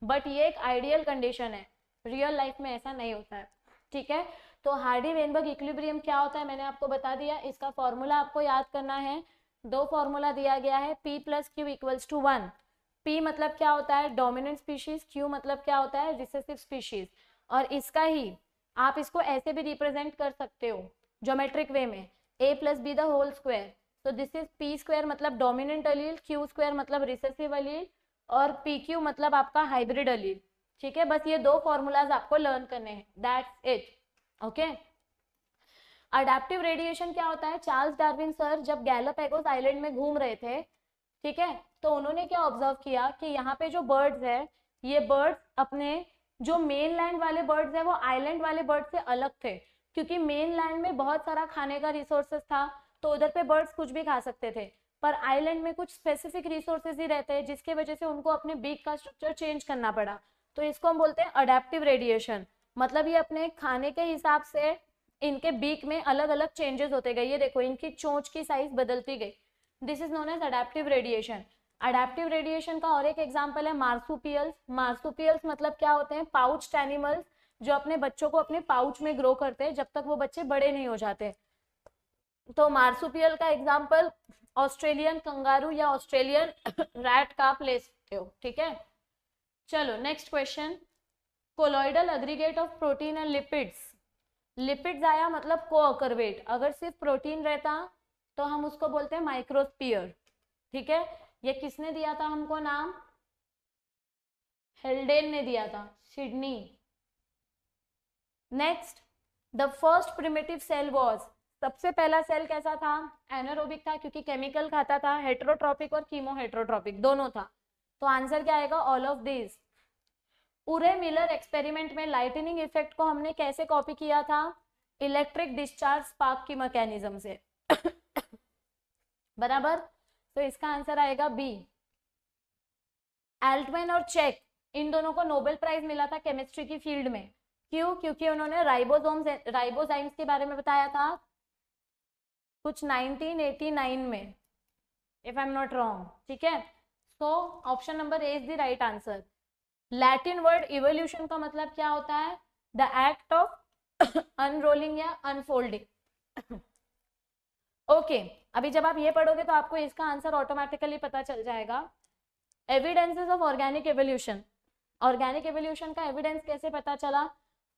बट ये एक आइडियल कंडीशन है। रियल लाइफ में ऐसा नहीं होता है। ठीक है? तो हार्डी वेनबर्ग इक्विलिब्रियम क्या होता है? मैंने आपको बता दिया। इसका फॉर्मूला आपको याद करना है। दो फॉर्मूला दिया गया है। P plus Q equals to one P मतलब क्या होता है? डोमिनेंट स्पीशीज क्यू मतलब क्या होता है? रिसेसिव स्पीशीज और इसका ही आप इसको ऐसे भी रिप्रेजेंट कर सकते हो जोमेट्रिक वे में। A plus B the whole square तो दिस इज़ पी स्क्वायर मतलब डोमिनेंट अलील क्यू स्क्वायर मतलब रिसेसिव अलील और पी क्यू मतलब आपका हाइब्रिड अलील ठीक है? बस ये दो फॉर्मूलाज आपको लर्न करने हैं। That's it okay adaptive radiation क्या होता है? चार्ल्स डार्विन सर जब गैलोपैगोस आइलैंड में घूम रहे थे, ठीक है? तो उन्होंने क्या ऑब्ज़र्व किया कि यहाँ पे जो बर्ड्स है, ये बर्ड्स अपने जो मेन लैंड वाले बर्ड्स है, वो आइलैंड वाले बर्ड से अलग थे। क्योंकि मेन लैंड में बहुत सारा खाने का रिसोर्सेस था तो उधर पे बर्ड्स कुछ भी खा सकते थे। पर आइलैंड में कुछ स्पेसिफिक रिसोर्सेज ही रहते हैं, जिसके वजह से उनको अपने बीक का स्ट्रक्चर चेंज करना पड़ा। तो इसको हम बोलते हैं अडेप्टिव रेडिएशन मतलब ये अपने खाने के हिसाब से इनके बीक में अलग अलग चेंजेस होते गए। ये देखो, इनकी चोंच की साइज़ बदलती गई। This is known as adaptive radiation adaptive radiation का और एक एग्ज़ाम्पल है मार्सुपियल्स मार्सुपियल्स मतलब क्या होते हैं? पाउच एनिमल्स जो अपने बच्चों को अपने पाउच में ग्रो करते हैं, जब तक वो बच्चे बड़े नहीं हो जाते। तो मार्सुपियल का एग्ज़ाम्पल ऑस्ट्रेलियन कंगारू या ऑस्ट्रेलियन रैट का ले सकते हो ठीक है? चलो next question colloidal aggregate of protein and lipids lipids आया मतलब को अकरवेट अगर सिर्फ़ प्रोटीन रहता तो हम उसको बोलते हैं माइक्रोस्पियर ठीक है? ये किसने दिया था हमको नाम? हेल्डेन ने दिया था Sidney next the first primitive cell was सबसे पहला सेल कैसा था? एनारोबिक था, क्योंकि केमिकल खाता था हेट्रोट्रॉपिक और कीमो हेट्रोट्रॉपिक दोनों था। तो आंसर क्या आएगा? All of this Urey Miller experiment में लाइटनिंग इफ़ेक्ट को हमने कैसे कॉपी किया था? इलेक्ट्रिक डिस्चार्ज स्पार्क की मैकेनिज्म से। बराबर? तो इसका आंसर आएगा बी एल्टमैन और चेक इन दोनों को नोबेल प्राइज मिला था केमिस्ट्री की फ़ील्ड में। क्यों? क्योंकि उन्होंने राइबोसोम्स राइबोजाइम्स के बारे में बताया था। कुछ 1989 में if I am not wrong ठीक है? So option number A is the right answer Latin word evolution का मतलब क्या होता है? द एक्ट ऑफ़ अनरोलिंग या अनफोल्डिंग ओके okay, अभी जब आप ये पढ़ोगे तो आपको इसका आंसर ऑटोमेटिकली पता चल जाएगा. Evidences of organic evolution organic evolution का एविडेंस कैसे पता चला?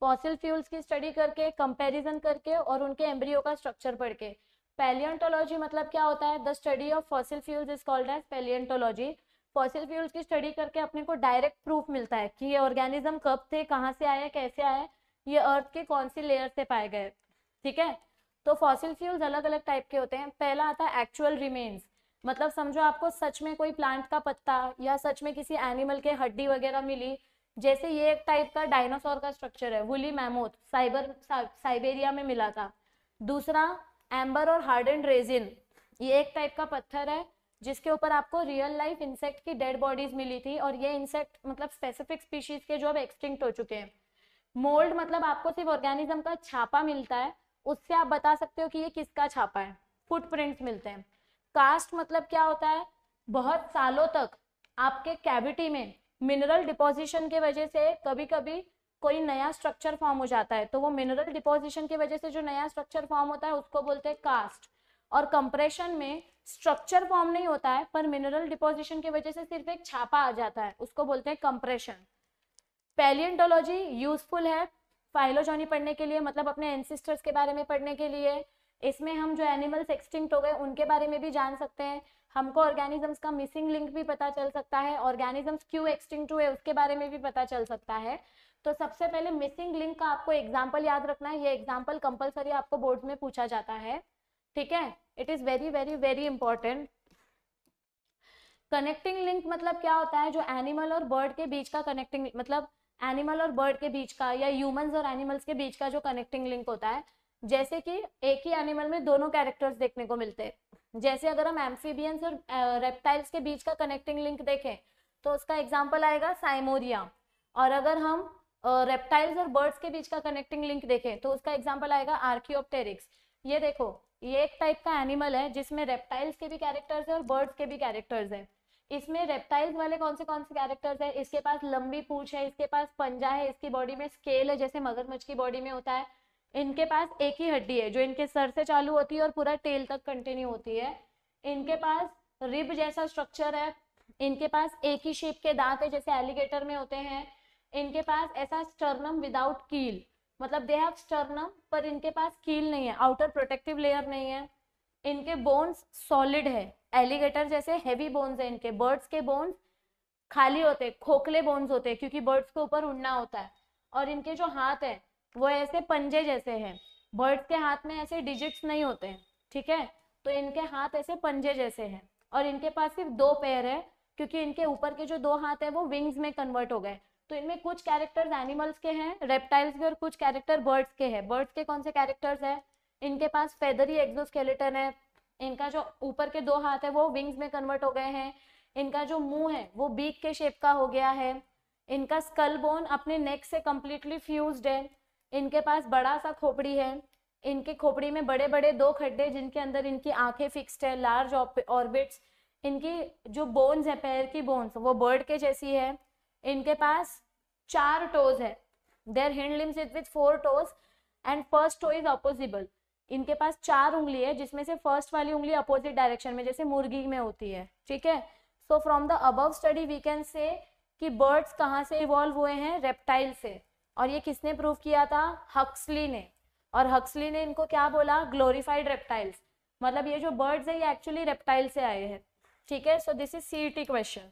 फॉसिल फ्यूल्स की स्टडी करके कंपैरिजन करके और उनके एम्ब्रियो का स्ट्रक्चर पढ़ के. पैलियंटोलॉजी मतलब क्या होता है? The study of fossil fuels is called as palaeontology fossil fuels की स्टडी करके अपने को डायरेक्ट प्रूफ मिलता है कि ये ऑर्गेनिज्म कब थे, कहाँ से आए कैसे आए ये अर्थ के कौन सी लेयर से पाए गए। ठीक है? तो फॉसिल फ्यूल्स अलग अलग टाइप के होते हैं। पहला आता है एक्चुअल रिमेन्स मतलब समझो आपको सच में कोई प्लांट का पत्ता या सच में किसी एनिमल के हड्डी वगैरह मिली, जैसे ये एक टाइप का डायनासोर का स्ट्रक्चर है वुली मैमोथ साइबर साइबेरिया में मिला था। दूसरा एम्बर और हार्डन रेजिन ये एक टाइप का पत्थर है, जिसके ऊपर आपको रियल लाइफ इंसेक्ट की डेड बॉडीज मिली थी और ये इंसेक्ट मतलब स्पेसिफिक स्पीशीज के जो अब एक्सटिंक्ट हो चुके हैं। मोल्ड मतलब आपको सिर्फ़ ऑर्गेनिज्म का छापा मिलता है, उससे आप बता सकते हो कि ये किसका छापा है। फुटप्रिंट्स मिलते हैं। कास्ट मतलब क्या होता है? बहुत सालों तक आपके कैविटी में मिनरल डिपोजिशन के वजह से कभी कभी कोई नया स्ट्रक्चर फॉर्म हो जाता है तो वो मिनरल डिपोजिशन की वजह से जो नया स्ट्रक्चर फॉर्म होता है, उसको बोलते हैं कास्ट और कंप्रेशन में स्ट्रक्चर फॉर्म नहीं होता है, पर मिनरल डिपोजिशन की वजह से सिर्फ़ एक छापा आ जाता है, उसको बोलते हैं कंप्रेशन पैलियंटोलॉजी यूजफुल है फाइलोजॉनी पढ़ने के लिए मतलब अपने एंसिस्टर्स के बारे में पढ़ने के लिए. इसमें हम जो एनिमल्स एक्सटिंक्ट हो गए, उनके बारे में भी जान सकते हैं. हमको ऑर्गेनिजम्स का मिसिंग लिंक भी पता चल सकता है ऑर्गेनिजम्स क्यों एक्सटिंक्ट हुए, उसके बारे में भी पता चल सकता है. तो सबसे पहले मिसिंग लिंक का आपको एग्ज़ाम्पल याद रखना है। ये एग्ज़ाम्पल कंपलसरी आपको बोर्ड में पूछा जाता है। ठीक है? It is very very very important connecting link मतलब क्या होता है? जो एनिमल और बर्ड के बीच का कनेक्टिंग मतलब एनिमल और बर्ड के बीच का या ह्यूमंस और एनिमल्स के बीच का जो कनेक्टिंग लिंक होता है। जैसे कि एक ही एनिमल में दोनों कैरेक्टर्स देखने को मिलते हैं। जैसे अगर हम एम्फीबियंस और रेप्टाइल्स के बीच का कनेक्टिंग लिंक देखें तो उसका एग्ज़ाम्पल आएगा साइमोरिया और अगर हम रेप्टाइल्स और बर्ड्स के बीच का कनेक्टिंग लिंक देखें तो उसका एग्ज़ाम्पल आएगा आर्कियोप्टेरिक्स ये देखो, ये एक टाइप का एनिमल है, जिसमें रेप्टाइल्स के भी कैरेक्टर्स है और बर्ड्स के भी कैरेक्टर्स है। इसमें रेप्टाइल्स वाले कौन से कौन से कैरेक्टर्स है? इसके पास लंबी पूछ है, इसके पास पंजा है, इसकी बॉडी में स्केल है, जैसे मगरमच्छ की बॉडी में होता है। इनके पास एक ही हड्डी है, जो इनके सर से चालू होती है और पूरा टेल तक कंटिन्यू होती है। इनके पास रिब जैसा स्ट्रक्चर है, इनके पास एक ही शेप के दांत है, जैसे एलिगेटर में होते हैं। इनके पास ऐसा स्टर्नम विदाउट कील मतलब दे हैव स्टर्नम पर इनके पास कील नहीं है आउटर प्रोटेक्टिव लेयर नहीं है। इनके बोन्स सॉलिड है। एलिगेटर जैसे हैवी बोन्स है इनके। बर्ड्स के बोन्स खाली होते, खोखले बोन्स होते हैं क्योंकि बर्ड्स के ऊपर उड़ना होता है। और इनके जो हाथ है, वो ऐसे पंजे जैसे हैं। बर्ड्स के हाथ में ऐसे डिजिट्स नहीं होते हैं ठीक है? तो इनके हाथ ऐसे पंजे जैसे हैं। और इनके पास सिर्फ़ दो पैर है, क्योंकि इनके ऊपर के जो दो हाथ है, वो विंग्स में कन्वर्ट हो गए। तो इनमें कुछ कैरेक्टर्स एनिमल्स के हैं रेप्टाइल्स के और कुछ कैरेक्टर बर्ड्स के हैं। बर्ड्स के कौन से कैरेक्टर्स हैं? इनके पास फेदरी एक्सोस्केलेटन है। इनका जो ऊपर के दो हाथ है, वो विंग्स में कन्वर्ट हो गए हैं। इनका जो मुँह है, वो बीक के शेप का हो गया है। इनका स्कल बोन अपने नेक से कम्प्लीटली फ्यूज्ड है। इनके पास बड़ा सा खोपड़ी है। इनके खोपड़ी में बड़े बड़े दो खड्डे जिनके अंदर इनकी आँखें फिक्स्ड है लार्ज ऑर्बिट्स इनकी जो बोन्स है, पैर की बोन्स वो बर्ड के जैसी है। इनके पास चार टोज है। Their hind limbs is with four toes and first toe is opposable इनके पास चार उंगली है, जिसमें से फ़र्स्ट वाली उंगली अपोजिट डायरेक्शन में, जैसे मुर्गी में होती है, ठीक है? So from the above study we can say कि बर्ड्स कहाँ से इवॉल्व हुए हैं? रेप्टाइल से। और ये किसने प्रूव किया था? हक्सली ने। और हक्सली ने इनको क्या बोला? ग्लोरीफाइड रेप्टाइल्स मतलब ये जो बर्ड्स है, ये एक्चुअली रेप्टाइल से आए हैं, ठीक है? So this is C question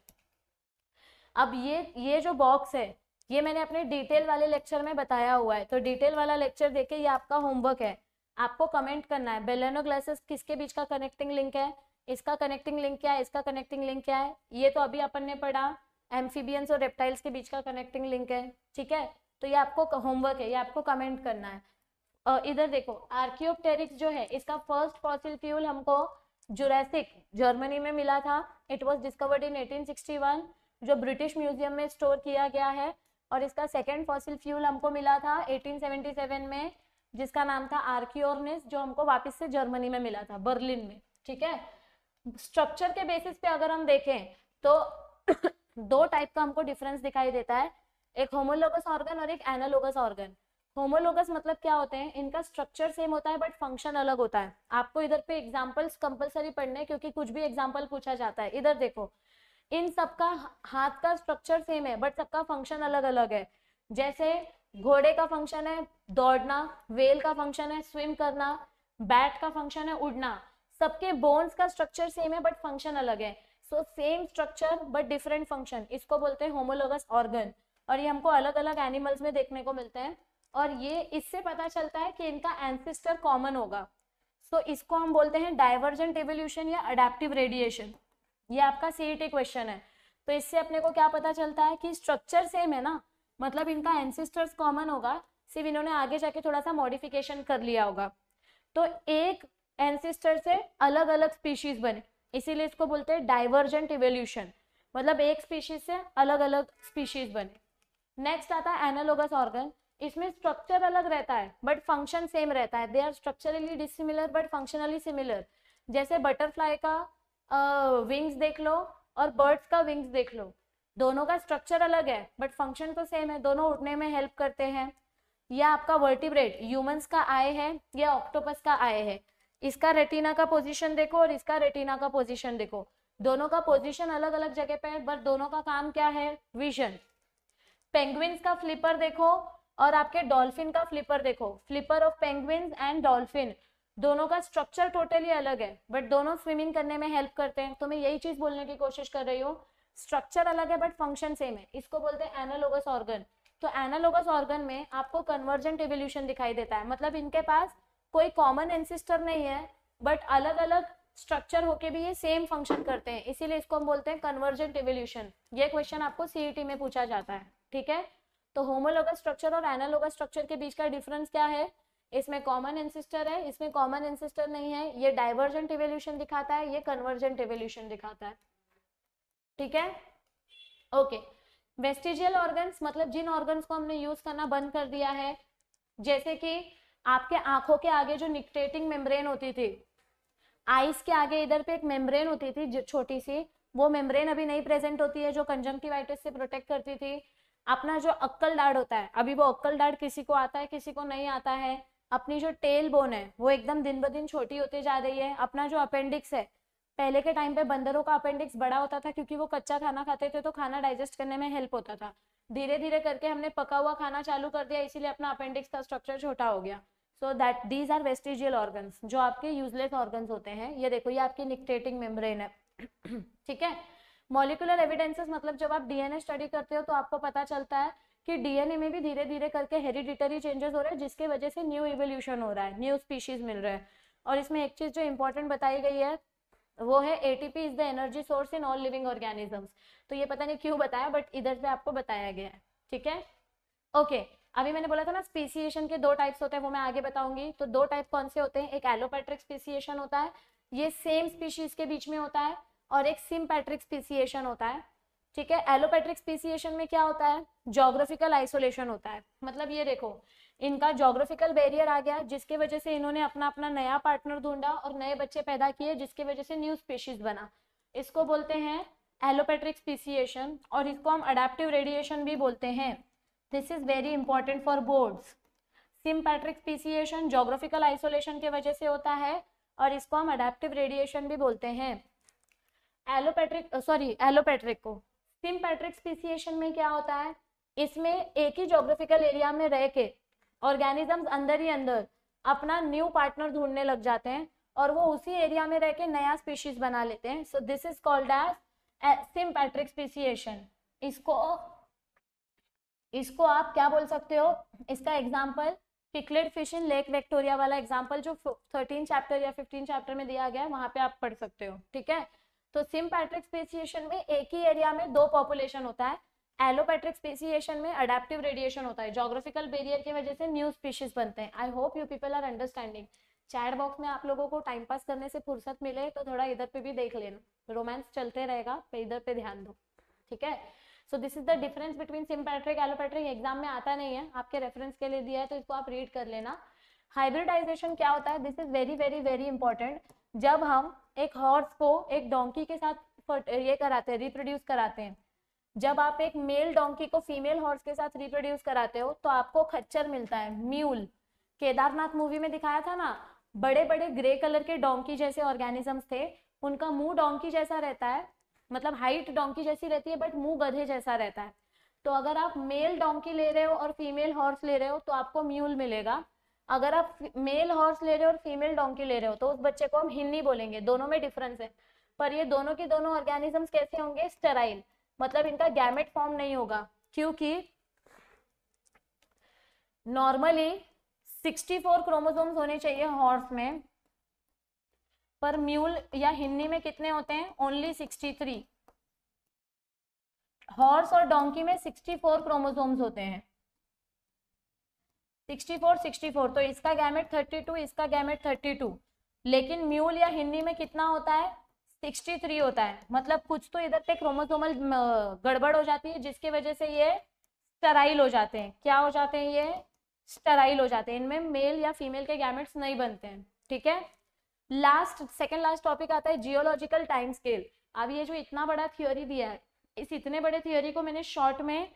अब ये ये जो बॉक्स है, ये मैंने अपने डिटेल वाले लेक्चर में बताया हुआ है। तो डिटेल वाला लेक्चर देखे, ये आपका होमवर्क है। आपको कमेंट करना है। बेलेनो ग्लासेस किसके बीच का कनेक्टिंग लिंक है? इसका कनेक्टिंग लिंक क्या है? इसका कनेक्टिंग लिंक क्या है? ये तो अभी अपन ने पढ़ा। एम्फीबियंस और रेप्टाइल्स के बीच का कनेक्टिंग लिंक है। ठीक है? तो ये आपको होमवर्क है। ये आपको कमेंट करना है। और इधर देखो आर्कियोप्टेरिक्स जो है, इसका फ़र्स्ट फॉसिल फ्यूल हमको जुरैसिक जर्मनी में मिला था। इट वॉज़ डिस्कवर्ड इन 1861 जो ब्रिटिश म्यूज़ियम में स्टोर किया गया है और इसका सेकेंड फॉसिल फ्यूल हमको मिला था 1877 में, जिसका नाम था आर्कियोर्निस जो हमको वापस से जर्मनी में मिला था बर्लिन में, ठीक है? स्ट्रक्चर के बेसिस पे अगर हम देखें तो दो टाइप का हमको डिफरेंस दिखाई देता है। एक होमोलोगस ऑर्गन और एक एनालोगस ऑर्गन होमोलोगस मतलब क्या होते हैं? इनका स्ट्रक्चर सेम होता है बट फ़ंक्शन अलग होता है। आपको इधर पे एग्जाम्पल्स कंपलसरी पढ़ने क्योंकि कुछ भी एग्ज़ाम्पल पूछा जाता है। इधर देखो इन सबका हाथ का स्ट्रक्चर सेम है बट सबका फ़ंक्शन अलग अलग है। जैसे घोड़े का फ़ंक्शन है दौड़ना वेल का फ़ंक्शन है स्विम करना बैट का फ़ंक्शन है उड़ना। सबके बोन्स का स्ट्रक्चर सेम है बट फ़ंक्शन अलग है। So same structure but different function इसको बोलते हैं होमोलोगस ऑर्गन और ये हमको अलग अलग एनिमल्स में देखने को मिलते हैं। और ये इससे पता चलता है कि इनका एंसिस्टर कॉमन होगा। सो so, इसको हम बोलते हैं डाइवर्जेंट एवोल्यूशन या अडेप्टिव रेडिएशन ये आपका सीईटी क्वेश्चन है। तो इससे अपने को क्या पता चलता है कि स्ट्रक्चर सेम है ना? मतलब इनका एंसिस्टर्स कॉमन होगा, सिर्फ़ इन्होंने आगे जाके थोड़ा सा मॉडिफिकेशन कर लिया होगा। तो एक एंसिस्टर से अलग अलग स्पीशीज बने, इसीलिए इसको बोलते हैं डाइवर्जेंट इवोल्यूशन मतलब एक स्पीशीज से अलग अलग स्पीशीज बने। नेक्स्ट आता है एनालोगस ऑर्गन इसमें स्ट्रक्चर अलग रहता है बट फ़ंक्शन सेम रहता है। They are structurally dissimilar but functionally similar जैसे बटरफ्लाई का विंग्स देख लो और बर्ड्स का विंग्स देख लो। दोनों का स्ट्रक्चर अलग है बट फ़ंक्शन तो सेम है। दोनों उठने में हेल्प करते हैं। यह आपका वर्टिब्रेट ह्यूमंस का आय है, या ऑक्टोपस का आय है। इसका रेटिना का पोजीशन देखो और इसका रेटिना का पोजीशन देखो। दोनों का पोजीशन अलग अलग जगह पे है बट दोनों का काम क्या है? विजन पेंगुइन्स का फ्लिपर देखो और आपके डॉल्फिन का फ्लिपर देखो। Flipper of penguins and dolphin दोनों का स्ट्रक्चर टोटली अलग है बट दोनों स्विमिंग करने में हेल्प करते हैं। तो मैं यही चीज़ बोलने की कोशिश कर रही हूँ। स्ट्रक्चर अलग है बट फ़ंक्शन सेम है। इसको बोलते हैं एनालोगस ऑर्गन तो एनालोगस ऑर्गन में आपको कन्वर्जेंट एवोल्यूशन दिखाई देता है। मतलब इनके पास कोई कॉमन एंसिस्टर नहीं है बट अलग अलग स्ट्रक्चर होके भी ये सेम फ़ंक्शन करते हैं। इसीलिए इसको हम बोलते हैं कन्वर्जेंट एवोल्यूशन ये क्वेश्चन आपको सीईटी में पूछा जाता है। ठीक है? तो होमोलोगस स्ट्रक्चर और एनालोगस स्ट्रक्चर के बीच का डिफरेंस क्या है? इसमें कॉमन एंसिस्टर है, इसमें कॉमन एंसिस्टर नहीं है, ये डाइवर्जेंट एवोल्यूशन दिखाता है, ये कन्वर्जेंट एवोल्यूशन दिखाता है। ठीक है? ओके वेस्टिजियल ऑर्गन्स मतलब जिन ऑर्गन्स को हमने यूज़ करना बंद कर दिया है, जैसे कि आपके आँखों के आगे जो निकटेटिंग मेम्ब्रेन होती थी आइस के आगे इधर पे एक मेम्ब्रेन होती थी छोटी सी, वो मेम्ब्रेन अभी नहीं प्रेजेंट होती है, जो कंजंक्टिवाइटिस से प्रोटेक्ट करती थी। अपना जो अक्कल डाड होता है, अभी वो अक्कल डाड किसी को आता है, किसी को नहीं आता है अपनी जो टेल बोन है, वो एकदम दिन ब दिन छोटी होती जा रही है। अपना जो अपेंडिक्स है, पहले के टाइम पे बंदरों का अपेंडिक्स बड़ा होता था क्योंकि वो कच्चा खाना खाते थे तो खाना डाइजेस्ट करने में हेल्प होता था। धीरे धीरे करके हमने पका हुआ खाना चालू कर दिया, इसीलिए अपना अपेंडिक्स का स्ट्रक्चर छोटा हो गया। So that these are vestigial organs जो आपके यूजलेस ऑर्गन्स होते हैं। ये देखो, ये आपकी निकटेटिंग मेम्ब्रेन है। ठीक है? मॉलिकुलर एविडेंसेस मतलब जब आप डीएनए स्टडी करते हो तो आपको पता चलता है कि डीएनए में भी धीरे धीरे करके हेरिडिटरी चेंजेस हो रहे हैं, जिसके वजह से न्यू इवोल्यूशन हो रहा है न्यू स्पीशीज मिल रहा है। और इसमें एक चीज़ जो इंपॉर्टेंट बताई गई है, वो है ATP is the energy source in all living organisms तो ये पता नहीं क्यों बताया बट इधर पे आपको बताया गया है, ठीक है? ओके. अभी मैंने बोला था ना स्पीसीएशन के दो टाइप्स होते हैं, वो मैं आगे बताऊँगी। तो दो टाइप कौन से होते हैं? एक एलोपैट्रिक स्पीसीएशन होता है, ये सेम स्पीशीज के बीच में होता है, और एक सिम्पैट्रिक स्पीसीएशन होता है। ठीक है? एलोपैट्रिक स्पीसीएशन में क्या होता है? जोग्राफिकल आइसोलेशन होता है। मतलब ये देखो, इनका जोग्राफिकल बैरियर आ गया, जिसके वजह से इन्होंने अपना अपना नया पार्टनर ढूंढा और नए बच्चे पैदा किए, जिसकी वजह से न्यू स्पीशीज बना। इसको बोलते हैं एलोपैट्रिक स्पीसीएशन और इसको हम अडेप्टिव रेडिएशन भी बोलते हैं। This is very important for boards sympatric speciation geographical isolation की वजह से होता है और इसको हम अडेप्टिव रेडिएशन भी बोलते हैं। एलोपैट्रिक सॉरी एलोपैट्रिक को। सिम्पैट्रिक स्पीसिएशन में क्या होता है? इसमें एक ही जोग्राफिकल एरिया में रह के ऑर्गेनिजम्स अंदर ही अंदर अपना न्यू पार्टनर ढूँढने लग जाते हैं और वो उसी एरिया में रह के नया स्पीशीज बना लेते हैं। So this is called as sympatric speciation इसको इसको आप क्या बोल सकते हो? इसका example cichlid fish in lake Victoria वाला एग्ज़ाम्पल जो थर्टीन चैप्टर या फिफ्टीन चैप्टर में दिया गया है, वहाँ पे आप पढ़ सकते हो, ठीक है? तो सिम्पैट्रिक स्पेसिएशन में एक ही एरिया में दो पॉपुलेशन होता है एलोपैट्रिक स्पेसिएशन में अडेप्टिव रेडिएशन होता है। जोग्राफिकल बेरियर की वजह से न्यू स्पीशीज बनते हैं। I hope you people are understanding chat box में आप लोगों को टाइम पास करने से फुर्सत मिले तो थोड़ा इधर पे भी देख लेना। रोमांस चलते रहेगा पे इधर पे ध्यान दो। ठीक है? So this is the difference between sympatric allopatric exam में आता नहीं है। आपके रेफरेंस के लिए दिया है तो इसको आप रीड कर लेना। हाइब्रिडाइजेशन क्या होता है? This is very very very important जब हम एक हॉर्स को एक डोंकी के साथ ये कराते हैं रिप्रोड्यूस कराते हैं, जब आप एक मेल डोंकी को फीमेल हॉर्स के साथ रिप्रोड्यूस कराते हो तो आपको खच्चर मिलता है म्यूल केदारनाथ मूवी में दिखाया था ना बड़े बड़े ग्रे कलर के डोंकी जैसे ऑर्गेनिजम्स थे, उनका मुँह डोंकी जैसा रहता है मतलब हाइट डोंकी जैसी रहती है बट मुँह गधे जैसा रहता है. तो अगर आप मेल डोंकी ले रहे हो और फीमेल हॉर्स ले रहे हो तो आपको म्यूल मिलेगा. अगर आप मेल हॉर्स ले रहे हो और फीमेल डोंकी ले रहे हो तो उस बच्चे को हम हिन्नी बोलेंगे। दोनों में डिफरेंस है। पर ये दोनों के दोनों ऑर्गेनिजम्स कैसे होंगे? स्टेराइल मतलब इनका गैमेट फॉर्म नहीं होगा। क्योंकि नॉर्मली 64 क्रोमोसोम्स होने चाहिए हॉर्स में। पर म्यूल या हिन्नी में कितने होते हैं? ओनली 63 हॉर्स और डोंकी में 64 क्रोमोसोम्स होते हैं। 64 64 तो इसका गैमेट 32 इसका गैमेट 32 लेकिन म्यूल या हिंदी में कितना होता है? 63 होता है। मतलब कुछ तो इधर पे क्रोमोसोमल गड़बड़ हो जाती है, जिसकी वजह से ये स्टराइल हो जाते हैं। क्या हो जाते हैं ये? स्टराइल हो जाते हैं। इनमें मेल या फीमेल के गैमेट्स नहीं बनते हैं। ठीक है? लास्ट सेकेंड लास्ट टॉपिक आता है जियोलॉजिकल टाइम स्केल अब ये जो इतना बड़ा थियोरी दिया है, इस इतने बड़े थियोरी को मैंने शॉर्ट में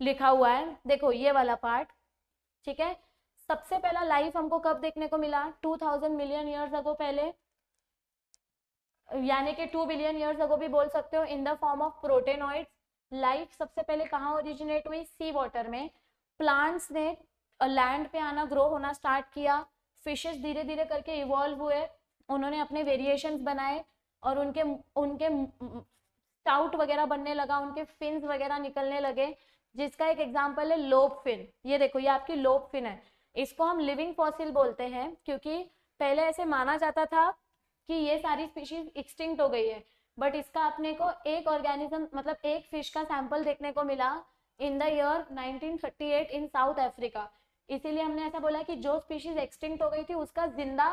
लिखा हुआ है। देखो, ये वाला पार्ट ठीक है? सबसे पहला लाइफ हमको कब देखने को मिला? 2000 मिलियन ईयर्स अगो पहले। यानी कि 2 बिलियन ईयर्स अगो भी बोल सकते हो in the form of proteinoids life सबसे पहले कहाँ ओरिजिनेट हुई? सी वाटर में। प्लांट्स ने लैंड पे आना ग्रो होना स्टार्ट किया। फिशेस धीरे धीरे करके इवॉल्व हुए। उन्होंने अपने वेरिएशन बनाए और उनके उनके स्टाउट वगैरह बनने लगा, उनके फिन्स वगैरह निकलने लगे। जिसका एक एग्ज़ाम्पल है लोब फिन ये देखो, ये आपकी लोब फिन है. इसको हम लिविंग फॉसिल बोलते हैं, क्योंकि पहले ऐसे माना जाता था कि ये सारी स्पीशीज एक्सटिंक्ट हो गई है. बट इसका अपने को एक ऑर्गेनिज्म मतलब एक फ़िश का सैंपल देखने को मिला in the year 1938 in South Africa इसीलिए हमने ऐसा बोला कि जो स्पीशीज एक्सटिंक्ट हो गई थी, उसका ज़िंदा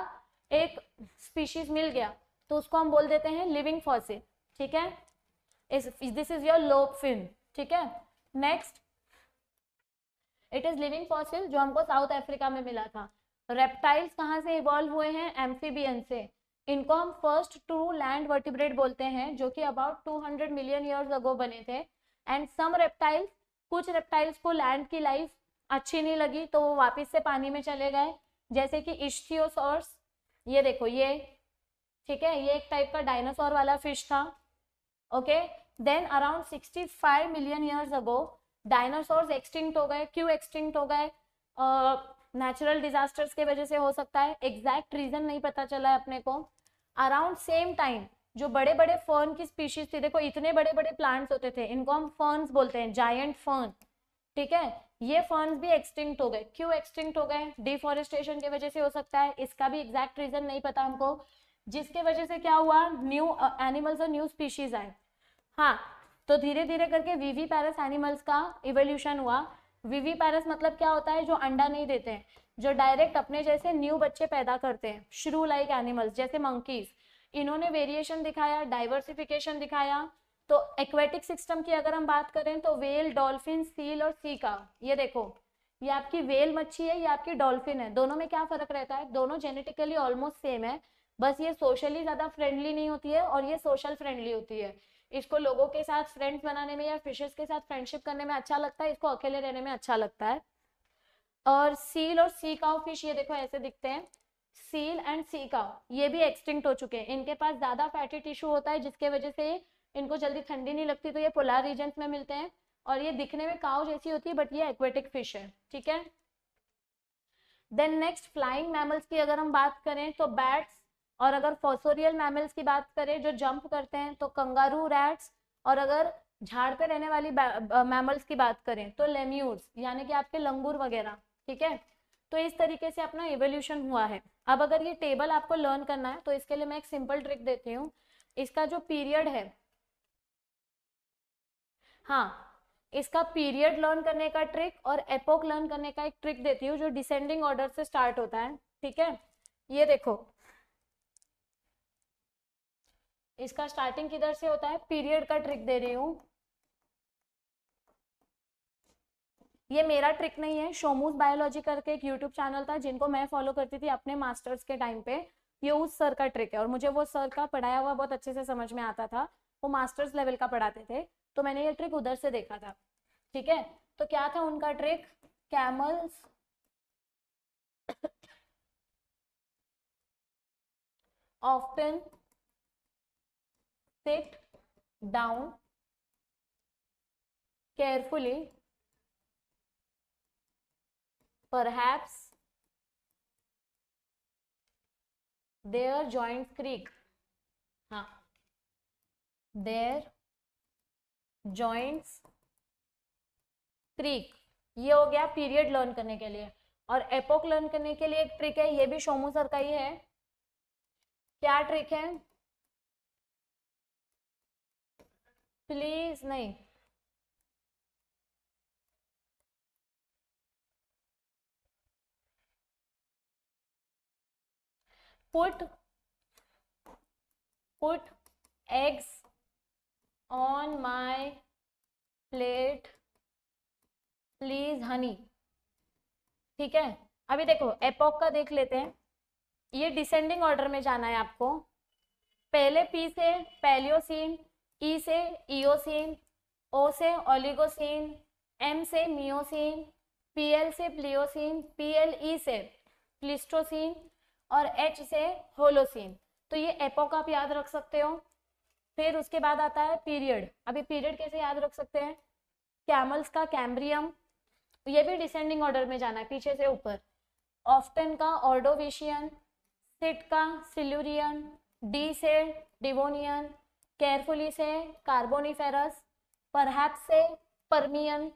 एक स्पीशीज मिल गया. तो उसको हम बोल देते हैं लिविंग फॉसिल ठीक है? This is your lobe fin ठीक है? Next it is living fossil जो हमको साउथ अफ्रीका में मिला था। रेप्टाइल्स कहाँ से इवॉल्व हुए हैं? एम्फीबियन से। इनको हम फ़र्स्ट टू लैंड वर्टिब्रेट बोलते हैं, जो कि अबाउट 200 मिलियन ईयर्स अगो बने थे। एंड सम रेप्टाइल्स कुछ रेप्टाइल्स को लैंड की लाइफ अच्छी नहीं लगी तो वो वापस से पानी में चले गए। जैसे कि इश्थियोसॉर्स ये देखो, ये, ठीक है, ये एक टाइप का डायनासोर वाला फ़िश था। Okay then around 65 million years ago dinosaurs extinct हो गए क्यों एक्सटिंक्ट हो गए। नेचुरल डिजास्टर्स के वजह से हो सकता है। एग्जैक्ट रीजन नहीं पता चला है अपने को। अराउंड सेम टाइम जो बड़े बड़े फर्न की स्पीशीज थी, देखो, इतने बड़े बड़े प्लांट्स होते थे, इनको हम फर्न्स बोलते हैं जायंट फर्न ठीक है? ये फर्न्स भी एक्सटिंक्ट हो गए। क्यों एक्सटिंक्ट हो गए। डिफॉरेस्टेशन की वजह से हो सकता है। इसका भी एग्जैक्ट रीजन नहीं पता हमको। जिसके वजह से क्या हुआ? न्यू एनिमल्स और न्यू स्पीशीज आए। हाँ तो धीरे धीरे करके वीवी पैरस एनिमल्स का इवोल्यूशन हुआ। वीवी पैरस मतलब क्या होता है? जो अंडा नहीं देते हैं, जो डायरेक्ट अपने जैसे न्यू बच्चे पैदा करते हैं श्रू लाइक एनिमल्स जैसे मंकीज इन्होंने वेरिएशन दिखाया डाइवर्सिफिकेशन दिखाया। तो एक्वेटिक सिस्टम की अगर हम बात करें तो वेल डॉल्फिन सील और सी का ये देखो, ये आपकी वेल मच्छी है, ये आपकी डॉल्फिन है। दोनों में क्या फ़र्क रहता है? दोनों जेनेटिकली ऑलमोस्ट सेम है। बस ये सोशली ज़्यादा फ्रेंडली नहीं होती है और ये सोशल फ्रेंडली होती है। इसको लोगों के साथ फ्रेंड्स बनाने में या फिशेस के साथ फ्रेंडशिप करने में अच्छा लगता है, इसको अकेले रहने में अच्छा लगता है। और सील और सी काउ फ़िश ये देखो ऐसे दिखते हैं। सील एंड सी काउ ये भी एक्सटिंक्ट हो चुके हैं। इनके पास ज़्यादा फैटी टिश्यू होता है, जिसके वजह से इनको जल्दी ठंडी नहीं लगती तो ये पोलार रीजन में मिलते हैं। और ये दिखने में काउ जैसी होती है बट ये एक्वेटिक फ़िश है, ठीक है? देन नेक्स्ट फ्लाइंग मैमल्स की अगर हम बात करें तो बैट्स और अगर फॉसोरियल मैमल्स की बात करें, जो जंप करते हैं तो कंगारू रैट्स और अगर झाड़ पे रहने वाली मैमल्स की बात करें तो लेम्यूर्स, यानी कि आपके लंगूर वगैरह, ठीक है? तो इस तरीके से अपना इवोल्यूशन हुआ है। अब अगर ये टेबल आपको लर्न करना है तो इसके लिए मैं एक सिंपल ट्रिक देती हूँ। इसका जो पीरियड है हाँ इसका पीरियड लर्न करने का ट्रिक और एपोक लर्न करने का एक ट्रिक देती हूँ, जो डिसेंडिंग ऑर्डर से स्टार्ट होता है, ठीक है? ये देखो इसका स्टार्टिंग किधर से होता है? पीरियड का ट्रिक दे रही हूँ। ये मेरा ट्रिक नहीं है। शोमूस बायोलॉजी करके एक यूट्यूब चैनल था, जिनको मैं फॉलो करती थी अपने मास्टर्स के टाइम पे। ये उस सर का ट्रिक है और मुझे वो सर का पढ़ाया हुआ बहुत अच्छे से समझ में आता था। वो मास्टर्स लेवल का पढ़ाते थे। तो मैंने ये ट्रिक उधर से देखा था। ठीक है? तो क्या था उनका trick camels often sit down carefully perhaps their joints creak. हाँ। Their joints creak. ये हो गया पीरियड लर्न करने के लिए। और एपोक लर्न करने के लिए एक ट्रिक है ये भी शोमू सर का ही है। क्या ट्रिक है? प्लीज़ नहीं। Put put eggs on my plate please honey ठीक है? अभी देखो एपॉक का देख लेते हैं। ये डिसेंडिंग ऑर्डर में जाना है आपको। पहले पी से पैलियोसिन ई से इोसिन ओ से ओलिगोसिन एम से मियोसिन पीएल से प्लियोसिन पीएलई से प्लिस्टोसिन और एच से होलोसिन तो ये एपोक आप याद रख सकते हो। फिर उसके बाद आता है पीरियड अभी पीरियड कैसे याद रख सकते हैं? कैमल्स का कैम्ब्रियम ये भी डिसेंडिंग ऑर्डर में जाना है, पीछे से ऊपर। ऑफ्टन का ऑर्डोविशियन सिट का सिल्यूरियन डी से डिवोनियन केयरफुली से कार्बोनिफेरस परहैप्स से परमियन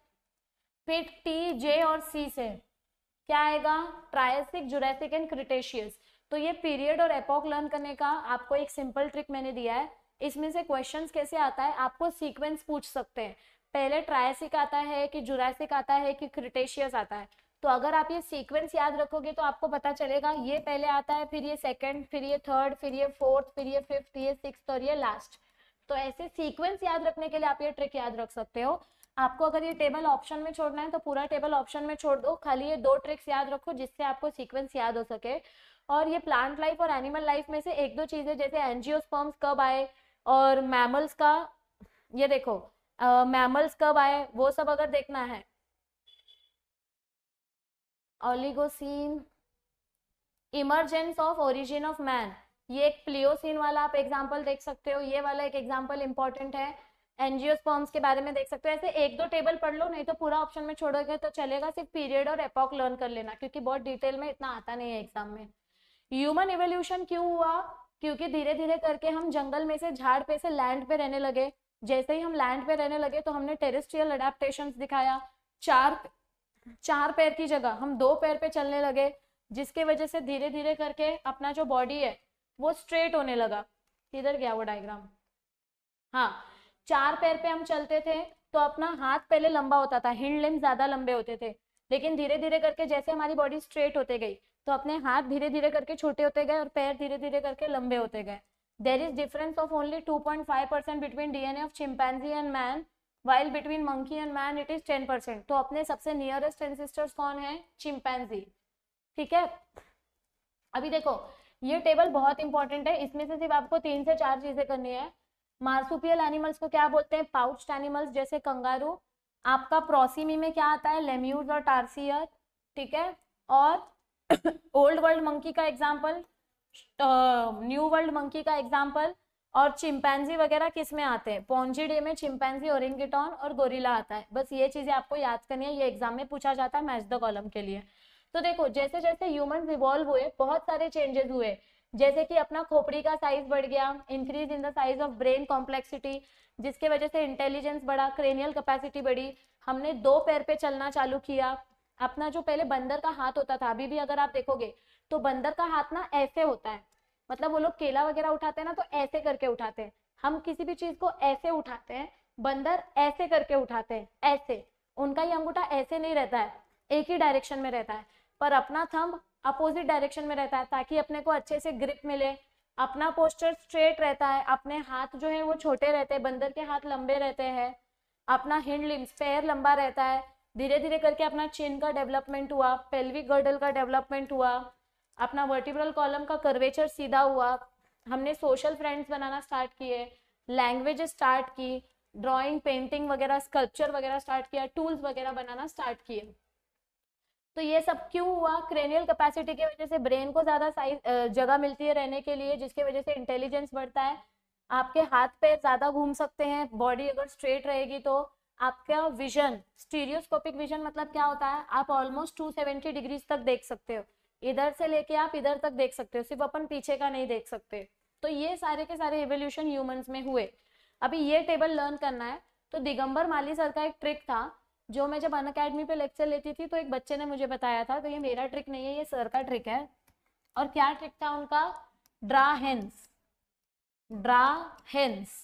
फिर टी जे और सी से। क्या आएगा? ट्रायसिक जुरैसिक एंड क्रिटेशियस तो ये पीरियड और एपोक लर्न करने का आपको एक सिंपल ट्रिक मैंने दिया है। इसमें से क्वेश्चंस कैसे आता है, आपको सीक्वेंस पूछ सकते हैं। पहले ट्रायसिक आता है कि जुरासिक आता है कि क्रिटेशियस आता है। तो अगर आप ये सीक्वेंस याद रखोगे तो आपको पता चलेगा, ये पहले आता है, फिर ये सेकंड फिर ये थर्ड फिर ये फोर्थ फिर ये फिफ्थ ये सिक्स और ये लास्ट तो ऐसे सीक्वेंस याद रखने के लिए आप ये ट्रिक याद रख सकते हो। आपको अगर ये टेबल ऑप्शन में छोड़ना है तो पूरा टेबल ऑप्शन में छोड़ दो। खाली ये दो ट्रिक्स याद रखो, जिससे आपको सीक्वेंस याद हो सके। और ये प्लांट लाइफ और एनिमल लाइफ में से एक दो चीज़ें, जैसे एनजियोस्पर्म्स कब आए और मैमल्स का, ये देखो मैमल्स कब आए, वो सब अगर देखना है। Oligocene emergence of origin of man ये एक प्लियोसिन वाला आप एग्जांपल देख सकते हो, ये वाला एक एग्ज़ाम्पल इंपॉर्टेंट है। एनजियोस्पर्म्स के बारे में देख सकते हो, ऐसे एक दो टेबल पढ़ लो, नहीं तो पूरा ऑप्शन में छोड़ोगे तो चलेगा, सिर्फ़ पीरियड और एपॉक लर्न कर लेना, क्योंकि बहुत डिटेल में इतना आता नहीं है एग्ज़ाम में। ह्यूमन इवोल्यूशन क्यों हुआ? क्योंकि धीरे धीरे करके हम जंगल में से, झाड़ पे से लैंड पे रहने लगे। जैसे ही हम लैंड पे रहने लगे तो हमने टेरिस्ट्रियल अडेप्टेशन दिखाया। चार चार पैर की जगह हम दो पैर पे चलने लगे, जिसके वजह से धीरे धीरे करके अपना जो बॉडी है वो स्ट्रेट होने लगा। किधर गया वो डायग्राम हाँ चार पैर पे हम चलते थे तो अपना हाथ पहले लंबा होता था हिंड लिम ज़्यादा लंबे होते थे। लेकिन धीरे धीरे करके जैसे हमारी बॉडी स्ट्रेट होते गई तो अपने हाथ धीरे धीरे करके छोटे होते गए और पैर धीरे धीरे करके लंबे होते गए। There is difference of only two point five percent between DNA of chimpanzee and man while between monkey and man it is ten percent तो अपने सबसे नियरेस्ट एंसिस्टर्स कौन है? चिंपैंजी ठीक है? अभी देखो ये टेबल बहुत इंपॉर्टेंट है। इसमें से सिर्फ़ आपको तीन से चार चीज़ें करनी है। मार्सुपियल एनिमल्स को क्या बोलते हैं? पाउच्ड एनिमल्स जैसे कंगारू। आपका प्रोसीमी में क्या आता है? लेम्यूज और टार्सियर ठीक है? और ओल्ड वर्ल्ड मंकी का एग्ज़ाम्पल न्यू वर्ल्ड मंकी का एग्ज़ाम्पल और चिंपैंजी वगैरह किसमें आते हैं? पॉन्जीडे में चिंपैंजी ओरिंगेटॉन और गोरिला आता है। बस ये चीज़ें आपको याद करनी है। ये एग्ज़ाम में पूछा जाता है मैच द कॉलम के लिए। तो देखो जैसे जैसे ह्यूमन इवॉल्व हुए, बहुत सारे चेंजेस हुए। जैसे कि अपना खोपड़ी का साइज़ बढ़ गया increase in the size of brain complexity जिसके वजह से इंटेलिजेंस बढ़ा क्रेनियल कैपेसिटी बढ़ी। हमने दो पैर पे चलना चालू किया। अपना जो पहले बंदर का हाथ होता था, अभी भी अगर आप देखोगे तो बंदर का हाथ ना ऐसे होता है। मतलब वो लोग केला वगैरह उठाते हैं ना तो ऐसे करके उठाते हैं। हम किसी भी चीज़ को ऐसे उठाते हैं, बंदर ऐसे करके उठाते हैं, ऐसे। उनका ही अंगूठा ऐसे नहीं रहता है, एक ही डायरेक्शन में रहता है। पर अपना थंब अपोजिट डायरेक्शन में रहता है ताकि अपने को अच्छे से ग्रिप मिले। अपना पोस्टर स्ट्रेट रहता है। अपने हाथ जो है वो छोटे रहते हैं, बंदर के हाथ लंबे रहते हैं। अपना हिंड लिम्स पैर लंबा रहता है। धीरे धीरे करके अपना चिन का डेवलपमेंट हुआ पेल्विक गर्डल का डेवलपमेंट हुआ, अपना वर्टिब्रल कॉलम का कर्वेचर सीधा हुआ। हमने सोशल फ्रेंड्स बनाना स्टार्ट किए लैंग्वेज स्टार्ट की ड्राइंग पेंटिंग वगैरह स्कल्पचर वगैरह स्टार्ट किया टूल्स वगैरह बनाना स्टार्ट किए। तो ये सब क्यों हुआ? क्रेनियल कैपेसिटी की वजह से ब्रेन को ज़्यादा साइज़ जगह मिलती है रहने के लिए, जिसकी वजह से इंटेलिजेंस बढ़ता है। आपके हाथ पैर ज़्यादा घूम सकते हैं बॉडी अगर स्ट्रेट रहेगी तो। आपका विजन स्टीरियोस्कोपिक विजन मतलब क्या होता है? आप ऑलमोस्ट 270 डिग्रीज तक देख सकते हो। इधर से लेके आप इधर तक देख सकते हो, सिर्फ़ अपन पीछे का नहीं देख सकते। तो ये सारे के सारे एवोल्यूशन ह्यूमंस में हुए। अभी ये टेबल लर्न करना है। तो दिगंबर माली सर का एक ट्रिक था। जो मैं जब अन अकेडमी पे लेक्चर लेती थी तो एक बच्चे ने मुझे बताया था तो ये मेरा ट्रिक नहीं है, ये सर का ट्रिक है। और क्या ट्रिक था उनका? ड्रा हेंस ड्रा हेंस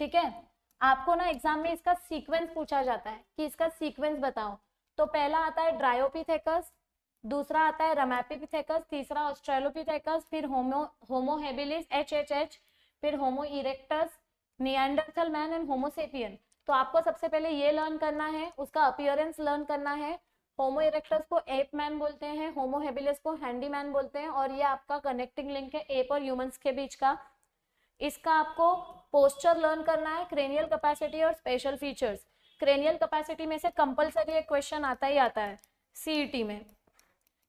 ठीक है? आपको ना एग्ज़ाम में इसका सीक्वेंस पूछा जाता है कि इसका सीक्वेंस बताओ। तो पहला आता है ड्रायोपिथेकस दूसरा आता है रमैपिथेकस तीसरा ऑस्ट्रेलोपिथेकस फिर Homo Homo habilis H H H फिर Homo erectus Neanderthal man and Homo sapien तो आपको सबसे पहले ये लर्न करना है, उसका अपियरेंस लर्न करना है। होमो इरेक्टस को एप मैन बोलते हैं होमो हेबिलिस को हैंडी मैन बोलते हैं और ये आपका कनेक्टिंग लिंक है एप और ह्यूमंस के बीच का। इसका आपको पोस्चर लर्न करना है क्रेनियल कैपेसिटी और स्पेशल फीचर्स क्रेनियल कैपेसिटी में से कंपलसरी एक क्वेश्चन आता ही आता है सीईटी e में,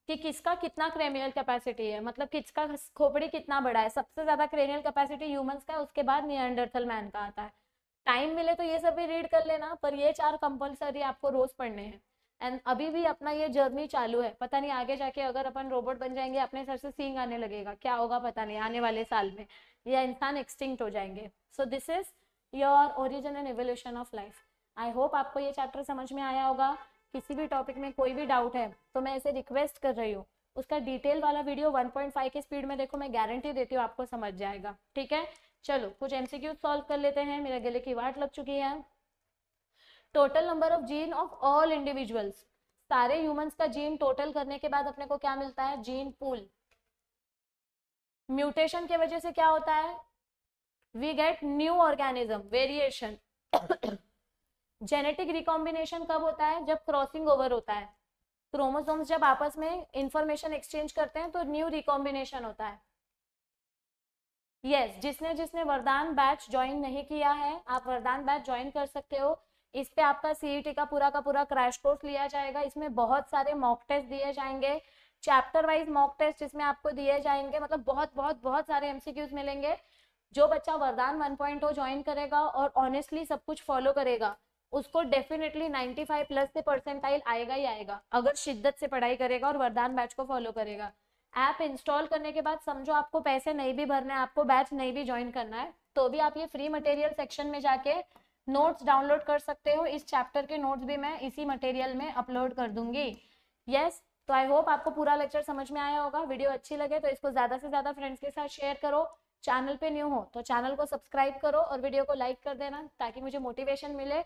कि किसका कितना क्रेनियल कैपेसिटी है? मतलब किसका खोपड़ी कितना बड़ा है? सबसे ज़्यादा क्रेनियल कैपेसिटी ह्यूमंस का है, उसके बाद नियंडरथल मैन का आता है। टाइम मिले तो ये सब भी रीड कर लेना, पर ये चार कंपलसरी आपको रोज पढ़ने हैं। एंड अभी भी अपना ये जर्नी चालू है। पता नहीं आगे जाके अगर अपन रोबोट बन जाएँगे, अपने सर से सींग आने लगेगा। क्या होगा पता नहीं, आने वाले साल में। या इंसान एक्सटिंक्ट हो जाएँगे। So this is your origin and evolution of life I hope आपको ये चैप्टर समझ में आया होगा। किसी भी टॉपिक में कोई भी डाउट है तो मैं ऐसे रिक्वेस्ट कर रही हूँ। उसका डिटेल वाला वीडियो 1.5 की स्पीड में देखो, मैं गारंटी देती हूँ आपको समझ जाएगा। ठीक है? चलो, कुछ एमसीक्यू सॉल्व कर लेते हैं। मेरे गले की वाट लग चुकी है। Total number of gene of all individuals सारे ह्यूमंस का जीन टोटल करने के बाद अपने को क्या मिलता है? जीन पूल म्यूटेशन के वजह से क्या होता है? We get new organism variation genetic recombination कब होता है? जब क्रॉसिंग ओवर होता है। क्रोमोसोम्स जब आपस में इंफॉर्मेशन एक्सचेंज करते हैं तो न्यू रिकॉम्बिनेशन होता है। यस yes, जिसने जिसने वरदान बैच ज्वाइन नहीं किया है आप वरदान बैच ज्वाइन कर सकते हो। इस पे आपका सीईटी का पूरा का पूरा क्रैश कोर्स लिया जाएगा। इसमें बहुत सारे मॉक टेस्ट दिए जाएँगे। चैप्टर वाइज मॉक टेस्ट इसमें आपको दिए जाएँगे मतलब बहुत बहुत बहुत सारे एमसीक्यूज मिलेंगे जो बच्चा वरदान 1.0 ज्वाइन करेगा और ऑनेस्टली सब कुछ फॉलो करेगा। उसको डेफिनेटली 95 प्लस से परसेंटाइल आएगा ही आएगा अगर शिद्दत से पढ़ाई करेगा और वरदान बैच को फॉलो करेगा। ऐप इंस्टॉल करने के बाद समझो आपको पैसे नहीं भी भरने आपको बैच नहीं भी ज्वाइन करना है तो भी आप ये फ्री मटेरियल सेक्शन में जाके नोट्स डाउनलोड कर सकते हो। इस चैप्टर के नोट्स भी मैं इसी मटेरियल में अपलोड कर दूँगी। यस yes, तो आई होप आपको पूरा लेक्चर समझ में आया होगा। वीडियो अच्छी लगे तो इसको ज़्यादा से ज़्यादा फ्रेंड्स के साथ शेयर करो। चैनल पे न्यू हो तो चैनल को सब्सक्राइब करो और वीडियो को लाइक कर देना ताकि मुझे मोटिवेशन मिले।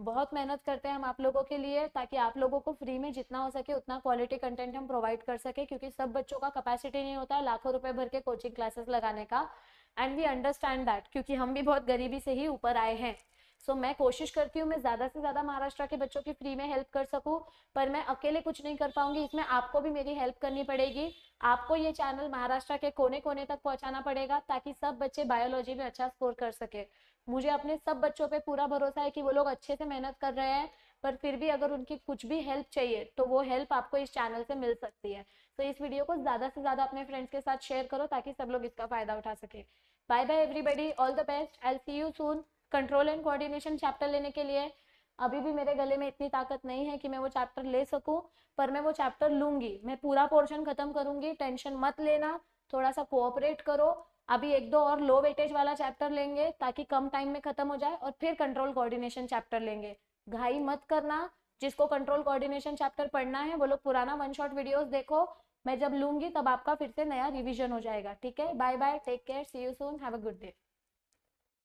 बहुत मेहनत करते हैं हम आप लोगों के लिए ताकि आप लोगों को फ्री में जितना हो सके उतना क्वालिटी कंटेंट हम प्रोवाइड कर सके क्योंकि सब बच्चों का कैपेसिटी नहीं होता है लाखों रुपए भर के कोचिंग क्लासेस लगाने का। एंड वी अंडरस्टैंड दैट क्योंकि हम भी बहुत गरीबी से ही ऊपर आए हैं। सो so, मैं कोशिश करती हूँ मैं ज़्यादा से ज़्यादा महाराष्ट्र के बच्चों की फ्री में हेल्प कर सकूँ पर मैं अकेले कुछ नहीं कर पाऊँगी। इसमें आपको भी मेरी हेल्प करनी पड़ेगी। आपको ये चैनल महाराष्ट्र के कोने कोने तक पहुंचाना पड़ेगा ताकि सब बच्चे बायोलॉजी में अच्छा स्कोर कर सके। मुझे अपने सब बच्चों पे पूरा भरोसा है कि वो लोग अच्छे से मेहनत कर रहे हैं, पर फिर भी अगर उनकी कुछ भी हेल्प चाहिए तो वो हेल्प आपको इस चैनल से मिल सकती है। तो इस वीडियो को ज़्यादा से ज़्यादा अपने फ्रेंड्स के साथ शेयर करो ताकि सब लोग इसका फ़ायदा उठा सके। Bye bye everybody all the best I see you soon control and coordination chapter लेने के लिए। अभी भी मेरे गले में इतनी ताकत नहीं है कि मैं वो चैप्टर ले सकूँ, पर मैं वो चैप्टर लूँगी। मैं पूरा पोर्शन खत्म करूँगी टेंशन मत लेना, थोड़ा सा कोऑपरेट करो। अभी एक दो और लो वेटेज वाला चैप्टर लेंगे ताकि कम टाइम में खत्म हो जाए और फिर कंट्रोल कोऑर्डिनेशन चैप्टर लेंगे। घाई मत करना, जिसको कंट्रोल कोऑर्डिनेशन चैप्टर पढ़ना है, वो लोग पुराना वन शॉट वीडियोस देखो, मैं जब लूँगी तब आपका फिर से नया रिवीजन हो जाएगा। ठीक है? Bye bye take care see you soon have a good day